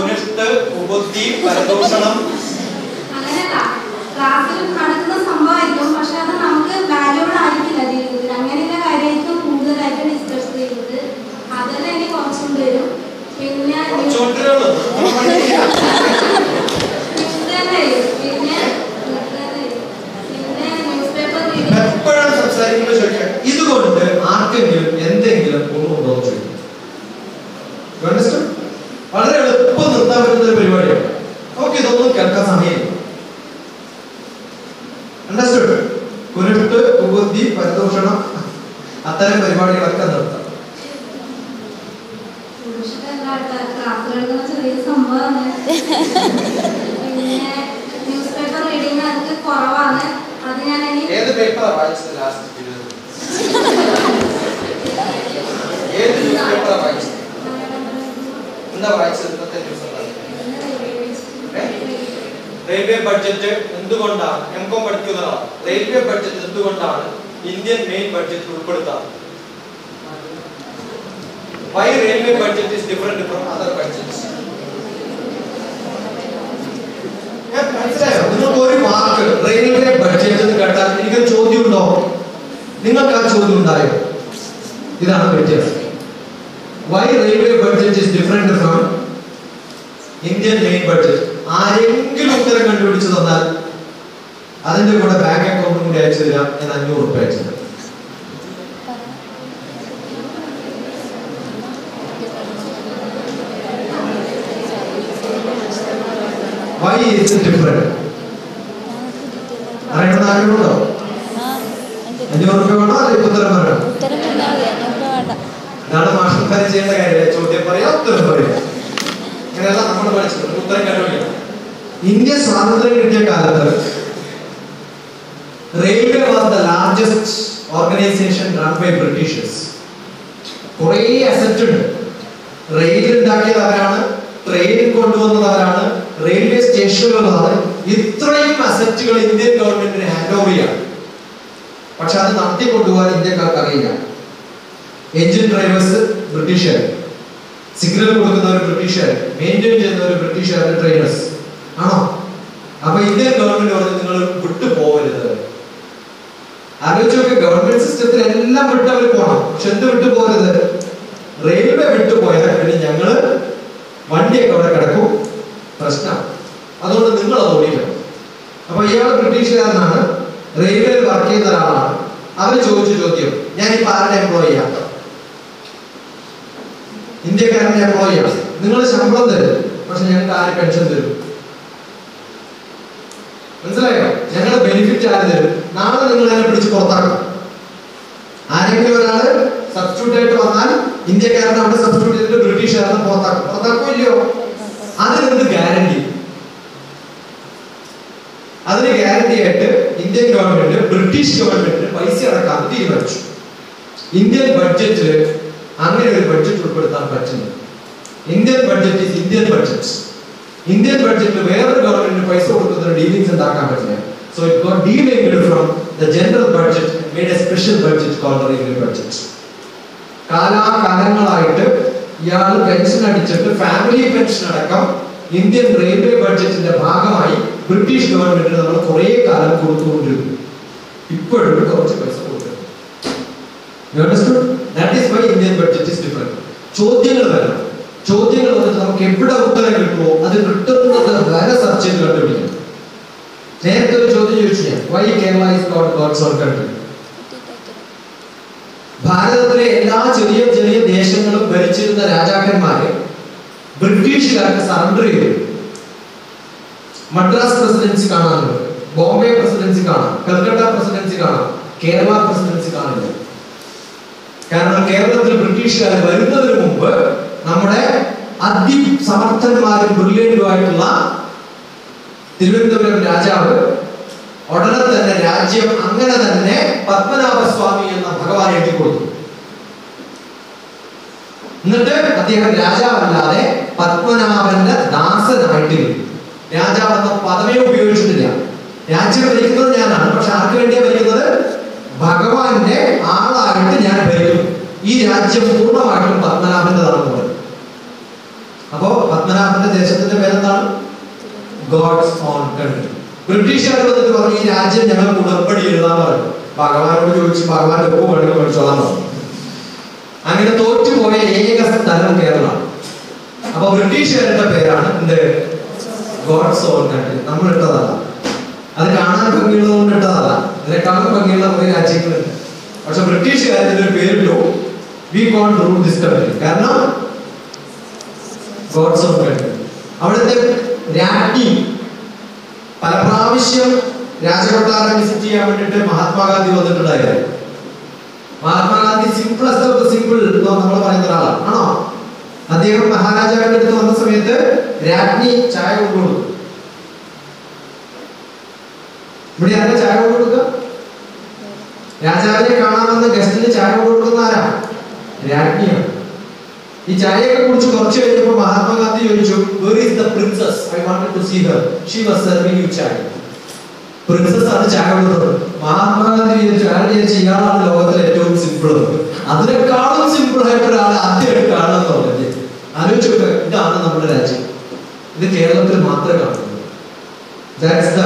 ഇതാണ് മാഷന്മാരെ ചെയ്യേണ്ട കാര്യമില്ല ചോദ്യം പറയാ ഉത്തരം പറയാം. അങ്ങനെയല്ല നമ്മൾ പഠിച്ചത്. ഉത്തരം കണ്ടുപിടിക്കണം ഇന്ത്യ സ്വാതന്ത്ര്യം കിട്ടിയ കാലത്ത് railway was the largest organisation run by Britishers കുറേ അസറ്റ് ഉണ്ട്. റെയിൽ ഉണ്ടാക്കിയത് അവരാണ് ട്രെയിൻ കൊണ്ടുവന്നത് അവരാണ് റെയിൽവേ സ്റ്റേഷനുകളാണ് ഇത്രയും അസറ്റുകൾ ഇന്ത്യൻ ഗവൺമെന്റിന് ഹാൻഡ് ഓവർ ചെയ്യാണ്. പക്ഷെ അത് നടത്തി കൊണ്ടുപോകാൻ ഇന്ത്യക്കാർക്ക് അറിയില്ല. എഞ്ചിൻ ഡ്രൈവേഴ്സ് ബ്രിട്ടീഷുകാർ സിഗ്നൽ കൊടുക്കുന്നവർ ബ്രിട്ടീഷുകാർ മെയിന്റെയിൻ ചെയ്യുന്നവർ ബ്രിട്ടീഷുകാരുടെ ട്രെയിനേഴ്സ് ആണോ? അപ്പൊ ഇന്ത്യൻ ഗവൺമെന്റ് പറഞ്ഞു നിങ്ങൾ വിട്ടു പോകരുത് ആലോചിച്ച് നോക്കി ഗവൺമെന്റ് സിസ്റ്റത്തിൽ എല്ലാം വിട്ട് അവർ പോകണം പക്ഷെ എന്ത് വിട്ടു പോകരുത് റെയിൽവേ വിട്ടു പോയാൽ പിന്നെ ഞങ്ങൾ വണ്ടിയൊക്കെ അവിടെ കിടക്കും. പ്രശ്നം. അതുകൊണ്ട് നിങ്ങൾ അത് ഓടിക്കണം. അപ്പൊ ഇയാൾ ബ്രിട്ടീഷുകാരനാണ് റെയിൽവേയിൽ വർക്ക് ചെയ്യുന്ന ഒരാളാണ്. അവർ ചോദിച്ചു ചോദ്യം ഞാൻ ഇപ്പൊ ആരുടെ എംപ്ലോയി ആണ് ഞാൻ നിങ്ങൾ ശമ്പളം തരും. പക്ഷെ ഞങ്ങൾക്ക് ആര് പെൻഷൻ തരും? മനസ്സിലായോ? ഞങ്ങളുടെ ബെനിഫിറ്റ് ആര് തരും? നാളെ നിങ്ങൾ എന്നെ പിടിച്ച് പുറത്താക്കും ആരെങ്കിലും ഒരാൾ സബ്സ്റ്റിറ്റ്യൂട്ട് ആയിട്ട് വന്നാൽ ഇന്ത്യക്കാരനെ അവിടെ സബ്സ്റ്റിറ്റ്യൂട്ട് ചെയ്തിട്ട് ബ്രിട്ടീഷുകാരനെ പുറത്താക്കും. പുറത്താക്കോ ഇല്ലയോ? അതിനെന്ത് ഗ്യാരണ്ടി അതിന് ഗ്യാരണ്ടി ആയിട്ട് ഇന്ത്യൻ ഗവൺമെന്റ് ബ്രിട്ടീഷ് ഗവൺമെന്റിന് പൈസ അടക്കാൻ തീരുമാനിച്ചു. ഇന്ത്യൻ ബഡ്ജറ്റിൽ അങ്ങനെ ഒരു ബഡ്ജറ്റ് ഉൾപ്പെടുത്താൻ പറ്റുന്നു. Indian budget Indian budget Indian ബഡ്ജറ്റിൽ വേറൊരു ഗവൺമെന്റിന് പൈസ കൊടുക്കുന്ന ഡീലിംഗ്സ് ഉണ്ടാക്കാൻ പറ്റില്ല. So it from the general budget and made a special budget called the railway budget. കാലാകാലങ്ങളായിട്ട് ഇയാൾ പെൻഷൻ അടിച്ചിട്ട് ഫാമിലി പെൻഷൻ അടക്കം ഇന്ത്യൻ റെയിൽവേ ബഡ്ജറ്റിന്റെ ഭാഗമായി ബ്രിട്ടീഷ് ഗവൺമെന്റിന് നമ്മൾ കുറേ കാലം കൊടുത്തുകൊണ്ടിരുന്നു. ഇപ്പോഴും കുറച്ച് പൈസ ചോദ്യങ്ങൾ വരണം. ചോദ്യങ്ങൾ വന്നിട്ട് നമുക്ക് എവിടെ ഉത്തരം കിട്ടുമോ അത് കിട്ടുന്നത് വരെ സെർച്ച് ചെയ്ത് കണ്ടുപിടിക്കണം നേരത്തെ ഒരു ചോദ്യം ചോദിച്ചു ഞാൻ. വൈ കേരള ഭാരതത്തിലെ എല്ലാ ചെറിയ ചെറിയ ദേശങ്ങളും ഭരിച്ചിരുന്ന രാജാക്കന്മാരെ ബ്രിട്ടീഷുകാർക്ക് സറണ്ടർ ചെയ്തു. മദ്രാസ് പ്രസിഡൻസി കാണാനുണ്ട്. ബോംബെ പ്രസിഡൻസി കാണാം. കൽക്കട്ട പ്രസിഡൻസി കാണാം. കേരള പ്രസിഡൻസി കാണില്ല കാരണം കേരളത്തിൽ ബ്രിട്ടീഷുകാർ വരുന്നതിന് മുമ്പ് നമ്മുടെ അതിസമർത്ഥന്മാരും ബ്രില്യന്റുമായിട്ടുള്ള തിരുവനന്തപുരം രാജാവ് ഉടനെ തന്നെ രാജ്യം അങ്ങനെ തന്നെ പത്മനാഭസ്വാമി എന്ന ഭഗവാൻ എഴുതിക്കൊടുത്തു. എന്നിട്ട് അദ്ദേഹം രാജാവല്ലാതെ പത്മനാഭന്റെ ദാസനായിട്ട് രാജാവ് എന്ന പദവിയെ ഉപയോഗിച്ചിട്ടില്ല. രാജ്യം ഭരിക്കുന്നത് ഞാനാണ് പക്ഷെ ആർക്ക് വേണ്ടിയാണ് ഭരിക്കുന്നത്? ഭഗവാന്റെ ആളായിട്ട് ഞാൻ വരും ഈ രാജ്യം പൂർണമായിട്ടും പത്മനാഭന്റെതാണെന്ന് പറയും അപ്പോ പത്മനാഭന്റെ ദേശത്തിന്റെ പേരെന്താണ്? ഗോഡ്സ് ഓൺ കൺട്രി ബ്രിട്ടീഷുകാർ വന്നിട്ട് പറഞ്ഞു ഈ രാജ്യം ഞങ്ങൾ ഉടമ്പടി എഴുതാൻ പറഞ്ഞു. ഭഗവാനോട് ചോദിച്ചു ഭഗവാൻ ഒപ്പ് വേണമെങ്കിൽ മേടിച്ചോളാൻ പറഞ്ഞു. അങ്ങനെ തോറ്റുപോയ ഏക സ്ഥലം കേരളമാണ്. അപ്പൊ ബ്രിട്ടീഷുകാരുടെ പേരാണ് എന്ത്? ഗോഡ്സ് ഓൺ കൺട്രി നമ്മൾ ഇട്ടതല്ല. അത് കാണാൻ ഭംഗിയുള്ളതുകൊണ്ട് ഇട്ടതല്ല. ഇതിനെക്കാളും ഭംഗിയുള്ള കുറെ രാജ്യങ്ങളുണ്ട്. പക്ഷെ ബ്രിട്ടീഷുകാർ ഇതിനൊരു പേരിട്ടു. We can rule this country കാരണം ഗോഡ്സ് ഓഫ് അവിടുത്തെ രാജ്ഞി പല പ്രാവശ്യം രാജകൊട്ടാരം വിസിറ്റ് ചെയ്യാൻ വേണ്ടിയിട്ട് മഹാത്മാഗാന്ധി വന്നിട്ടുണ്ടായിരുന്നു. മഹാത്മാഗാന്ധി സിംപിൾ ഓഫ് സിമ്പിൾ നമ്മൾ പറയുന്ന ഒരാളാണ്. ആണോ? അദ്ദേഹം മഹാരാജാവിന്റെ അടുത്ത് വന്ന സമയത്ത് രാജ്ഞി ചായ കൊണ്ടുകൊടുത്തു ഇവിടെ ആരാ ചായ കൊടുക്കുക? രാജാവിനെ കാണാൻ വന്ന ഗസ്റ്റിന് ചായ കൊടുക്കുന്ന ആരാ? രാജ്ഞിയാണ്. ഈ ചായയൊക്കെ കുടിച്ച് കുറച്ച് കഴിഞ്ഞപ്പോൾ മഹാത്മാഗാന്ധി ചോദിച്ചു where is the princess I wanted to see her she was serving you chai princess ആണ് ചായ കൊടുത്തത്. മഹാത്മാഗാന്ധി വിചാരിച്ചു ആരും വിചാരിച്ചു? ഇയാളാണ് ലോകത്തിലെ ഏറ്റവും സിമ്പിൾ അതിനേക്കാളും സിമ്പിൾ ആയിട്ട് ഒരാളെ ആദ്യമായിട്ട് കാണുന്ന പറഞ്ഞത് ആലോചിച്ച് ഇതാണ് നമ്മുടെ രാജ്യം. ഇത് കേരളത്തിൽ മാത്രമേ കാണുന്നത് ദാറ്റ്സ് ദ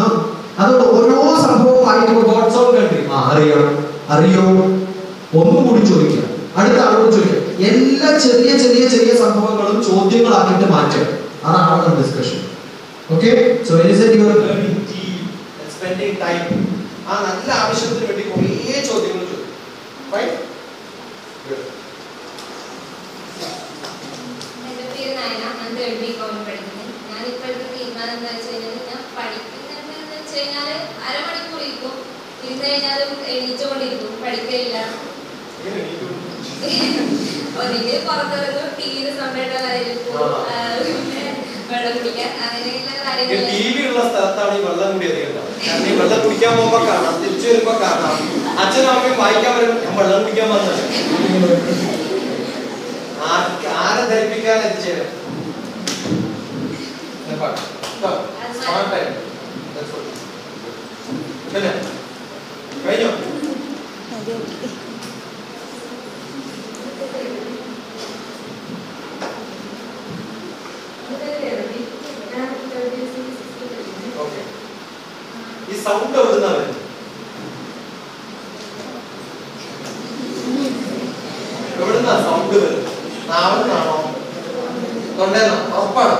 no. അതുകൊണ്ട് ഓരോ സംഭവവും ആയിട്ട് ഗോഡ്സ് ഓൺ കൺട്രി ആ അറിയാം അറിയോ? ഒന്നും കൂടി ചോദിക്കുക അടുത്ത ആളോട് ചോദിക്കുക എല്ലാ ചെറിയ ചെറിയ ചെറിയ സംഭവങ്ങളും ചോദ്യങ്ങളാക്കിയിട്ട് മാറ്റുക. അതാണ് നമ്മുടെ discussion okay so your learning spending time ആ നല്ല ആവശ്യത്തിന് വേണ്ടി കുറേ ചോദ്യങ്ങൾ ചോദിക്കും. റൈറ്റ് എന്റെ പേര് നയന. ഞാൻ തേർഡ് ബി പഠിക്കുന്നത് ഞാൻ ഇപ്പോഴത്തെ തീരുമാനം എന്താ വെച്ച് കഴിഞ്ഞാൽ വെച്ച് കഴിഞ്ഞാൽ അരമണിക്കൂർ ഇരിക്കും. ഇരുന്ന് കഴിഞ്ഞാലും എണീച്ചുകൊണ്ടിരിക്കും. പഠിക്കില്ല ഒരിക്കൽ പുറത്തിറങ്ങും ടി വിയിൽ സമയത്ത് വരയിരിക്കും പിന്നെ വെള്ളം കുടിക്കാൻ അങ്ങനെയുള്ള കാര്യങ്ങൾ സ്ഥലത്താണ് ഈ വെള്ളം കൂടി. കാരണം ഈ വെള്ളം കുടിക്കാൻ പോകുമ്പോ കാണാം തിരിച്ചു വരുമ്പോ കാണാം. അച്ഛനും അമ്മയും വായിക്കാൻ വരുമ്പോ ഞാൻ വെള്ളം കുടിക്കാൻ വന്നത് ആരെ ധരിപ്പിക്കാൻ എത്തിച്ചേരും പിന്നെ കഴിഞ്ഞോ ഈ സൗണ്ട് എവിടുന്നാ വരുന്നത് എവിടുന്നാ സൗണ്ട് വരുന്നത് നാവിന്നാണോ തൊണ്ടേന്നോ ഉറപ്പാണോ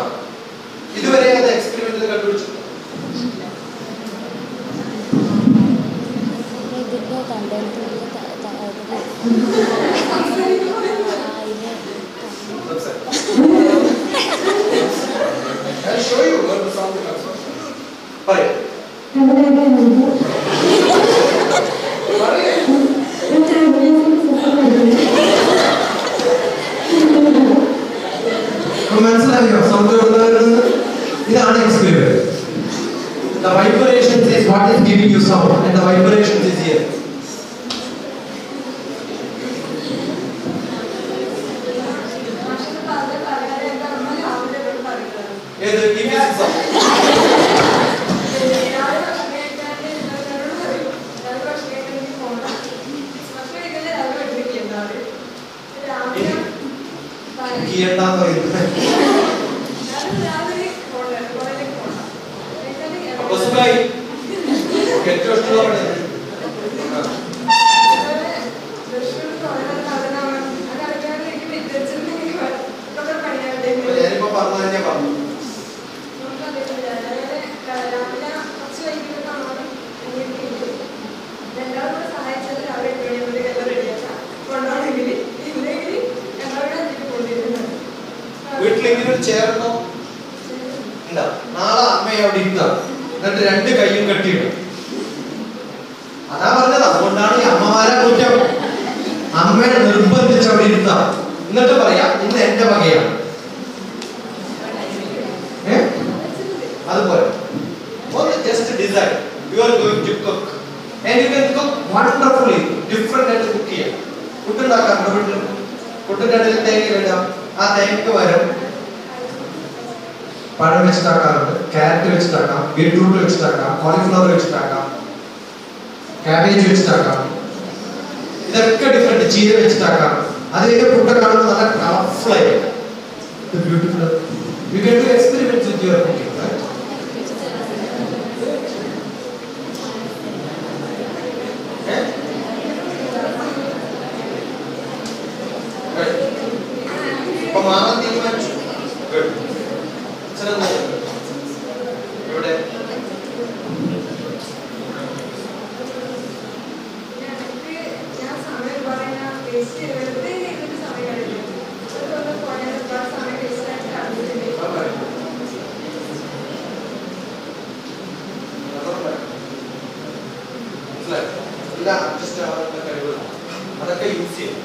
യൂസ് ചെയ്യും.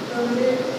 ഇപ്പൊ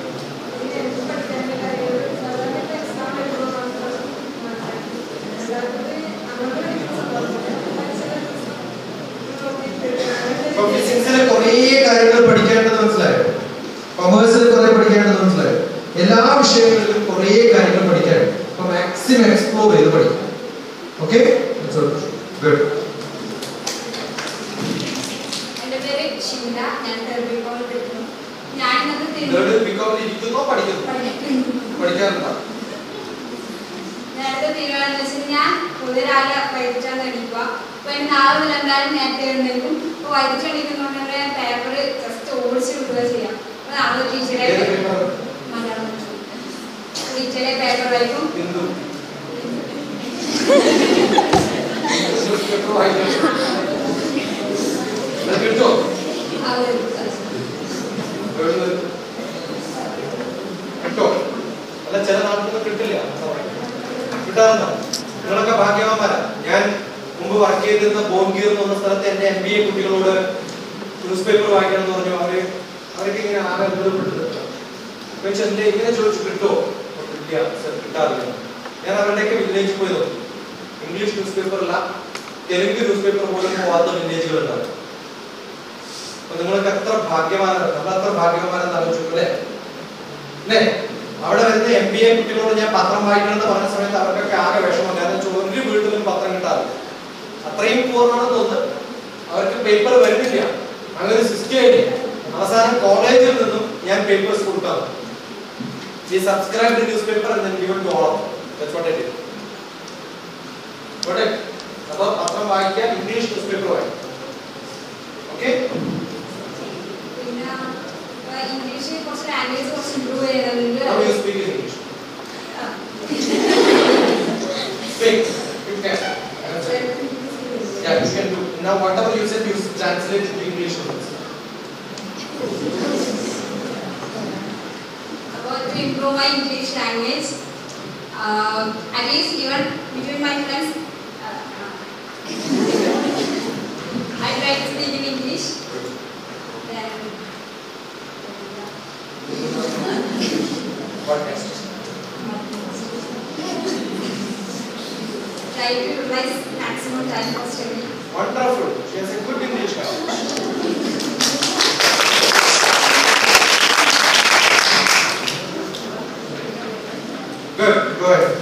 Good, good.